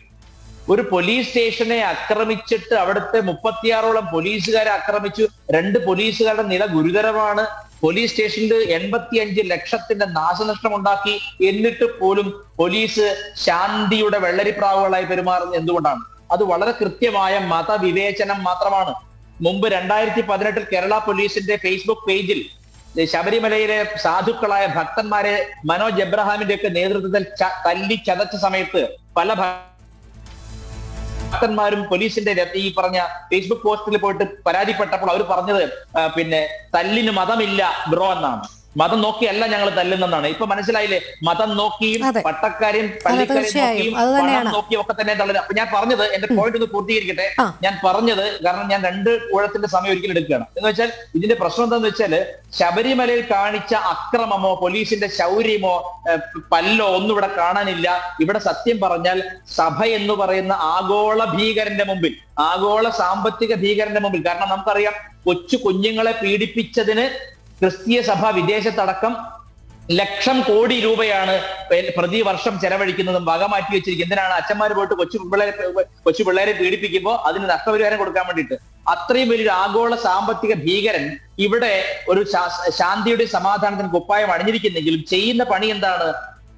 ഒരു പോലീസ് സ്റ്റേഷനെ ആക്രമിച്ചിട്ട് അവിടുത്തെ മുപ്പത്തിയാറോളം പോലീസുകാരെ ആക്രമിച്ചു. രണ്ട് പോലീസുകാരുടെ നില ഗുരുതരമാണ്. പോലീസ് സ്റ്റേഷനിൽ എൺപത്തിയഞ്ച് ലക്ഷത്തിന്റെ നാശനഷ്ടം ഉണ്ടാക്കി. എന്നിട്ട് പോലും പോലീസ് ശാന്തിയുടെ വെള്ളരിപ്രാവുകളായി പെരുമാറുന്നത് എന്തുകൊണ്ടാണ്? അത് വളരെ കൃത്യമായ മതവിവേചനം മാത്രമാണ്. മുമ്പ് രണ്ടായിരത്തി പതിനെട്ടിൽ കേരള പോലീസിന്റെ ഫേസ്ബുക്ക് പേജിൽ ശബരിമലയിലെ സാധുക്കളായ ഭക്തന്മാരെ മനോജ് എബ്രഹാമിന്റെ ഒക്കെ നേതൃത്വത്തിൽ തല്ലി ചതച്ച സമയത്ത് പല ഭക്തന്മാരും പോലീസിന്റെ ഈ പറഞ്ഞ ഫേസ്ബുക്ക് പോസ്റ്റിൽ പോയിട്ട് പരാതിപ്പെട്ടപ്പോൾ അവർ പറഞ്ഞത് പിന്നെ തല്ലിന് മതമില്ല ബ്രോ എന്നാണ്. മതം നോക്കിയല്ല ഞങ്ങൾ തല്ലുന്നതാണ്. ഇപ്പൊ മനസ്സിലായില്ലേ? മതം നോക്കിയും. പട്ടക്കാരെയും പള്ളിക്കാരെയും നോക്കിയും ഒക്കെ തന്നെ തള്ളുന്നത് അപ്പൊ ഞാൻ പറഞ്ഞത് എന്റെ പോയിന്റ് ഒന്ന് പൂർത്തീകരിക്കട്ടെ. ഞാൻ പറഞ്ഞത് കാരണം ഞാൻ രണ്ട് ഊഴത്തിന്റെ സമയം ഒരിക്കലും എടുക്കുകയാണ്. എന്ന് വെച്ചാൽ ഇതിന്റെ പ്രശ്നം എന്താന്ന് വെച്ചാൽ ശബരിമലയിൽ കാണിച്ച അക്രമമോ പോലീസിന്റെ ശൗര്യമോ പല്ലോ ഒന്നും ഇവിടെ കാണാനില്ല. ഇവിടെ സത്യം പറഞ്ഞാൽ സഭ എന്ന് പറയുന്ന ആഗോള ഭീകരന്റെ മുമ്പിൽ ആഗോള സാമ്പത്തിക ഭീകരന്റെ മുമ്പിൽ കാരണം നമുക്കറിയാം കൊച്ചു കുഞ്ഞുങ്ങളെ പീഡിപ്പിച്ചതിന് ക്രിസ്തീയ സഭ വിദേശത്തടക്കം ലക്ഷം കോടി രൂപയാണ് പ്രതിവർഷം ചെലവഴിക്കുന്നതും വക മാറ്റി വെച്ചിരിക്കുന്നത് എന്തിനാണ് അച്ഛന്മാർ പോയിട്ട് കൊച്ചു പിള്ളേരെ കൊച്ചു പിള്ളേരെ പീഡിപ്പിക്കുമ്പോൾ അതിന് നഷ്ടപരിഹാരം കൊടുക്കാൻ വേണ്ടിയിട്ട്? അത്രയും വലിയൊരു ആഗോള സാമ്പത്തിക ഭീകരൻ ഇവിടെ ഒരു ശാന്തിയുടെ സമാധാനത്തിന് കുപ്പായം അണിഞ്ഞിരിക്കുന്നെങ്കിലും ചെയ്യുന്ന പണി എന്താണ്?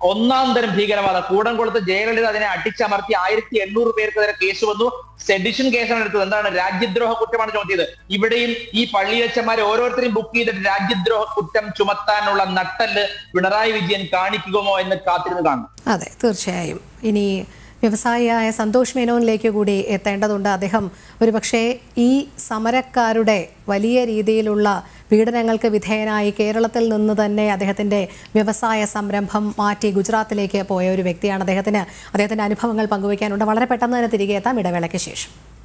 ഒന്നാം തരം ഭീകരവാദം. കൂടംകുളത്ത് ജയലളിത അതിനെ അടിച്ചമർത്തി ആയിരത്തി എണ്ണൂറ് പേർക്കെതിരെ കേസ് വന്നു. സെഡിഷൻ കേസാണ് എടുത്തത്. എന്താണ്? രാജ്യദ്രോഹ കുറ്റമാണ് ചുമത്തിയത്. ഇവിടെയും ഈ പള്ളിയച്ചന്മാരെ ഓരോരുത്തരെയും ബുക്ക് ചെയ്തിട്ട് രാജ്യദ്രോഹ കുറ്റം ചുമത്താനുള്ള നട്ടൽ പിണറായി വിജയൻ കാണിക്കുമോ എന്ന് കാത്തിരുന്ന് കാണും അതെ തീർച്ചയായും. ഇനി വ്യവസായിയായ സന്തോഷ് മേനോനിലേക്ക് കൂടി എത്തേണ്ടതുണ്ട്. അദ്ദേഹം ഒരുപക്ഷെ ഈ സമരക്കാരുടെ വലിയ രീതിയിലുള്ള പീഡനങ്ങൾക്ക് വിധേയനായി കേരളത്തിൽ നിന്ന് തന്നെ അദ്ദേഹത്തിന്റെ വ്യവസായ സംരംഭം മാറ്റി ഗുജറാത്തിലേക്ക് പോയ ഒരു വ്യക്തിയാണ് അദ്ദേഹത്തിന്. അദ്ദേഹത്തിന്റെ അനുഭവങ്ങൾ പങ്കുവയ്ക്കാനുണ്ട്. വളരെ പെട്ടെന്ന് തന്നെ തിരികെ എത്താം. ഇടവേളയ്ക്ക് ശേഷം.